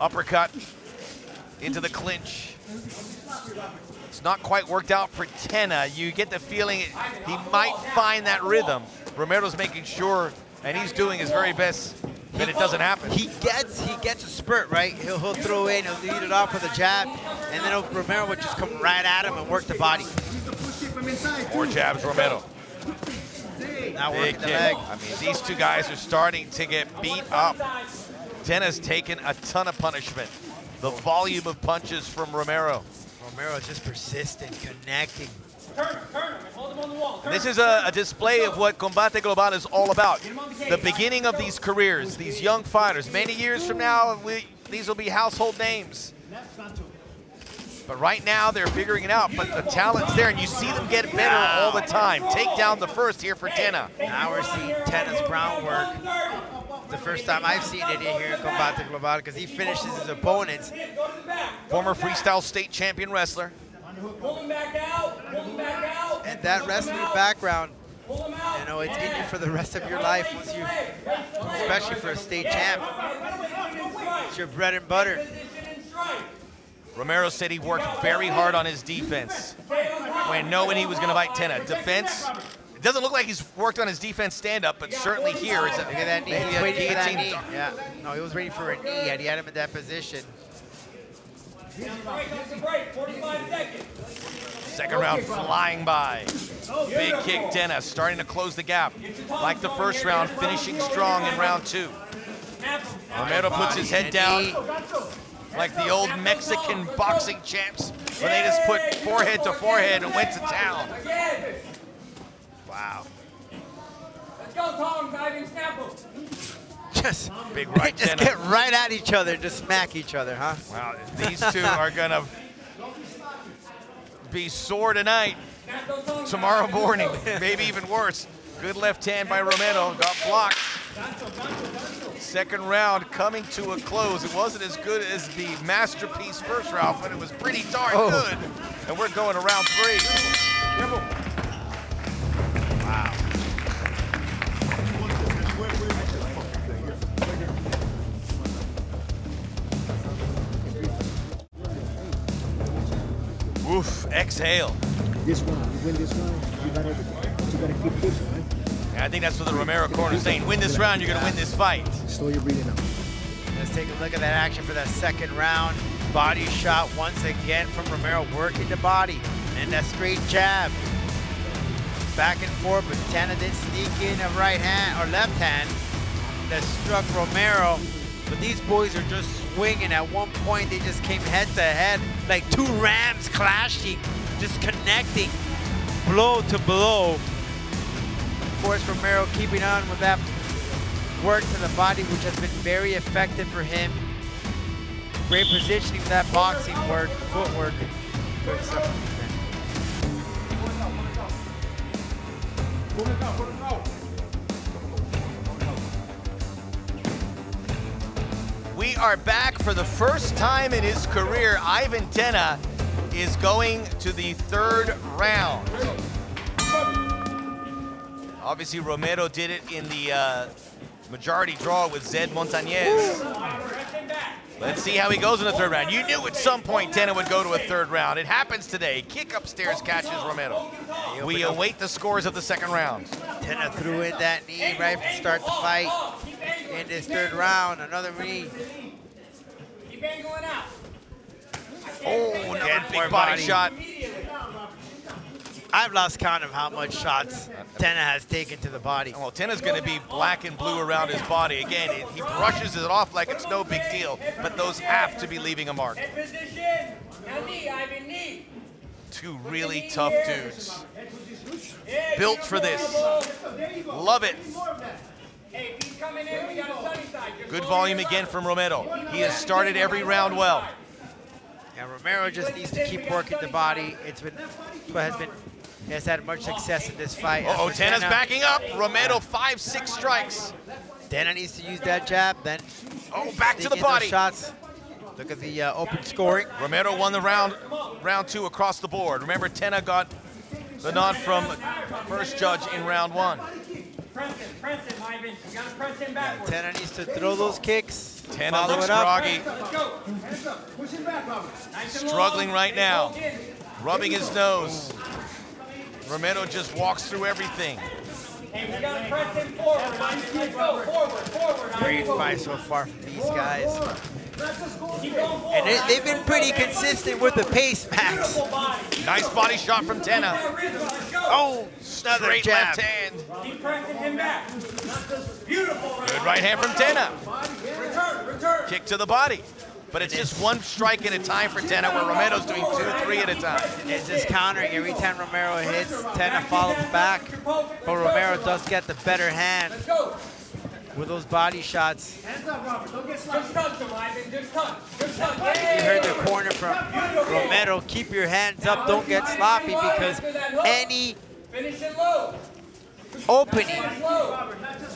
Speaker 1: Uppercut into the clinch. It's not quite worked out for Tena. You get the feeling he might find that rhythm. Romero's making sure, and he's doing his very best that it doesn't happen.
Speaker 4: He gets he gets a spurt, right? He'll, he'll throw in, he'll lead it off with a jab, and then Romero would just come right at him and work the body.
Speaker 1: More jabs, Romero.
Speaker 4: Now working the leg.
Speaker 1: I mean, these two guys are starting to get beat up. Tena's taken a ton of punishment. The volume of punches from Romero.
Speaker 4: Romero is just persistent, connecting.
Speaker 1: Turn him, turn him, And this is a, a display of what Combate Global is all about. The beginning of these careers, these young fighters. Many years from now, we, these will be household names. But right now, they're figuring it out. But the talent's there, and you see them get better all the time. Take down the first here for Tena.
Speaker 4: Now we're seeing Tena's groundwork. The first time I've seen it in here in Combate Global because he finishes his opponents.
Speaker 1: Former freestyle state champion wrestler.
Speaker 4: And that wrestling background, you know, it's in you for the rest of your life once you, especially for a state champ. It's your bread and butter.
Speaker 1: Romero said he worked very hard on his defense when knowing he was going to fight Tena. Defense, it doesn't look like he's worked on his defense stand-up, but certainly here is a
Speaker 4: Look at that knee. He was waiting for that knee. Yeah. No, he was waiting for a knee, and he had him in that position.
Speaker 1: Second round flying by. Big kick, Dennis starting to close the gap. Like the first round, finishing strong in round two. Romero puts his head down like the old Mexican boxing champs where they just put forehead to forehead and went to town. Wow.
Speaker 13: Let's go, Tom. Ivan, snap him.
Speaker 4: Just
Speaker 1: Big right
Speaker 4: just get right at each other, and just smack each other, huh?
Speaker 1: Wow, these two are gonna be sore tonight. Tomorrow morning, maybe even worse. Good left hand by Romero, got blocked. Second round coming to a close. It wasn't as good as the masterpiece first round, but it was pretty darn
Speaker 4: Oh.
Speaker 1: good. And we're going to round three. Exhale.
Speaker 14: This one, you win this one, you gotta, you gotta keep pushing, right?
Speaker 1: And I think that's what the Romero corner is saying. Win this round, you're gonna win this fight.
Speaker 14: Slow your breathing up.
Speaker 4: Let's take a look at that action for that second round. Body shot once again from Romero, working the body. And that straight jab. Back and forth, but Tena did sneak in a right hand or left hand that struck Romero. But these boys are just swinging. At one point, they just came head to head, like two rams clashing, just connecting, blow to blow. Of course, Romero keeping on with that work to the body, which has been very effective for him. Great positioning that boxing work, footwork. Good stuff.
Speaker 1: We are back for the first time in his career. Ivan Tena is going to the third round. Obviously, Romero did it in the uh, majority draw with Zed Montañez. Let's see how he goes in the third round. You knew at some point Tena would go to a third round. It happens today. Kick upstairs catches Romero. We await the scores of the second round.
Speaker 4: Tena threw in that knee right from start the fight. In this third round, another knee.
Speaker 13: Keep on going out.
Speaker 1: Oh, another big body
Speaker 4: body.
Speaker 1: shot.
Speaker 4: I've lost count of how much shots Tena has taken to the body.
Speaker 1: Well, Tena's going to be black and blue around his body. Again, it- he brushes it off like it's no big deal, but those have to be leaving a mark.
Speaker 13: Head position. Now knee, Ivan, knee.
Speaker 1: Two really tough dudes. Built for this. Love it.
Speaker 13: Hey, if he's coming in, we got a sunny side. Just
Speaker 1: Good volume again from Romero. He has started every round well.
Speaker 4: And Romero just needs to keep working the body. It's been, what has been, he has had much success in this fight. As
Speaker 1: Uh-oh,
Speaker 4: for
Speaker 1: Tena's backing up. Romero, five, six strikes.
Speaker 4: Tena needs to use that jab, then.
Speaker 1: Oh, back to the body.
Speaker 4: Shots. Look at the uh, open scoring.
Speaker 1: Romero won the round, round two across the board. Remember, Tena got the nod from first judge in round one.
Speaker 13: Press him, press him, Ivan. You gotta press him backwards.
Speaker 4: Tena needs to throw those kicks.
Speaker 1: Tena
Speaker 4: follow
Speaker 1: looks
Speaker 4: it
Speaker 1: groggy,
Speaker 13: Let's go. Hands up. Push him back, Robert. Nice and
Speaker 1: struggling right now, rubbing his nose. Romero just walks through everything.
Speaker 13: Hey, we gotta press him forward. Let's go. Forward, forward,
Speaker 4: Great fight so far from these guys. And they, they've been pretty consistent with the pace, Max.
Speaker 1: Nice body shot from Tena.
Speaker 13: That rhythm. Let's go.
Speaker 4: Oh, another
Speaker 1: Straight left hand.
Speaker 13: Keep pressing him back. Beautiful.
Speaker 1: Good right hand from Tena.
Speaker 13: Return, return.
Speaker 1: Kick to the body. But it's just one strike at a time for Tena, where Romero's doing two, three at a time.
Speaker 4: It's just countering. Every time Romero hits, Tena follows back. But Romero does get the better hand with those body shots.
Speaker 13: Hands up, Robert. Don't get sloppy. Just touch him, Ivan. Just touch. Just touch.
Speaker 4: You heard the corner from Romero. Keep your hands up. Don't get sloppy because any
Speaker 13: Finish it low.
Speaker 4: opening,
Speaker 13: Slow.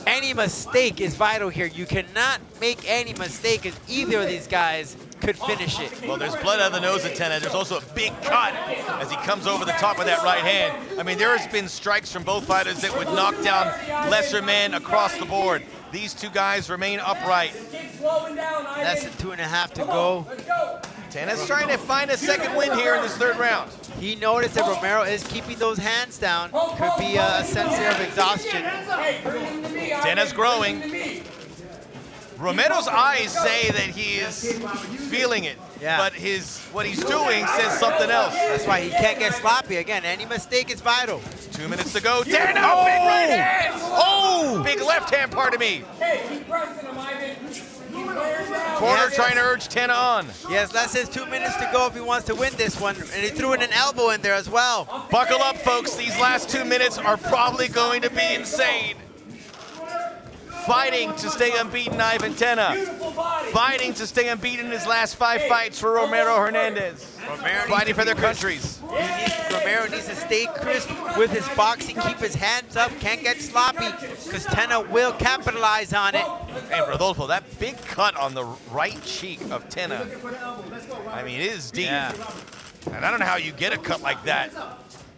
Speaker 4: Any mistake is vital here. You cannot make any mistake as either of these guys could finish it.
Speaker 1: Well, there's blood of the nose of Tena. There's also a big cut as he comes over the top of that right hand. I mean, there has been strikes from both fighters that would knock down lesser men across the board. These two guys remain upright.
Speaker 4: That's than two and a half to go.
Speaker 1: Tena's trying to find a second win here in this third round.
Speaker 4: He noticed that Romero is keeping those hands down. Could be a sense there of exhaustion.
Speaker 1: Tena's growing. Romero's eyes say that he is feeling it,
Speaker 4: Yeah.
Speaker 1: but his what he's doing says something else.
Speaker 4: That's why he can't get sloppy. Again, any mistake is vital.
Speaker 1: Two minutes to go. Tena, oh! big right oh! hand! Oh! Big left hand, pardon me. Corner trying to urge Tena on.
Speaker 4: Yes, less than two minutes to go if he wants to win this one. And he threw in an elbow in there as well.
Speaker 1: Buckle up, folks. These last two minutes are probably going to be insane. Fighting to stay unbeaten, Ivan Tena. Fighting to stay unbeaten in his last five fights for Romero oh, Hernandez.
Speaker 4: Romero
Speaker 1: Fighting for their countries.
Speaker 4: Needs, Romero needs to stay crisp with his boxing, keep his hands up, can't get sloppy, because Tena will capitalize on it.
Speaker 1: Hey, Rodolfo, that big cut on the right cheek of Tena. I mean, it is deep.
Speaker 4: Yeah.
Speaker 1: And I don't know how you get a cut like that.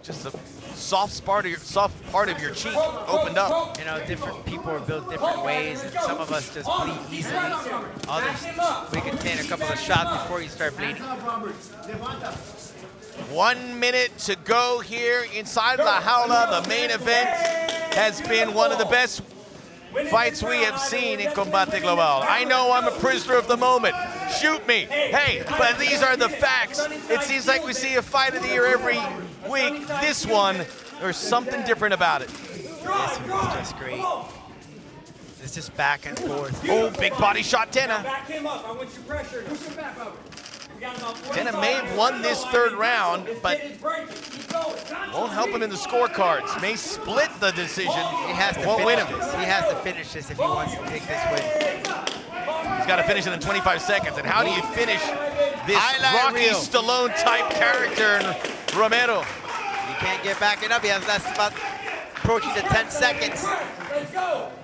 Speaker 1: Just a soft part of your soft part of your cheek opened up.
Speaker 4: You know, different people are built different ways, and some of us just bleed easily. Others, we can take a couple of shots before you start bleeding.
Speaker 1: One minute to go here inside La Jaula. The main event has been one of the best fights we have seen in Combate Global. I know I'm a prisoner of the moment. Shoot me. Hey, but these are the facts. It seems like we see a fight of the year every week. This one, there's something different about it.
Speaker 4: This was just great. It's just back and forth.
Speaker 1: Oh, big body shot, Tena.
Speaker 13: Back him up. I want you pressure. Push him back over. We got about 45
Speaker 1: Tena may have won this third round, but won't help him in the scorecards. May split the decision.
Speaker 4: He has to
Speaker 1: won't
Speaker 4: finish
Speaker 1: win him.
Speaker 4: this. He has to finish this if he wants to take this win.
Speaker 1: He's got to finish it in 25 seconds. And how do you finish this
Speaker 4: Highlight
Speaker 1: Rocky
Speaker 4: reel.
Speaker 1: Stallone type character in Romero?
Speaker 4: He can't get backing up. He has less about approaching the 10 seconds.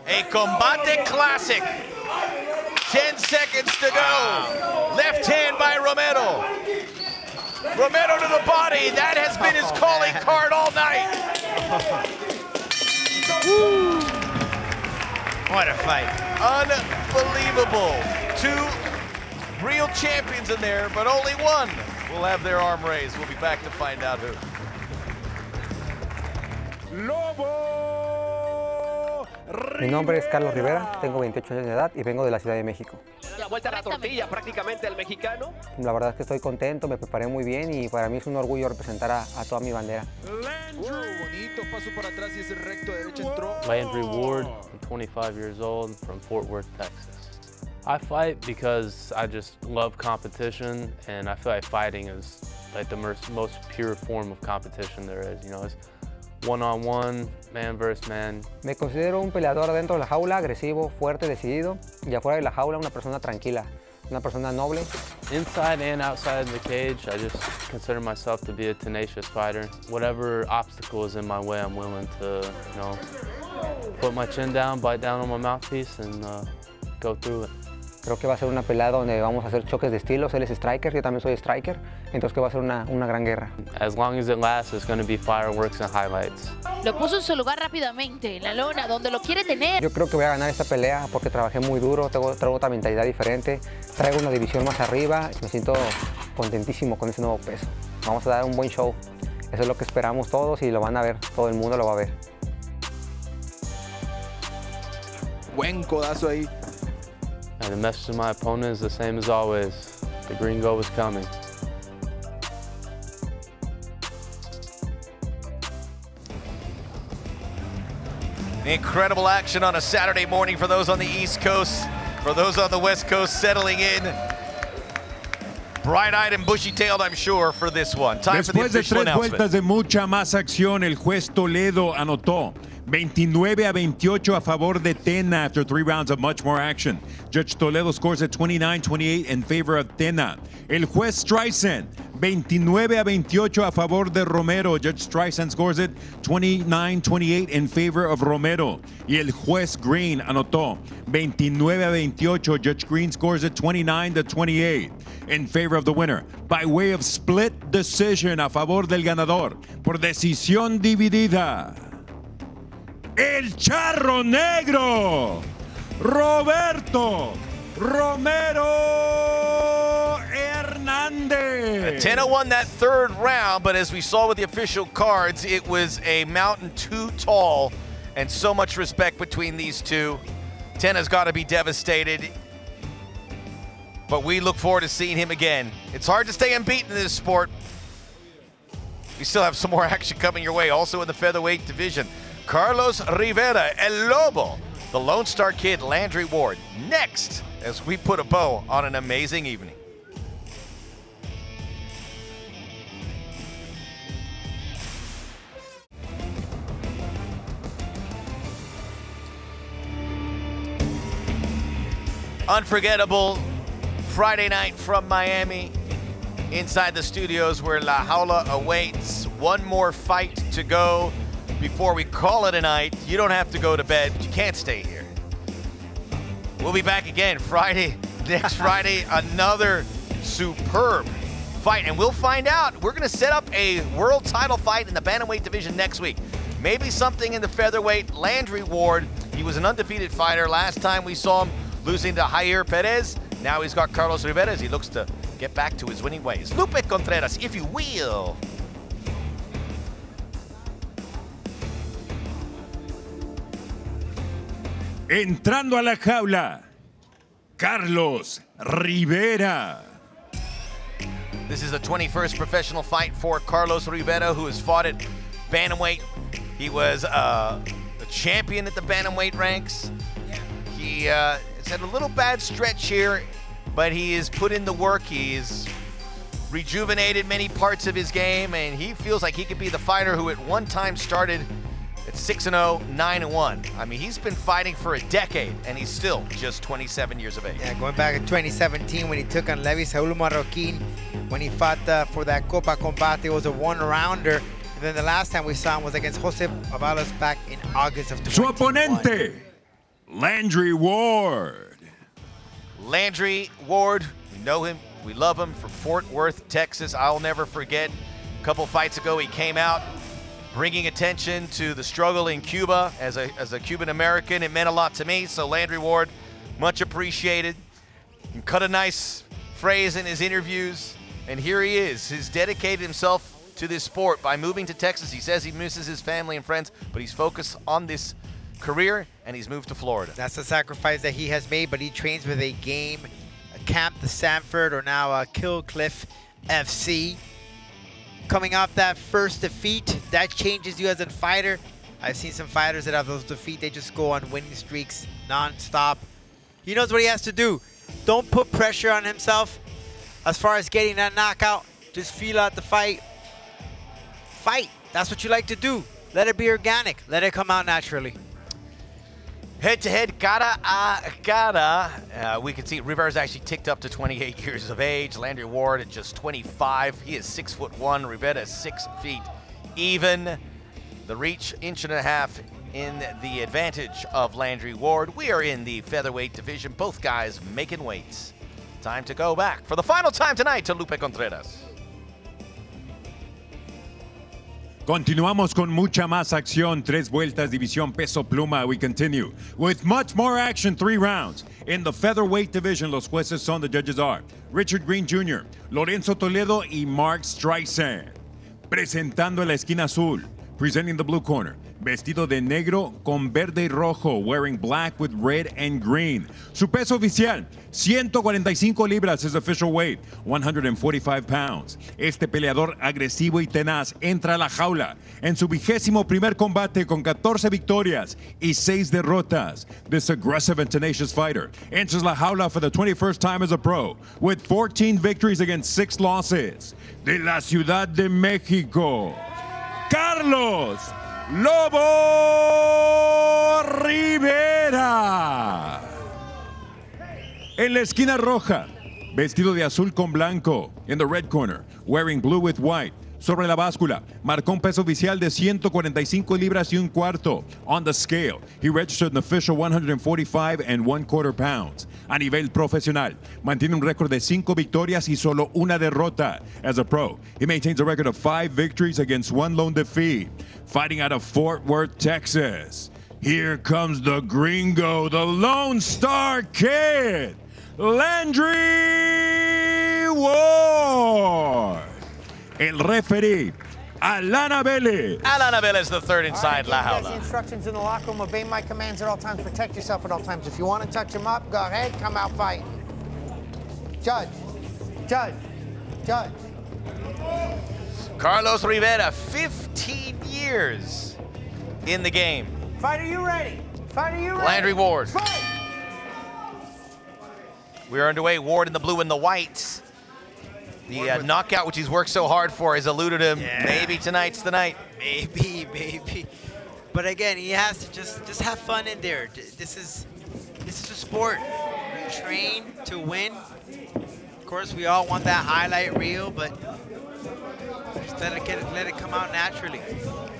Speaker 1: A Combate Classic. 10 seconds to go. Left hand by Romero. Romero to the body. That has been his oh, calling card all night.
Speaker 4: What a fight.
Speaker 1: Unbelievable. Two real champions in there, but only one will have their arm raised. We'll be back to find out who.
Speaker 15: Mi nombre es Carlos Rivera, tengo 28 años de edad y vengo de la Ciudad de México.
Speaker 16: La vuelta a la tortilla prácticamente el mexicano.
Speaker 15: La verdad es que estoy contento, me preparé muy bien y para mí es un orgullo representar a, a toda mi bandera.
Speaker 17: bonito, paso para atrás y ese recto de derecha entró.
Speaker 18: Landry Ward, I'm 25 years old from Fort Worth, Texas. I fight because I just love competition and I feel like fighting is like the most, most pure form of competition there is. You know, it's one-on-one, man versus man.
Speaker 15: Me considero un peleador dentro de la jaula, agresivo, fuerte, decidido y afuera de la jaula una persona tranquila, una persona noble.
Speaker 18: Inside and outside the cage, I just consider myself to be a tenacious fighter. Whatever obstacle is in my way, I'm willing to, you know, put my chin down, bite down on my mouthpiece, and uh, go through it.
Speaker 15: Creo que va a ser una pelea donde vamos a hacer choques de estilos, él es striker, yo también soy striker, entonces que va a ser una, una gran guerra.
Speaker 18: As long as it lasts, it's going to be fireworks and highlights.
Speaker 19: Lo puso en su lugar rápidamente, en la lona, donde lo quiere tener.
Speaker 15: Yo creo que voy a ganar esta pelea porque trabajé muy duro, tengo, traigo otra mentalidad diferente, traigo una división más arriba y me siento contentísimo con ese nuevo peso. Vamos a dar un buen show. Eso es lo que esperamos todos y lo van a ver, todo el mundo lo va a ver.
Speaker 17: Buen codazo ahí.
Speaker 18: And the message to my opponent is the same as always. The gringo is coming.
Speaker 1: Incredible action on a Saturday morning for those on the East Coast. For those on the West Coast settling in. Bright-eyed and bushy-tailed, I'm sure, for this one. Time for the
Speaker 2: Después de tres
Speaker 1: announcement.
Speaker 2: vueltas de mucha más acción, el juez Toledo anotó 29 a 28 a favor de Tena after three rounds of much more action. Judge Toledo scores at 29-28 in favor of Tena. El juez Streisand 29 a 28 a favor de Romero. Judge Streisand scores it 29-28 in favor of Romero. Y el juez Green anotó 29 a 28. Judge Green scores it 29 to 28 in favor of the winner by way of split decision a favor del ganador por decisión dividida. El charro negro, Roberto Romero Hernandez.
Speaker 1: Uh, Tena won that third round, but as we saw with the official cards, it was a mountain too tall, and so much respect between these two. Tena's got to be devastated, but we look forward to seeing him again. It's hard to stay unbeaten in this sport. We still have some more action coming your way, also in the featherweight division. Carlos Rivera, El Lobo, the Lone Star Kid, Landry Ward, next as we put a bow on an amazing evening. Unforgettable Friday night from Miami. Inside the studios where La Jaula awaits. One more fight to go before we call it a night. You don't have to go to bed, but you can't stay here. We'll be back again Friday, next Friday, another superb fight. And we'll find out. We're going to set up a world title fight in the bantamweight division next week. Maybe something in the featherweight. Landry Ward, he was an undefeated fighter. Last time we saw him losing to Jair Perez. Now he's got Carlos Rivera he looks to get back to his winning ways. Lupe Contreras, if you will.
Speaker 2: Entrando a la jaula, Carlos Rivera.
Speaker 1: This is the 21st professional fight for Carlos Rivera, who has fought at bantamweight. He was uh, a champion at the bantamweight ranks. He uh, has had a little bad stretch here, but he has put in the work. He's rejuvenated many parts of his game, and he feels like he could be the fighter who at one time started at 6 0, 9 1. I mean, he's been fighting for a decade, and he's still just 27 years of age.
Speaker 4: Yeah, going back to 2017 when he took on Levi Saul Marroquin, when he fought uh, for that Copa Combate, it was a one-rounder. And then the last time we saw him was against Jose Avalos back in August of 2021.
Speaker 2: Su oponente, Landry Ward.
Speaker 1: Landry Ward, we know him, we love him from Fort Worth, Texas. I'll never forget. A couple fights ago, he came out bringing attention to the struggle in Cuba as a, as a Cuban American. It meant a lot to me. So, Landry Ward, much appreciated. Cut a nice phrase in his interviews, and here he is. He's dedicated himself to this sport by moving to Texas. He says he misses his family and friends, but he's focused on this career and he's moved to Florida.
Speaker 4: That's the sacrifice that he has made, but he trains with a game, a Camp the Sanford, or now uh, Kill Cliff FC. Coming off that first defeat, that changes you as a fighter. I've seen some fighters that have those defeats, they just go on winning streaks non-stop. He knows what he has to do. Don't put pressure on himself as far as getting that knockout. Just feel out the fight. Fight. That's what you like to do. Let it be organic. Let it come out naturally.
Speaker 1: Head to head, cara a cara. Uh, we can see Rivera's actually ticked up to 28 years of age. Landry Ward at just 25. He is six foot one. Rivera is six feet even. The reach inch and a half in the advantage of Landry Ward. We are in the featherweight division. Both guys making weights. Time to go back for the final time tonight to Lupe Contreras.
Speaker 2: Continuamos con mucha más acción. Tres vueltas, división peso pluma. We continue with much more action. Three rounds. In the featherweight division, los jueces son, the judges are Richard Green Jr., Lorenzo Toledo y Mark Streisand. Presentando en la esquina azul, presenting the blue corner, vestido de negro con verde y rojo, wearing black with red and green. Su peso oficial, 145 libras, his official weight, 145 pounds. Este peleador agresivo y tenaz entra a la jaula en su vigésimo primer combate con 14 victorias y 6 derrotas. This aggressive and tenacious fighter enters la jaula for the 21st time as a pro with 14 victories against 6 losses. De la Ciudad de México, Carlos Lobo Rivera. En la esquina roja, vestido de azul con blanco. In the red corner, wearing blue with white. Sobre la báscula, marcó un peso oficial de 145 libras y un cuarto. On the scale, he registered an official 145 and one quarter pounds. A nivel profesional, mantiene un récord de cinco victorias y solo una derrota. As a pro, he maintains a record of five victories against one lone defeat. Fighting out of Fort Worth, Texas. Here comes the gringo, the Lone Star Kid, Landry Ward. El referee, Alana Vélez.
Speaker 1: Alana Vélez, the third inside La
Speaker 6: All right, give the
Speaker 1: Jaula.
Speaker 6: instructions in the locker room. Obey my commands at all times. Protect yourself at all times. If you want to touch him up, go ahead. Come out fighting. Judge. Judge. Judge.
Speaker 1: Carlos Rivera, 15 years in the game.
Speaker 6: Fight, are you ready? Fight, are you ready?
Speaker 1: Landry Ward.
Speaker 6: Fight.
Speaker 1: We're underway. Ward in the blue and the whites. The uh, knockout, which he's worked so hard for, has eluded him. Maybe tonight's the night.
Speaker 4: Maybe, maybe. But again, he has to just just have fun in there. This is this is a sport. You train to win. Of course, we all want that highlight reel, but just let it get let it come out naturally.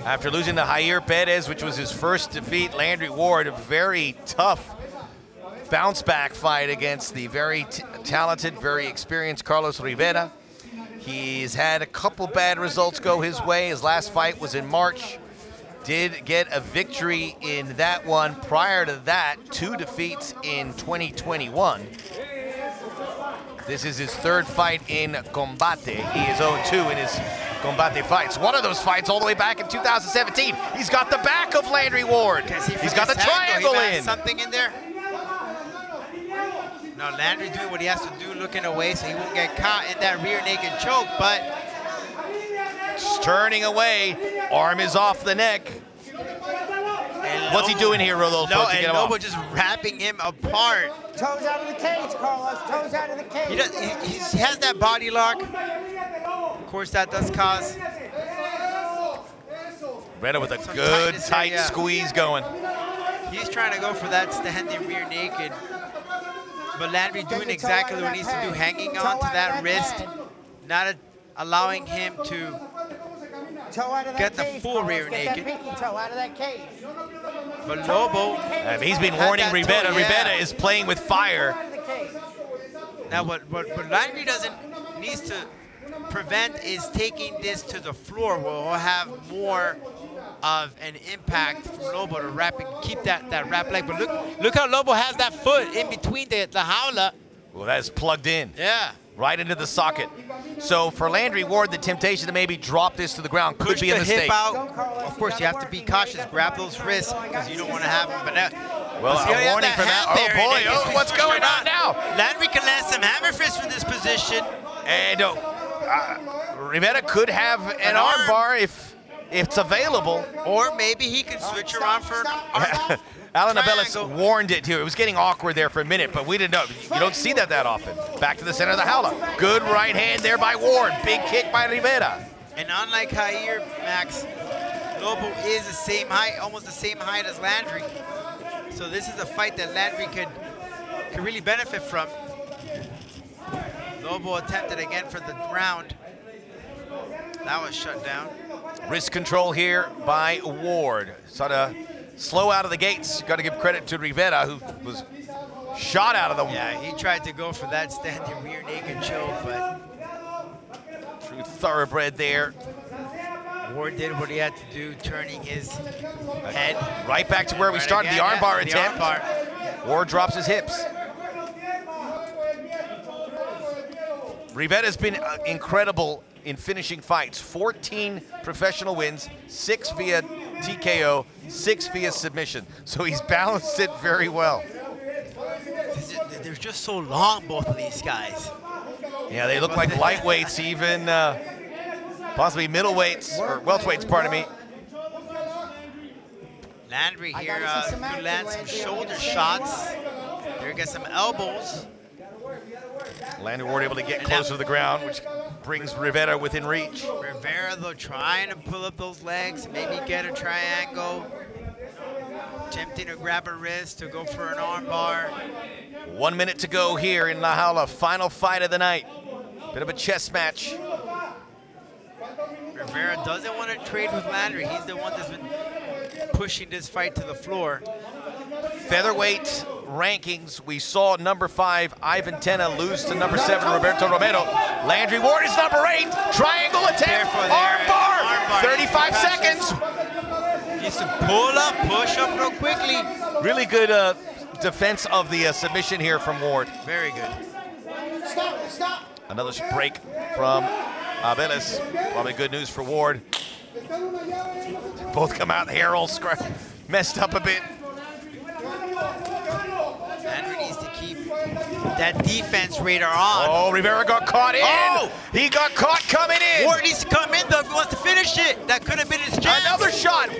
Speaker 1: After losing to Jair Perez, which was his first defeat, Landry Ward, a very tough bounce back fight against the very t- talented, very experienced Carlos Rivera. He's had a couple bad results go his way. His last fight was in March. Did get a victory in that one. Prior to that, two defeats in 2021. This is his third fight in Combate. He is 0-2 in his Combate fights. One of those fights all the way back in 2017. He's got the back of Landry Ward. He's got the triangle
Speaker 4: he
Speaker 1: in.
Speaker 4: Something in there. No, Landry doing what he has to do, looking away so he won't get caught in that rear naked choke. But
Speaker 1: Just turning away. Arm is off the neck. And What's he doing here, Rodolfo,
Speaker 4: No,
Speaker 1: to
Speaker 4: and
Speaker 1: get him
Speaker 4: Lobo
Speaker 1: off?
Speaker 4: just wrapping him apart.
Speaker 6: Toes out of the cage, Carlos. Toes out of the cage.
Speaker 4: He, does, he, he's- he has that body lock. Of course, that does cause
Speaker 1: Reda with a
Speaker 4: Some
Speaker 1: good
Speaker 4: tightness
Speaker 1: tight
Speaker 4: there, yeah.
Speaker 1: squeeze going.
Speaker 4: He's trying to go for that standing rear naked. But Landry doing exactly what he needs to do, hanging on to that
Speaker 6: that
Speaker 4: wrist, not a- allowing him to
Speaker 6: Toe out of that
Speaker 4: get the full rear naked.
Speaker 6: that pinky toe out of that cage.
Speaker 4: But Lobo.
Speaker 1: Uh, he's been warning
Speaker 4: that
Speaker 1: Rivera.
Speaker 4: toe, yeah.
Speaker 1: Rivera is playing with fire.
Speaker 4: Now, what, what, what Landry doesn't needs to prevent is taking this to the floor where he'll have more of an impact from Lobo to wrap and keep that, that wrap leg. But look look how Lobo has that foot in between the, the Jaula.
Speaker 1: Well, that is plugged in.
Speaker 4: Yeah.
Speaker 1: Right into the socket. So for Landry Ward, the temptation to maybe drop this to the ground could
Speaker 4: Push
Speaker 1: be a
Speaker 4: the
Speaker 1: mistake.
Speaker 4: hip out. Of course, you have to be cautious. Grab those wrists because you don't want to have them. But now,
Speaker 1: Well,
Speaker 4: see
Speaker 1: a warning from that- oh, boy, oh, what's going on now?
Speaker 4: Landry can land some hammer fists from this position.
Speaker 1: And uh, uh, Rivera could have an,
Speaker 4: An
Speaker 1: arm
Speaker 4: arm.
Speaker 1: bar if if it's available.
Speaker 4: Or maybe he can switch around for an
Speaker 1: Alan Abeles warned it here. It was getting awkward there for a minute, but we didn't know. You don't see that that often. Back to the center of the Jaula. Good right hand there by Ward. Big kick by Rivera.
Speaker 4: And unlike Jair, Max, Lobo is the same height, almost the same height as Landry. So this is a fight that Landry could, could really benefit from. Lobo attempted again for the round. That was shut down.
Speaker 1: Wrist control here by Ward. Sort of slow out of the gates. Got to give credit to Rivera, who was shot out of the way.
Speaker 4: Yeah, he tried to go for that standing rear naked choke, but
Speaker 1: true thoroughbred there.
Speaker 4: Ward did what he had to do, turning his head.
Speaker 1: Right back to where we
Speaker 4: Right
Speaker 1: started,
Speaker 4: again,
Speaker 1: the armbar
Speaker 4: yeah,
Speaker 1: attempt.
Speaker 4: armbar.
Speaker 1: Ward drops his hips. Rivera's been uh, incredible in finishing fights. 14 professional wins, six via TKO, six via submission. So he's balanced it very well.
Speaker 4: They're just so long, both of these guys.
Speaker 1: Yeah, they look like lightweights, even uh, possibly middleweights or welterweights, pardon me.
Speaker 4: Landry here
Speaker 6: gotta
Speaker 4: uh,
Speaker 6: some
Speaker 4: land some shoulder shots. There gets some elbows.
Speaker 1: Landry Ward able to get closer to the ground, which brings Rivera within reach.
Speaker 4: Rivera though trying to pull up those legs, maybe get a triangle. Attempting to grab a wrist to go for an arm bar.
Speaker 1: One minute to go here in La Jaula, final fight of the night. Bit of a chess match.
Speaker 4: Rivera doesn't want to trade with Landry. He's the one that's been pushing this fight to the floor.
Speaker 1: Featherweight rankings, we saw number five, Ivan Tena, lose to number seven, Roberto Romero. Landry Ward is number eight. Triangle attempt. Arm bar.
Speaker 4: Arm bar.
Speaker 1: 35 seconds.
Speaker 4: Needs to pull up, push up real quickly.
Speaker 1: Really good uh, defense of the uh, submission here from Ward.
Speaker 4: Very good.
Speaker 6: Stop, stop.
Speaker 1: Another break from Abeles. Probably good news for Ward. Both come out, hair all messed up a bit.
Speaker 4: Landry needs to keep that defense radar on.
Speaker 1: Oh, Rivera got caught in.
Speaker 4: Oh!
Speaker 1: He got caught coming in.
Speaker 4: Ward needs to come in though if he wants to finish it. That could have been his chance.
Speaker 1: Another shot.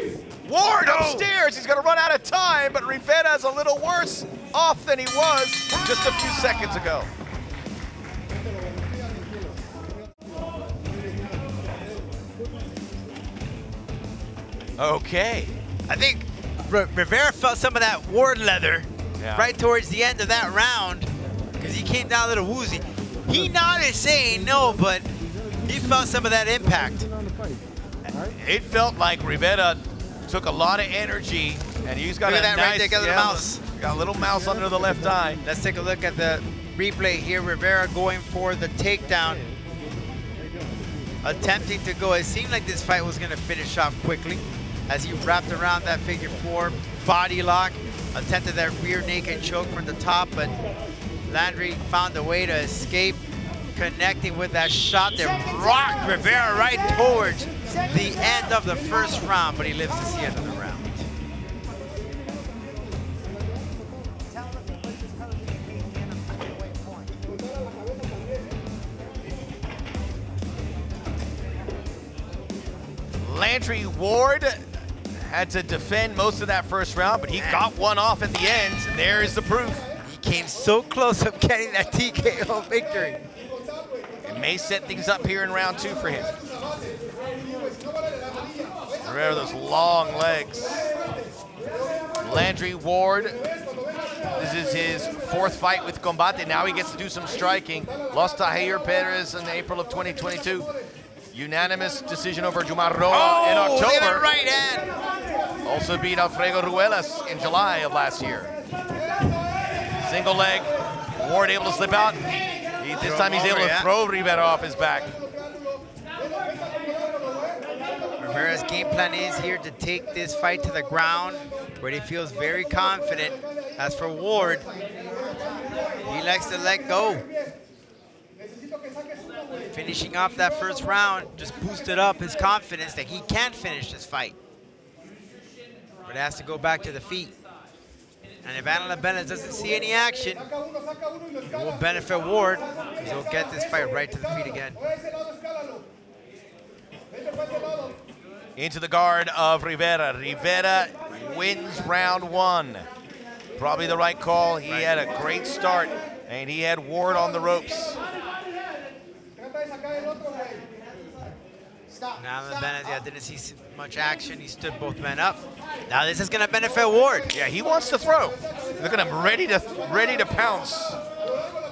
Speaker 1: Ward upstairs. He's going to run out of time, but Rivera's a little worse off than he was just a few seconds ago. Okay.
Speaker 4: I think Rivera felt some of that Ward leather
Speaker 1: Yeah.
Speaker 4: right towards the end of that round because he came down a little woozy. He nodded saying no, but he felt some of that impact.
Speaker 1: It felt like Rivera took a lot of energy, and he's got
Speaker 4: Look
Speaker 1: a
Speaker 4: that
Speaker 1: nice,
Speaker 4: right there, got
Speaker 1: yeah,
Speaker 4: mouse.
Speaker 1: Got a little mouse under the left eye.
Speaker 4: Let's take a look at the replay here. Rivera going for the takedown. Attempting to go. It seemed like this fight was going to finish off quickly as he wrapped around that figure four body lock. Attempted that rear naked choke from the top, but Landry found a way to escape, connecting with that shot that rocked Rivera right towards the end of the first round, but he lives to see another round.
Speaker 1: Landry Ward had to defend most of that first round, but he got one off at the end. And there is the proof.
Speaker 4: He came so close of getting that TKO victory.
Speaker 1: It may set things up here in round two for him. Remember those long legs. Landry Ward, this is his fourth fight with Combate. Now he gets to do some striking. Lost to Jair Perez in April of 2022. Unanimous decision over Jumar Roa in
Speaker 4: Oh, look at that
Speaker 1: October.
Speaker 4: right hand.
Speaker 1: Also beat Alfredo Ruelas in July of last year. Single leg. Ward able to slip out. He- this time he's able to
Speaker 4: yeah.
Speaker 1: throw Rivera off his back.
Speaker 4: Rivera's game plan is here to take this fight to the ground where he feels very confident. As for Ward, he likes to let go. Finishing off that first round just boosted up his confidence that he can finish this fight. But it has to go back to the feet. And if Anna Bennett doesn't see any action, it will benefit Ward because he'll get this fight right to the feet again.
Speaker 1: Into the guard of Rivera. Rivera wins round one. Probably the right call. He had a great start, and he had Ward on the ropes.
Speaker 4: Now the Bennett, yeah, oh. didn't see much action. He stood both men up. Now this is gonna benefit Ward.
Speaker 1: Yeah, he wants to throw. Look at him, ready to ready to pounce.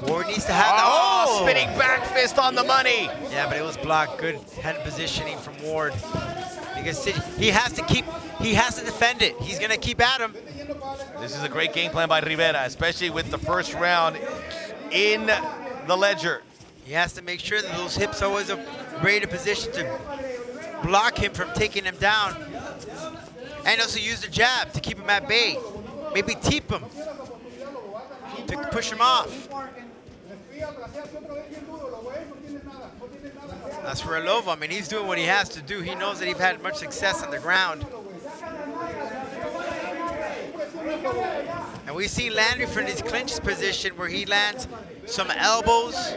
Speaker 4: Ward needs to have the
Speaker 1: Oh, oh. spinning back fist on the money.
Speaker 4: Yeah, but it was blocked. Good head positioning from Ward. Because he has to keep, he has to defend it. He's gonna keep at him.
Speaker 1: This is a great game plan by Rivera, especially with the first round in the ledger.
Speaker 4: He has to make sure that those hips are always a greater position to block him from taking him down. And also use the jab to keep him at bay. Maybe teep him to push him off. As for Alova, I mean, he's doing what he has to do. He knows that he's had much success on the ground. And we see Landry from his clinch position where he lands some elbows.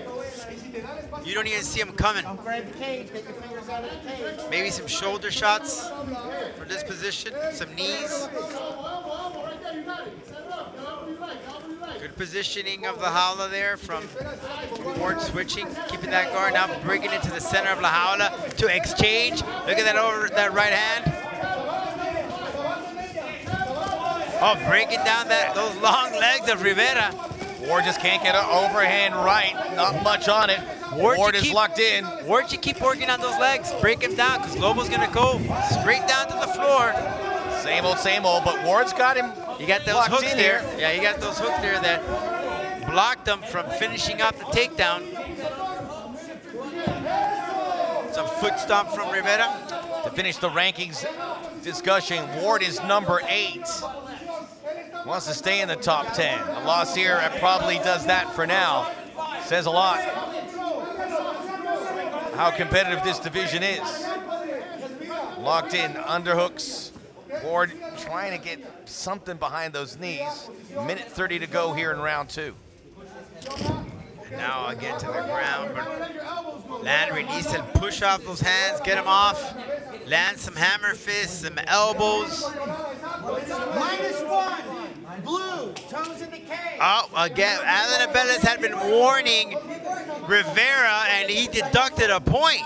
Speaker 4: You don't even see him coming. Maybe some shoulder shots from this position, some knees. Good positioning of the Jaula there from, Ward switching, keeping that guard now, breaking into the center of La Jaula to exchange. Look at that over that right hand. Oh, breaking down that those long legs of Rivera.
Speaker 1: Ward just can't get an overhand right. Not much on it.
Speaker 4: Ward,
Speaker 1: Ward is
Speaker 4: keep-
Speaker 1: locked in.
Speaker 4: Ward, you keep working on those legs. Break him down, because Lobo's going to go straight down to the floor.
Speaker 1: Same old, same old, but Ward's got him.
Speaker 4: You got those hooks
Speaker 1: in
Speaker 4: there. Yeah, you got those hooks there that blocked him from finishing off the takedown. Some foot stomp from Rivera.
Speaker 1: To finish the rankings discussion, Ward is number eight. Wants to stay in the top 10. A loss here probably does that for now. Says a lot. How competitive this division is. Locked in, underhooks. Ward trying to get something behind those knees. Minute 30 to go here in round two.
Speaker 4: Now again to the ground, but Landry needs to push off those hands, get them off, land some hammer fists, some elbows.
Speaker 6: Minus one. Blue. Toes in the cage.
Speaker 4: Oh, again, Alan Abeles had been warning Rivera, and he deducted a point.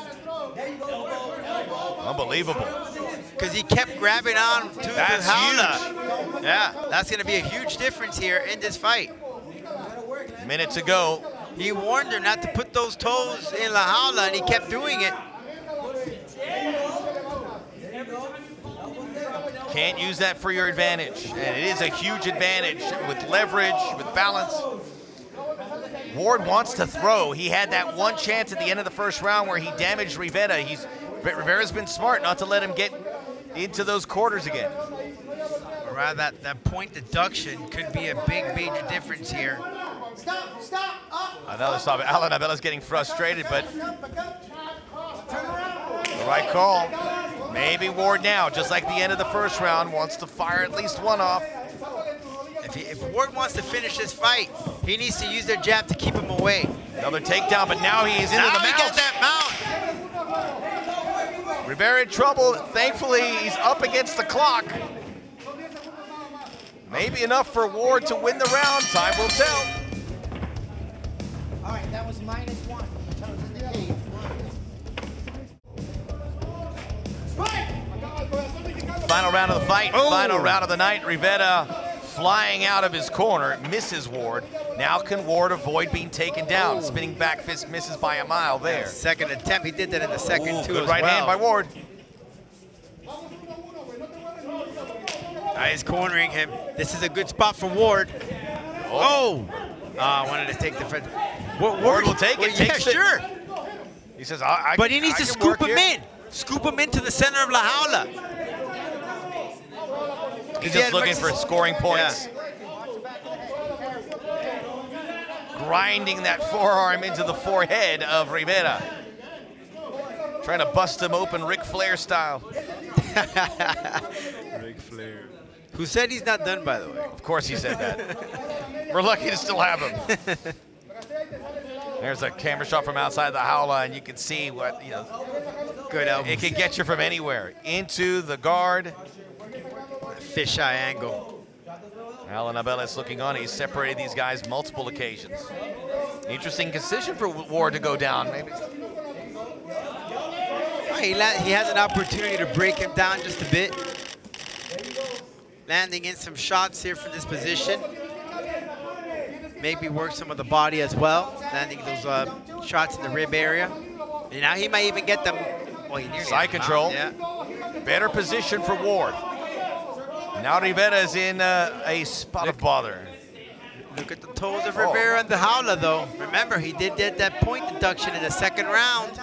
Speaker 1: Unbelievable.
Speaker 4: Because he kept grabbing on to
Speaker 1: That's
Speaker 4: the Jaula. Yeah, that's going to be a huge difference here in this fight.
Speaker 1: Minute to go.
Speaker 4: He warned her not to put those toes in La Jaula, and he kept doing it.
Speaker 1: Can't use that for your advantage. And it is a huge advantage with leverage, with balance. Ward wants to throw. He had that one chance at the end of the first round where he damaged Rivera. He's Rivera's been smart not to let him get into those quarters again.
Speaker 4: Or that, that point deduction could be a big major difference here.
Speaker 6: Stop. Stop. Up.
Speaker 1: Another stop. Alan Abella's getting frustrated, but the right call. Maybe Ward now, just like the end of the first round, wants to fire at least one off.
Speaker 4: If, he, if Ward wants to finish this fight, he needs to use their jab to keep him away.
Speaker 1: Another takedown, but now he is into
Speaker 4: now
Speaker 1: the
Speaker 4: he gets that mount.
Speaker 1: Rivera in trouble. Thankfully, he's up against the clock. Maybe enough for Ward to win the round. Time will tell.
Speaker 6: All right, that was minus one. Toes in the cage.
Speaker 1: Final round of the fight, final round of the night. Rivera flying out of his corner, misses Ward. Now can Ward avoid being taken down? Spinning back fist misses by a mile there.
Speaker 4: Second attempt, he did that in the second
Speaker 1: Ooh,
Speaker 4: too
Speaker 1: good
Speaker 4: as
Speaker 1: right
Speaker 4: well.
Speaker 1: hand by Ward.
Speaker 4: Now he's cornering him. This is a good spot for Ward. Oh! Ah, I wanted to take the front. Ward,
Speaker 1: Ward will take it,
Speaker 4: well, yeah,
Speaker 1: takes it. He says, I, I
Speaker 4: But he needs
Speaker 1: I
Speaker 4: to scoop him
Speaker 1: here.
Speaker 4: in. Scoop him into the center of La Jaula.
Speaker 1: He's just
Speaker 4: had
Speaker 1: looking for scoring points. Grinding that forearm into the forehead of Rivera. Trying to bust him open Ric Flair style.
Speaker 4: Ric Flair. Who said he's not done, by the way?
Speaker 1: Of course he said that. We're lucky to still have him. There's a camera shot from outside the Jaula, and you can see what, you know,
Speaker 4: Good elbows.
Speaker 1: it can get you from anywhere. Into the guard.
Speaker 4: Fisheye angle.
Speaker 1: Alan Abeles looking on. He's separated these guys multiple occasions. Interesting decision for Ward to go down. Maybe
Speaker 4: He, he has an opportunity to break him down just a bit. Landing in some shots here from this position. Maybe work some of the body as well. Landing those uh, shots in the rib area. And now he might even get them. Well, he
Speaker 1: Side control.
Speaker 4: Yeah.
Speaker 1: better position for Ward. Now Rivera is in uh, a spot of bother.
Speaker 4: Look at the toes of
Speaker 1: Oh.
Speaker 4: Rivera and the Jaula, though. Remember, he did get that point deduction in the second round.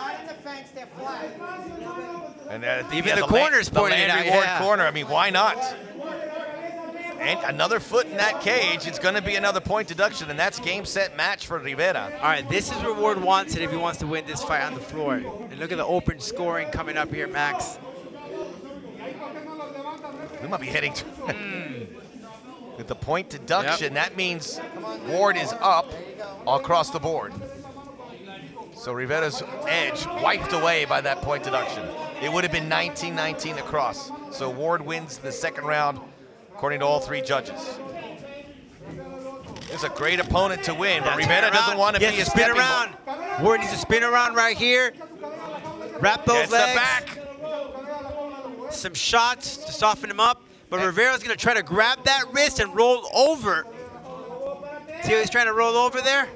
Speaker 1: And uh,
Speaker 4: Even the
Speaker 1: La-
Speaker 4: corner's
Speaker 1: the
Speaker 4: pointing it out,
Speaker 1: Ward
Speaker 4: yeah.
Speaker 1: corner. I mean, why not? And another foot in that cage. It's going to be another point deduction, and that's game, set, match for Rivera.
Speaker 4: All right, this is where Ward wants it if he wants to win this fight on the floor. And look at the open scoring coming up here, Max.
Speaker 1: We might be heading to hmm. with the point deduction. That means Ward is up across the board. So Rivera's edge wiped away by that point deduction. It would have been 19-19 across. So Ward wins the second round, according to all three judges. It's a great opponent to win, but Rivera
Speaker 4: turn
Speaker 1: doesn't want to
Speaker 4: He
Speaker 1: be a
Speaker 4: spin
Speaker 1: stepping
Speaker 4: around.
Speaker 1: ball.
Speaker 4: Ward needs to spin around right here. Wrap those
Speaker 1: Gets the
Speaker 4: legs.
Speaker 1: back.
Speaker 4: Some shots to soften him up. But Rivera's going to try to grab that wrist and roll over. See how he's trying to roll over there?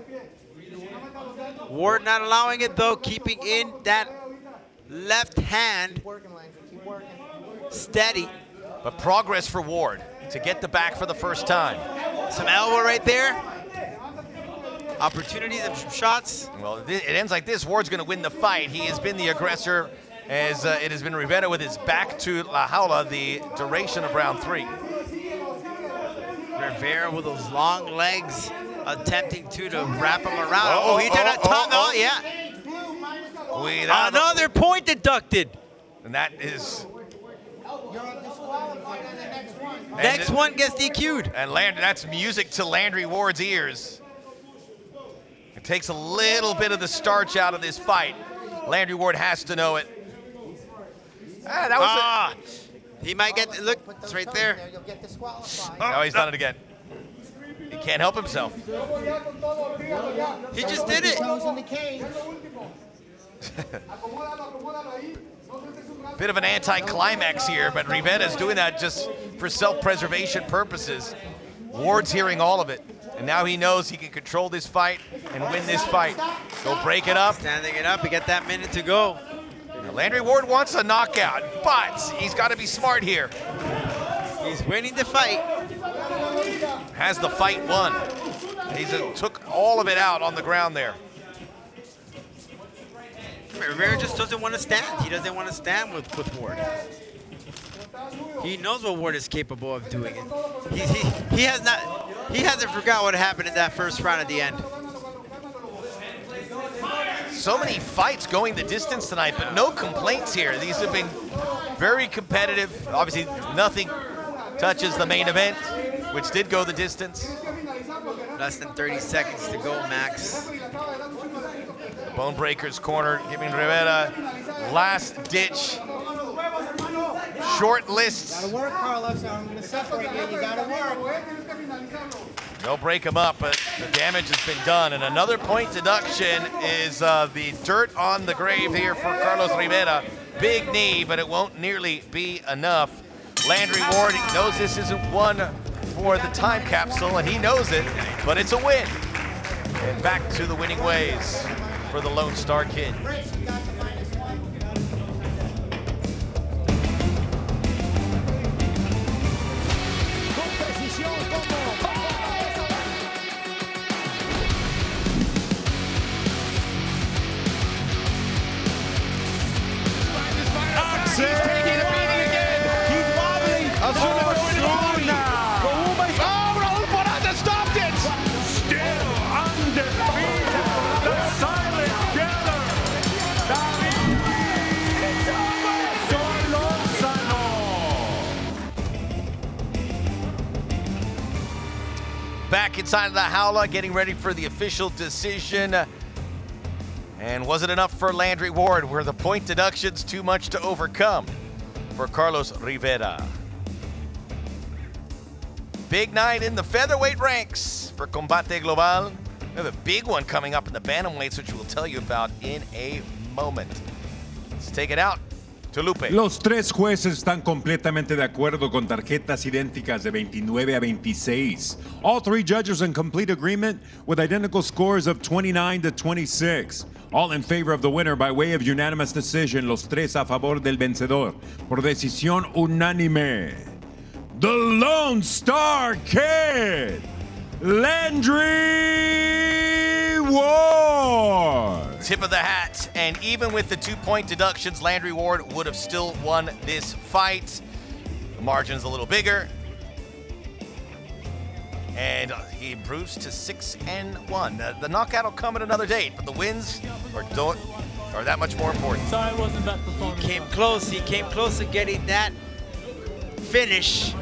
Speaker 4: Ward not allowing it though, keeping in that left hand steady.
Speaker 1: But progress for Ward to get the back for the first time.
Speaker 4: Some elbow right there. Opportunities of shots.
Speaker 1: Well, it ends like this. Ward's going to win the fight. He has been the aggressor as uh, it has been Rivera with his back to La Jaula the duration of round three.
Speaker 4: Rivera with those long legs attempting to, to wrap him around.
Speaker 1: Oh,
Speaker 4: Oh, he did
Speaker 1: oh,
Speaker 4: a
Speaker 1: oh,
Speaker 4: tongue.
Speaker 1: oh.
Speaker 4: Oh, yeah.
Speaker 1: Cuidado.
Speaker 4: Another point deducted.
Speaker 1: And that is.
Speaker 4: Next one gets DQ'd.
Speaker 1: And Landry, that's music to Landry Ward's ears. It takes a little bit of the starch out of this fight. Landry Ward has to know it. Ah, that was
Speaker 4: ah, he might get, look, it's right there.
Speaker 1: Now he's done it again. He can't help himself.
Speaker 4: He just did it.
Speaker 1: Bit of an anticlimax here, but Rivera's doing that just for self-preservation purposes. Ward's hearing all of it, and now he knows he can control this fight and win this fight. Go break it up.
Speaker 4: Standing it up, we got that minute to go.
Speaker 1: Landry Ward wants a knockout, but he's got to be smart here.
Speaker 4: He's winning the fight.
Speaker 1: Has the fight won. He's uh, took all of it out on the ground there.
Speaker 4: Rivera just doesn't want to stand. He doesn't want to stand with, with Ward. He knows what Ward is capable of doing. He, he, he has not, he hasn't forgot what happened in that first round at the end.
Speaker 1: So many fights going the distance tonight, but no complaints here. These have been very competitive. Obviously, nothing touches the main event, which did go the distance.
Speaker 4: Less than 30 seconds to go, Max.
Speaker 1: Bone Breaker's corner, giving Rivera last ditch. Short lists.
Speaker 6: Gotta work, Carlos. I'm gonna separate you. You gotta work.
Speaker 1: They'll break him up, but the damage has been done. And another point deduction is uh, the dirt on the grave here for Carlos Rivera. Big knee, but it won't nearly be enough. Landry Ward knows this isn't one for the time capsule, and he knows it, but it's a win. And back to the winning ways for the Lone Star Kid. Back inside of the Jaula, getting ready for the official decision. And was it enough for Landry Ward? Were the point deductions too much to overcome for Carlos Rivera? Big night in the featherweight ranks for Combate Global. We have a big one coming up in the bantamweights, which we'll tell you about in a moment. Let's take it out.
Speaker 2: Los tres jueces están completamente de acuerdo con tarjetas idénticas de 29 a 26. All three judges in complete agreement with identical scores of 29 to 26. All in favor of the winner by way of unanimous decision. Los tres a favor del vencedor. Por decisión unánime. The Lone Star Kid. Landry Ward.
Speaker 1: Tip of the hat. And even with the two point deductions, Landry Ward would have still won this fight. The margin's a little bigger. And uh, he improves to six and one. The, the knockout will come at another date, but the wins are, don't, are that much more important.
Speaker 9: Sorry, it wasn't best performance.
Speaker 4: He came close. He came close to getting that finish,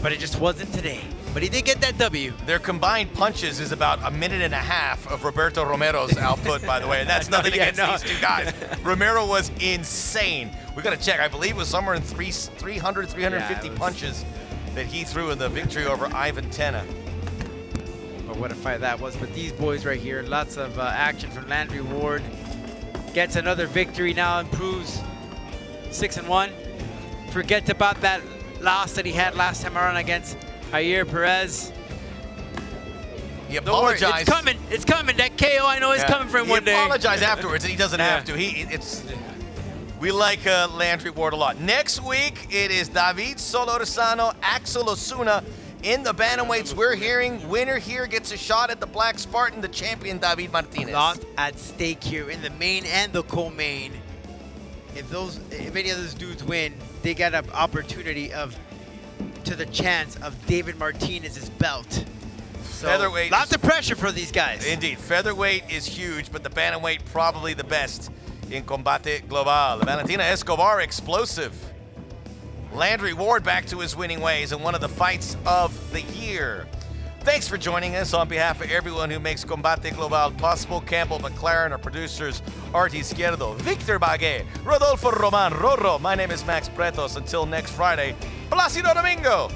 Speaker 4: but it just wasn't today. But he did get that W.
Speaker 1: Their combined punches is about a minute and a half of Roberto Romero's output, by the way, and that's nothing
Speaker 4: Yeah,
Speaker 1: against
Speaker 4: no.
Speaker 1: these two guys. Romero was insane. We got to check. I believe it was somewhere in three, 300, 350
Speaker 4: Yeah,
Speaker 1: punches that he threw in the victory over Ivan Tena.
Speaker 4: But what a fight that was. But these boys right here, lots of uh, action from Landry Ward. Gets another victory now, improves six and one. Forget about that loss that he had last time around against Jair Perez.
Speaker 1: He
Speaker 4: worry,
Speaker 1: apologized.
Speaker 4: It's coming. It's coming. That KO I know is
Speaker 1: Yeah.
Speaker 4: coming for him
Speaker 1: he
Speaker 4: one day.
Speaker 1: He apologized afterwards, and he doesn't
Speaker 4: Yeah.
Speaker 1: have to. He it's we like uh, Landry Ward a lot. Next week it is David Solorzano, Axel Osuna in the bantamweights. We're hearing winner here gets a shot at the Black Spartan, the champion David Martinez.
Speaker 4: lot at stake here in the main and the co-main. If those, if any of those dudes win, they get an opportunity of, to the chance of David Martinez's belt. So,
Speaker 1: Featherweight
Speaker 4: lots of pressure for these guys.
Speaker 1: Indeed, featherweight is huge, but the bantamweight probably the best in Combate Global. Valentina Escobar explosive. Landry Ward back to his winning ways in one of the fights of the year. Thanks for joining us on behalf of everyone who makes Combate Global possible. Campbell McLaren, our producers, Art Izquierdo, Victor Bagué, Rodolfo Roman, Rorro. My name is Max Bretos. Until next Friday, Placido Domingo.